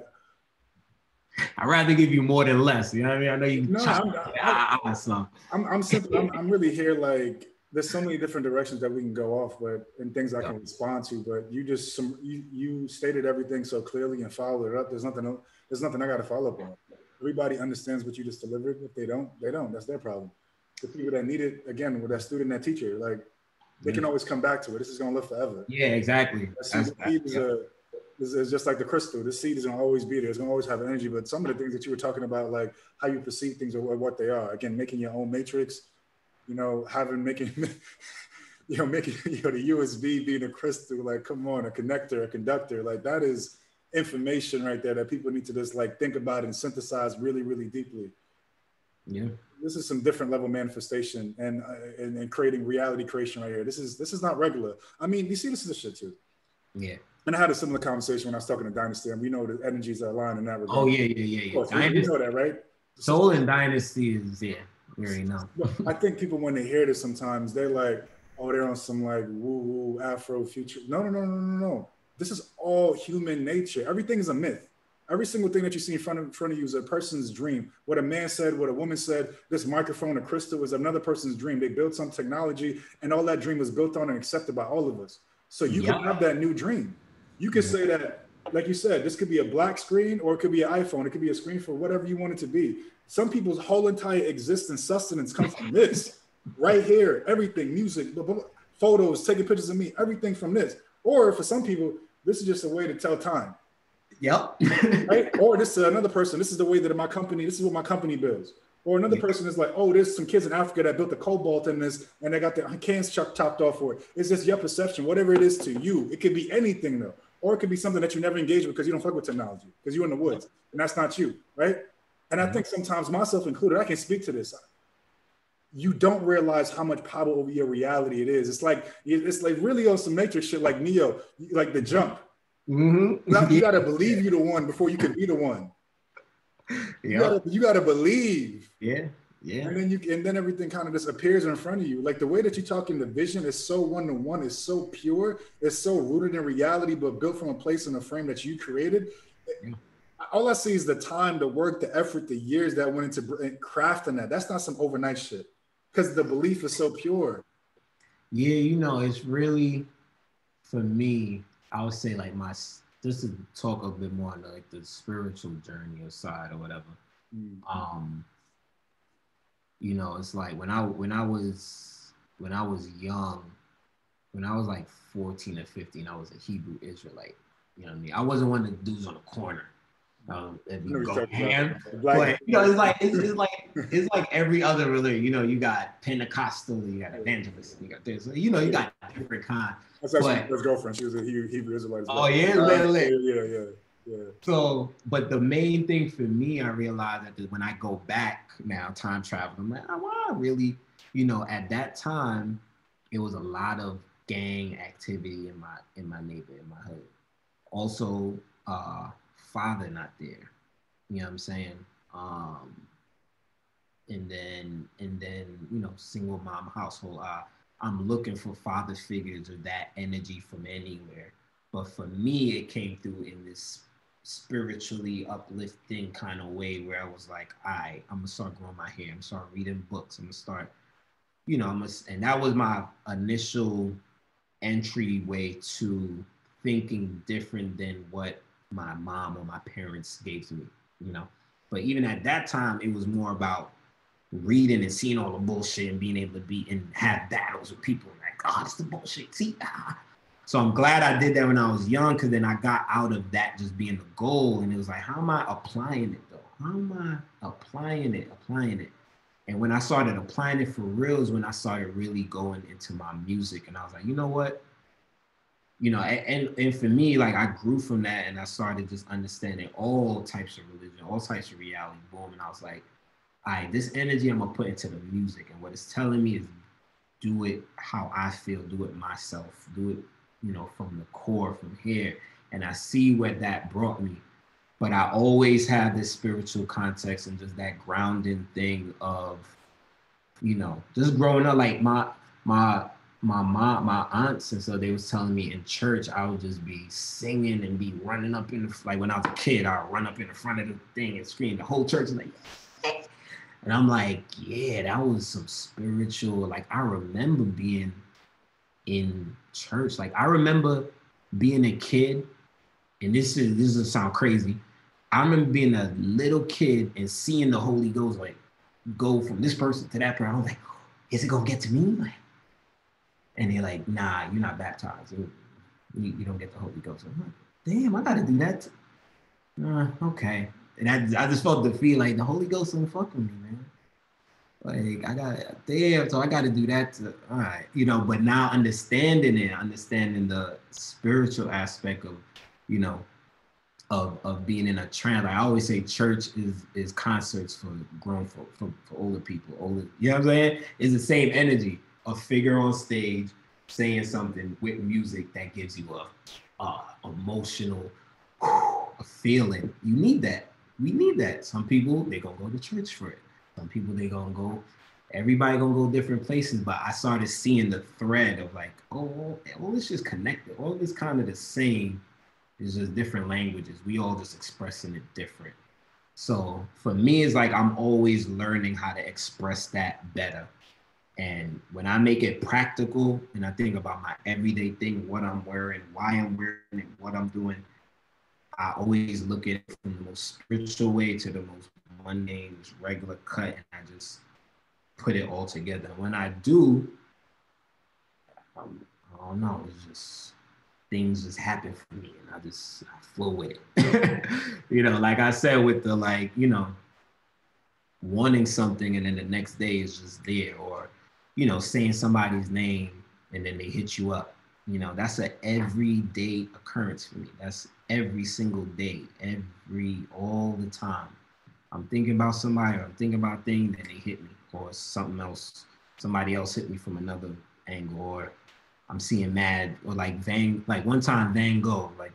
I'd rather give you more than less. You know what I mean? I know you. No, I'm, I'm, I'm, I'm, simply, I'm, I'm really here. Like, there's so many different directions that we can go off, but and things I can respond to. But you just some you you stated everything so clearly and followed it up. There's nothing. There's nothing I got to follow up on everybody understands what you just delivered. If they don't, they don't. That's their problem. The people that need it, again, with that student, that teacher, like they can mm. always come back to it. This is gonna live forever. Yeah, exactly. That seed is, a, is, is, just like the crystal. The seed is gonna always be there. It's gonna always have energy. But some of the things that you were talking about, like how you perceive things or what they are, again, making your own matrix. You know, having making. you know, making you know the USB being a crystal, like come on, a connector, a conductor, like that is information right there that people need to just like think about and synthesize really, really deeply. Yeah. This is some different level manifestation and, uh, and, and creating reality creation right here. This is this is not regular. I mean, you see, this is the shit too. Yeah. And I had a similar conversation when I was talking to Dynasty. and we know the energies are aligned in that regard. Oh yeah, yeah, yeah, yeah. Course, you know that, right? Soul and Dynasty is yeah. Already know. I think people when they hear this sometimes they're like, oh, they're on some like woo woo Afro future. No, no, no, no, no, no. This is all human nature. Everything is a myth. Every single thing that you see in front of, in front of you is a person's dream. What a man said, what a woman said, this microphone, a crystal was another person's dream. They built some technology and all that dream was built on and accepted by all of us. So you yeah. can have that new dream. You can say that, like you said, this could be a black screen or it could be an iPhone. It could be a screen for whatever you want it to be. Some people's whole entire existence, sustenance comes from this right here. Everything, music, photos, taking pictures of me, everything from this. Or for some people, this is just a way to tell time. Yep. right? Or this is another person. This is the way that my company, this is what my company builds. Or another person is like, oh, there's some kids in Africa that built a cobalt in this and they got their cans chopped, chopped off for it. It's just your perception, whatever it is to you. It could be anything though. Or it could be something that you never engage with because you don't fuck with technology, because you're in the woods and that's not you, right? And I mm-hmm. think sometimes myself included, I can speak to this you don't realize how much power over your reality it is. It's like it's like really on some matrix shit like Neo, like the jump. Mm-hmm. You gotta believe you're the one before you can be the one. You, gotta, you gotta believe. Yeah. Yeah. And then you and then everything kind of just appears in front of you. Like the way that you talk in the vision is so one to one, is so pure, it's so rooted in reality, but built from a place in a frame that you created. Yeah. All I see is the time, the work, the effort, the years that went into crafting that. That's not some overnight shit because the belief is so pure. Yeah, you know, it's really for me. I would say like my just to talk a bit more on like the spiritual journey or side or whatever. Mm-hmm. Um, you know, it's like when I when I was when I was young, when I was like 14 or 15, I was a Hebrew Israelite. You know what I mean? I wasn't one of the dudes on the corner um, you go ham. But you know, it's like it's, it's, like it's like every other religion. You know, you got Pentecostal, you got evangelist, you got this. You know, you got different kind. That's actually but, his girlfriend. She was a Hebrew Israelite. Oh yeah, uh, yeah, yeah, yeah, Yeah. So, but the main thing for me, I realized that when I go back now, time travel, I'm like, oh, wow, really, you know, at that time, it was a lot of gang activity in my in my neighbor in my hood. Also, uh, father not there. You know what I'm saying? Um, and then and then you know, single mom household. Uh, I'm looking for father figures or that energy from anywhere. But for me, it came through in this spiritually uplifting kind of way where I was like, I, right, I'm gonna start growing my hair. I'm gonna start reading books. I'm gonna start, you know, I'm gonna, and that was my initial entryway to thinking different than what my mom or my parents gave to me, you know. But even at that time, it was more about reading and seeing all the bullshit and being able to be and have battles with people like, oh, it's the bullshit. See, ah. So I'm glad I did that when I was young, because then I got out of that just being the goal. And it was like, how am I applying it though? How am I applying it, applying it? And when I started applying it for real is when I started really going into my music. And I was like, you know what? You know, and, and, for me, like I grew from that and I started just understanding all types of religion, all types of reality, boom. And I was like, all right, this energy I'm gonna put into the music, and what it's telling me is do it how I feel, do it myself, do it, you know, from the core, from here. And I see where that brought me. But I always have this spiritual context and just that grounding thing of, you know, just growing up, like my my my mom, my aunts, and so they was telling me in church, I would just be singing and be running up in the like when I was a kid, I'd run up in the front of the thing and scream. The whole church is like, and I'm like, yeah, that was some spiritual. Like I remember being in church. Like I remember being a kid, and this is this doesn't sound crazy. I remember being a little kid and seeing the Holy Ghost like go from this person to that person. I was like, is it gonna get to me? Like, and they're like, nah, you're not baptized. You, you, don't get the Holy Ghost. I'm like, damn, I gotta do that. Uh, okay and I, I just felt the feel like the Holy Ghost don't fuck with me, man. Like I got damn, so I got to do that. To, all right, you know. But now understanding it, understanding the spiritual aspect of, you know, of of being in a trance. I always say church is is concerts for grown folk, for, for older people. Older, you know what I'm saying? It's the same energy. A figure on stage saying something with music that gives you a, a emotional a feeling. You need that we need that. Some people they gonna go to church for it. Some people they gonna go. Everybody gonna go different places. But I started seeing the thread of like, oh, all this just connected. All this kind of the same. It's just different languages. We all just expressing it different. So for me, it's like I'm always learning how to express that better. And when I make it practical and I think about my everyday thing, what I'm wearing, why I'm wearing it, what I'm doing, I always look at it from the most spiritual way to the most mundane, just regular cut, and I just put it all together. When I do, um, I don't know, it's just things just happen for me, and I just I flow with it. you know, like I said, with the like, you know, wanting something, and then the next day is just there, or you know, saying somebody's name and then they hit you up. You know, that's an everyday occurrence for me. That's every single day, every all the time. I'm thinking about somebody, or I'm thinking about things, and they hit me, or something else. Somebody else hit me from another angle, or I'm seeing mad, or like Van, like one time Van Gogh, like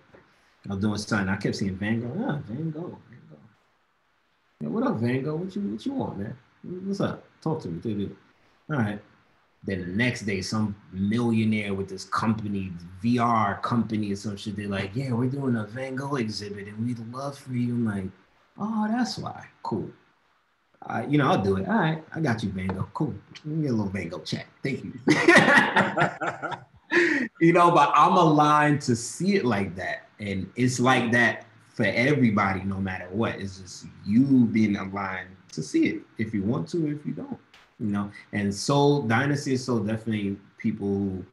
I was doing something, I kept seeing Van Gogh, yeah, Van Gogh, Van Gogh. Yeah, what up, Van Gogh? What you what you want, man? What's up? Talk to me. All right. Then the next day, some millionaire with this company, VR company or some shit, they're like, yeah, we're doing a Van Gogh exhibit and we'd love for you. I'm like, oh, that's why. Cool. You know, I'll do it. All right, I got you, Van Gogh. Cool. Let me get a little Van Gogh chat. Thank you. you know, but I'm aligned to see it like that. And it's like that for everybody, no matter what. It's just you being aligned to see it if you want to, if you don't you know. And Soul Dynasty is so definitely people who,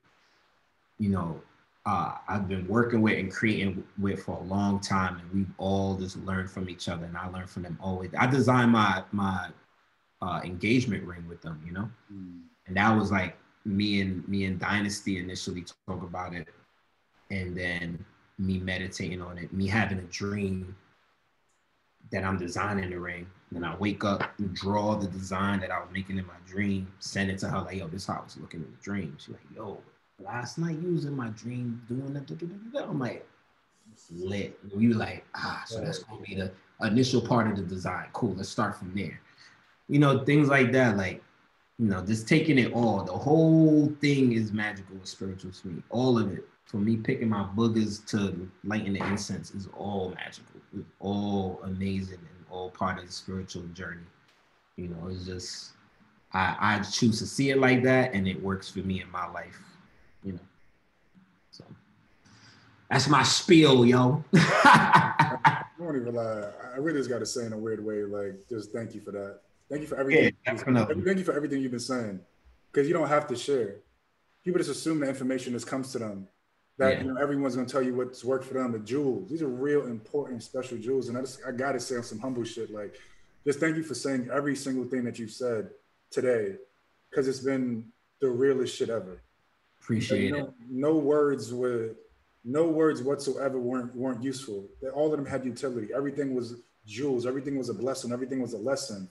you know, uh, I've been working with and creating with for a long time, and we've all just learned from each other, and I learned from them always. I designed my my uh, engagement ring with them, you know, mm. and that was like me and me and Dynasty initially talk about it, and then me meditating on it, me having a dream that I'm designing the ring. Then I wake up, and draw the design that I was making in my dream, send it to her like, yo, this how I was looking in the dream. She's like, yo, last night you was in my dream doing that. I'm like, lit. And you like, ah, so that's gonna be the initial part of the design. Cool, let's start from there. You know, things like that, like, you know, just taking it all. The whole thing is magical and spiritual to me. All of it. For me, picking my boogers to lighting the incense is all magical. It's all amazing and all part of the spiritual journey. You know, it's just I, I choose to see it like that and it works for me in my life, you know. So that's my spiel, yo. I won't even lie. I really just got to say in a weird way, like, just thank you for that. Thank you for everything. Yeah, thank you for everything you've been saying, because you don't have to share. People just assume the information just comes to them. That yeah. you know everyone's gonna tell you what's worked for them. The jewels, these are real important, special jewels. And I just I gotta say on some humble shit, like, just thank you for saying every single thing that you've said today, because it's been the realest shit ever. Appreciate you know, it. No words would no words whatsoever weren't weren't useful. All of them had utility. Everything was jewels. Everything was a blessing. Everything was a lesson.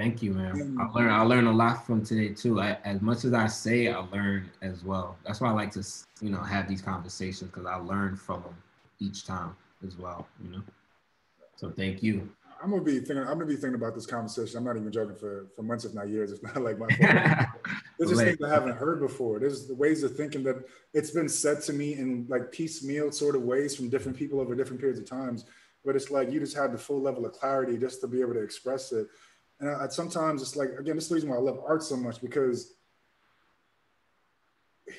Thank you, man. I mm-hmm. learned I learned a lot from today too. I, as much as I say, I learned as well. That's why I like to you know have these conversations because I learn from them each time as well. You know. So thank you. I'm gonna be thinking. I'm gonna be thinking about this conversation. I'm not even joking for for months, if not years. It's not like my. There's just things I haven't heard before. There's the ways of thinking that it's been said to me in like piecemeal sort of ways from different people over different periods of times. But it's like you just had the full level of clarity just to be able to express it. And I, sometimes it's like again, this is the reason why I love art so much because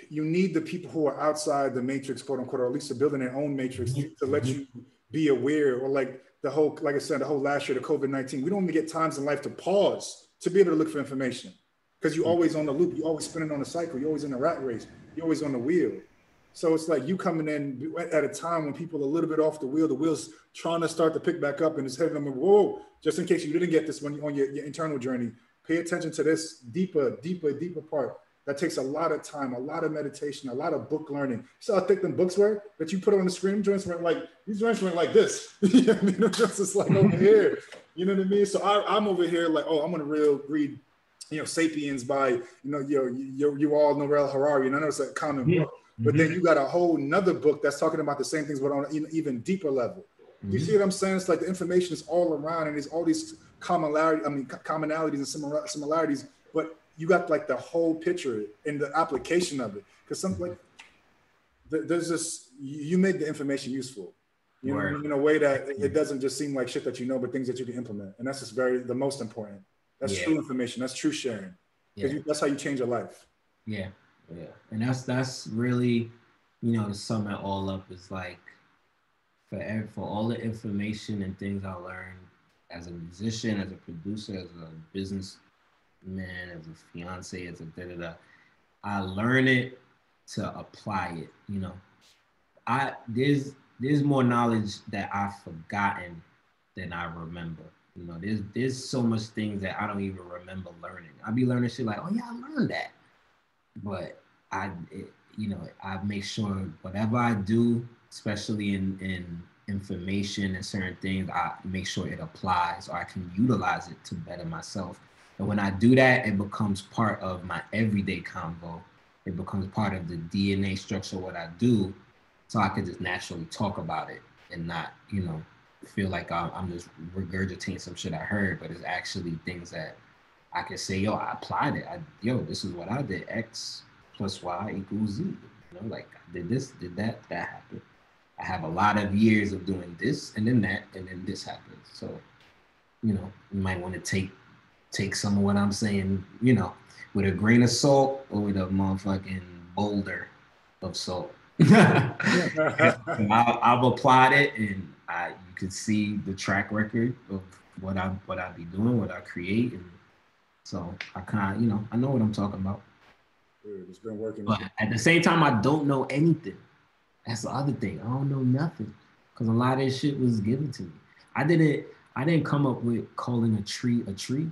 you need the people who are outside the matrix, quote unquote, or at least to building their own matrix to, to let you be aware or like the whole, like I said, the whole last year, the COVID 19, we don't even get times in life to pause to be able to look for information because you're always on the loop. You're always spinning on the cycle. You're always in a rat race. You're always on the wheel. So it's like you coming in at a time when people are a little bit off the wheel, the wheel's trying to start to pick back up and it's heading them, whoa, just in case you didn't get this when you on your, your internal journey, pay attention to this deeper, deeper, deeper part that takes a lot of time, a lot of meditation, a lot of book learning. You saw how thick them books were that you put on the screen? Joints went like these joints went like this. you know what I mean? Just like over here. You know what I mean? So I, am over here like, oh, I'm gonna real read, you know, *Sapiens* by you know, you you, you all know Noah Harari, and I know it's a common yeah. book, but mm-hmm. then you got a whole another book that's talking about the same things, but on an even deeper level. Mm-hmm. You see what I'm saying? It's like the information is all around, and there's all these commonalities. I mean, commonalities and similarities, but you got like the whole picture in the application of it. Because some like there's this you made the information useful. You know, in a way that it doesn't just seem like shit that you know, but things that you can implement. And that's just very the most important. That's yeah. true information. That's true sharing. Because yeah. that's how you change your life. Yeah, yeah, and that's that's really, you know, to sum it all up is like, for for all the information and things I learned as a musician, as a producer, as a business man, as a fiance, as a da da da. I learn it to apply it. You know, I there's there's more knowledge that I've forgotten than I remember. You know, there's there's so much things that I don't even remember learning. I be learning shit like, oh yeah, I learned that, but I, it, you know, I make sure whatever I do, especially in in information and certain things, I make sure it applies or I can utilize it to better myself. And when I do that, it becomes part of my everyday convo. It becomes part of the DNA structure of what I do. So I could just naturally talk about it and not, you know, feel like I'm just regurgitating some shit I heard, but it's actually things that I can say, yo, I applied it. I, yo, this is what I did. X plus Y equals Z. You know, like I did this, did that, that happened. I have a lot of years of doing this and then that, and then this happens. So, you know, you might want to take take some of what I'm saying, you know, with a grain of salt or with a motherfucking boulder of salt. I, have applied it, and I you can see the track record of what I what I be doing, what I create, and so I kind of you know I know what I'm talking about. Dude, it's been working. But at the same time, I don't know anything. That's the other thing. I don't know nothing because a lot of this shit was given to me. I didn't. I didn't come up with calling a tree a tree.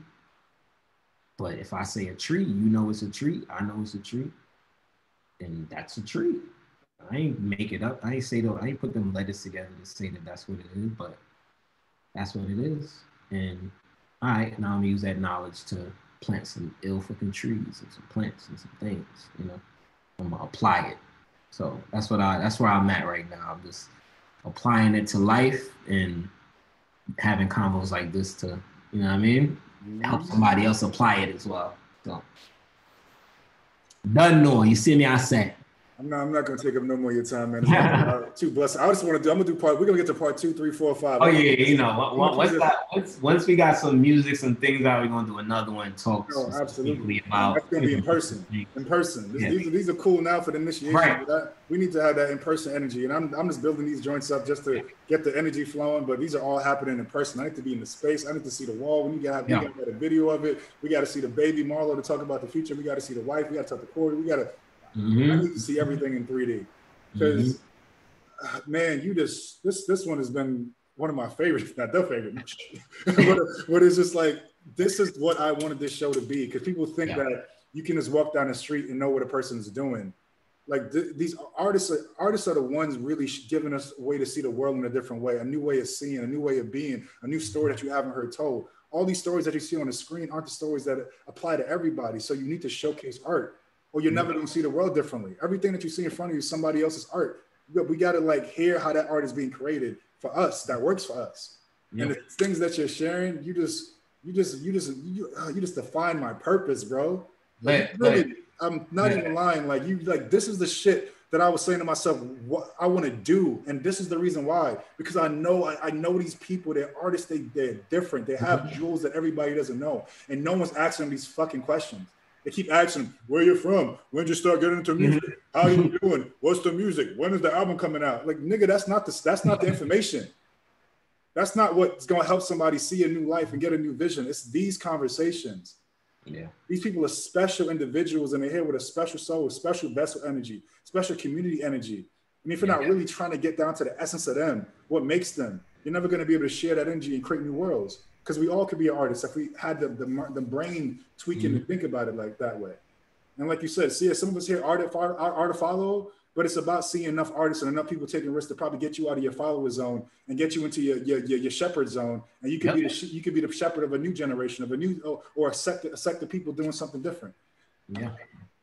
But if I say a tree, you know it's a tree. I know it's a tree. And that's a tree. I ain't make it up. I ain't say though. I ain't put them letters together to say that that's what it is, but that's what it is. And all right, now I'm gonna use that knowledge to plant some ill fucking trees and some plants and some things. You know, I'm gonna apply it. So that's what I. That's where I'm at right now. I'm just applying it to life and having combos like this to, you know what I mean, help mm-hmm. somebody else apply it as well. So done know. You see me? I say. I'm not. I'm not going to take up no more of your time, man. uh, too blessed. I just want to do. I'm going to do part. We're going to get to part two, three, four, five. Oh yeah, you know. Once, once, once we got some music, some things out, we're going to do another one. Talk. Oh, absolutely. About that's going to be in person. In person. This, yeah. These are these are cool now for the initiation. Right. That, we need to have that in person energy, and I'm I'm just building these joints up just to get the energy flowing. But these are all happening in person. I need to be in the space. I need to see the wall. We need to have, yeah. we got to get a video of it. We got to see the baby Marlo to talk about the future. We got to see the wife. We got to talk to Corey. We got to Mm-hmm. I need to see everything in 3D because, mm-hmm. uh, man, you just this this one has been one of my favorites, not the favorite, but, but it's just like this is what I wanted this show to be because people think yeah. that you can just walk down the street and know what a person's doing. Like th- these artists, are, artists are the ones really giving us a way to see the world in a different way, a new way of seeing, a new way of being, a new story that you haven't heard told. All these stories that you see on the screen aren't the stories that apply to everybody. So you need to showcase art or you're never going to see the world differently. Everything that you see in front of you is somebody else's art. We got to like hear how that art is being created for us. That works for us. Yep. And the things that you're sharing, you just, you just, you just, you, uh, you just define my purpose, bro. Like, really, I'm not even lying. Like you, like this is the shit that I was saying to myself, what I want to do, and this is the reason why. Because I know, I, I know these people. They're artists. They they're different. They have jewels that everybody doesn't know, and no one's asking them these fucking questions. They keep asking where you're from, when did you start getting into music, mm-hmm. how you doing, what's the music, when is the album coming out? Like nigga, that's not the that's not the information. That's not what's gonna help somebody see a new life and get a new vision. It's these conversations. Yeah. These people are special individuals and they're here with a special soul, special vessel energy, special community energy. I mean, if you're yeah, not yeah. really trying to get down to the essence of them, what makes them, you're never going to be able to share that energy and create new worlds because we all could be artists if we had the the, the brain tweaking mm-hmm. to think about it like that way. And like you said, see, some of us here art art, art to follow, but it's about seeing enough artists and enough people taking risks to probably get you out of your follower zone and get you into your your, your, your shepherd zone, and you could yep. be the you could be the shepherd of a new generation of a new or, or a sect a sect of people doing something different. Yeah,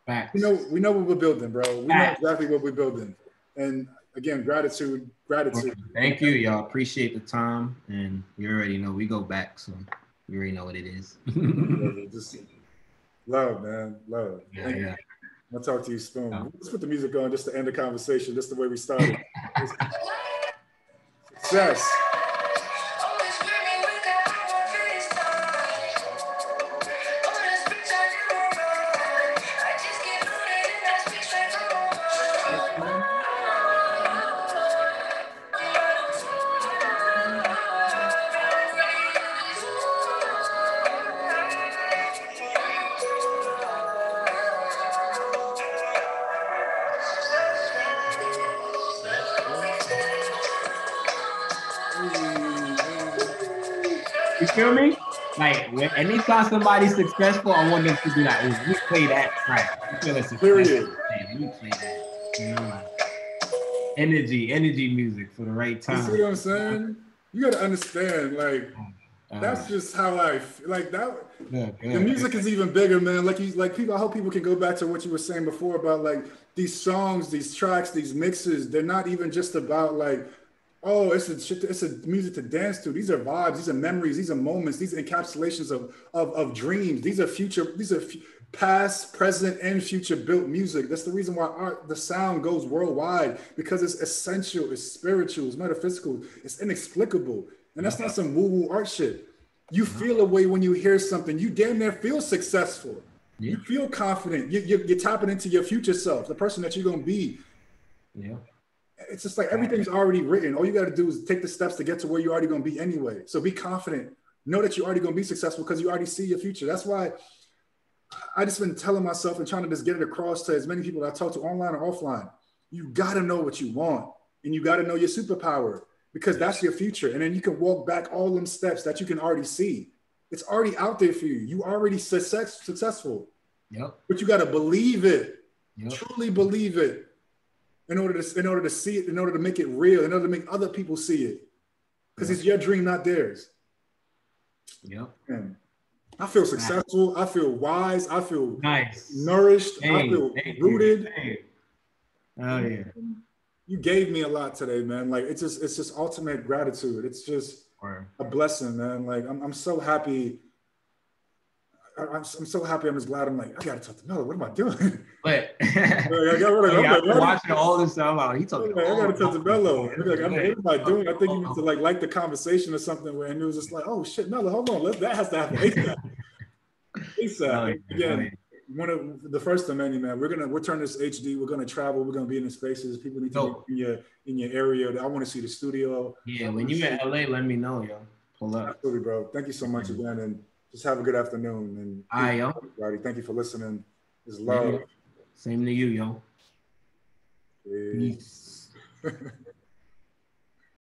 Facts. We know we know what we're building, bro. We Facts. know exactly what we're building, and again, gratitude, gratitude. Thank you, y'all. Appreciate the time, and you already know we go back, so you already know what it is. just love, man, love. Yeah, Thank yeah. You. I'll talk to you soon. Let's put the music on just to end the conversation. Just the way we started. Success. Anytime somebody's successful, I want them to be like, oh, we play that right. You feel it's Period. We play that. You know, like energy, energy music for the right time. You see what I'm saying? You gotta understand, like uh, that's just how I feel. like that. Yeah, the music is even bigger, man. Like you, like people. I hope people can go back to what you were saying before about like these songs, these tracks, these mixes. They're not even just about like oh, it's a shit, it's a music to dance to. These are vibes, these are memories, these are moments, these are encapsulations of of, of dreams. These are future, these are f- past, present, and future built music. That's the reason why art, the sound goes worldwide because it's essential, it's spiritual, it's metaphysical, it's inexplicable, and that's not some woo woo art shit. You feel a way when you hear something. You damn near feel successful. Yeah. You feel confident. You, you, you're tapping into your future self, the person that you're gonna be. Yeah it's just like everything's already written. All you got to do is take the steps to get to where you're already going to be anyway. So be confident. Know that you're already going to be successful because you already see your future. That's why I just been telling myself and trying to just get it across to as many people that I talk to online or offline. You got to know what you want and you got to know your superpower because that's your future. And then you can walk back all them steps that you can already see. It's already out there for you. You already success, successful. Yep. But you got to believe it. Yep. Truly believe it in order to in order to see it, in order to make it real, in order to make other people see it. Because it's your dream, not theirs. Yep. And I feel successful. I feel wise. I feel nice, nourished. Hey, I feel rooted. Hey. Oh yeah. You gave me a lot today, man. Like it's just it's just ultimate gratitude. It's just a blessing, man. Like I'm, I'm so happy I'm, I'm so happy. I'm just glad. I'm like, I gotta talk to Melo. What am I doing? But like, I got, like, yeah, I'm watching all this stuff. Out. He talking. Like, I gotta talk to Melo. Like, I'm, what am I doing? I think you oh, need to oh. like like the conversation or something. Where and it was just like, oh shit, Melo, hold on, Let, that has to happen ASAP. ASAP. Again, one of the first of many, man. We're gonna we're turning this HD. We're gonna travel. We're gonna be in the spaces. People need to be in your in your area. I want to see the studio. Yeah, when you in LA, let me know, yo. Pull up. Absolutely, bro. Thank you so much mm-hmm. again, and just have a good afternoon. And right, yo. Everybody, thank you for listening. It's love. Same to you, yo. Peace. Peace.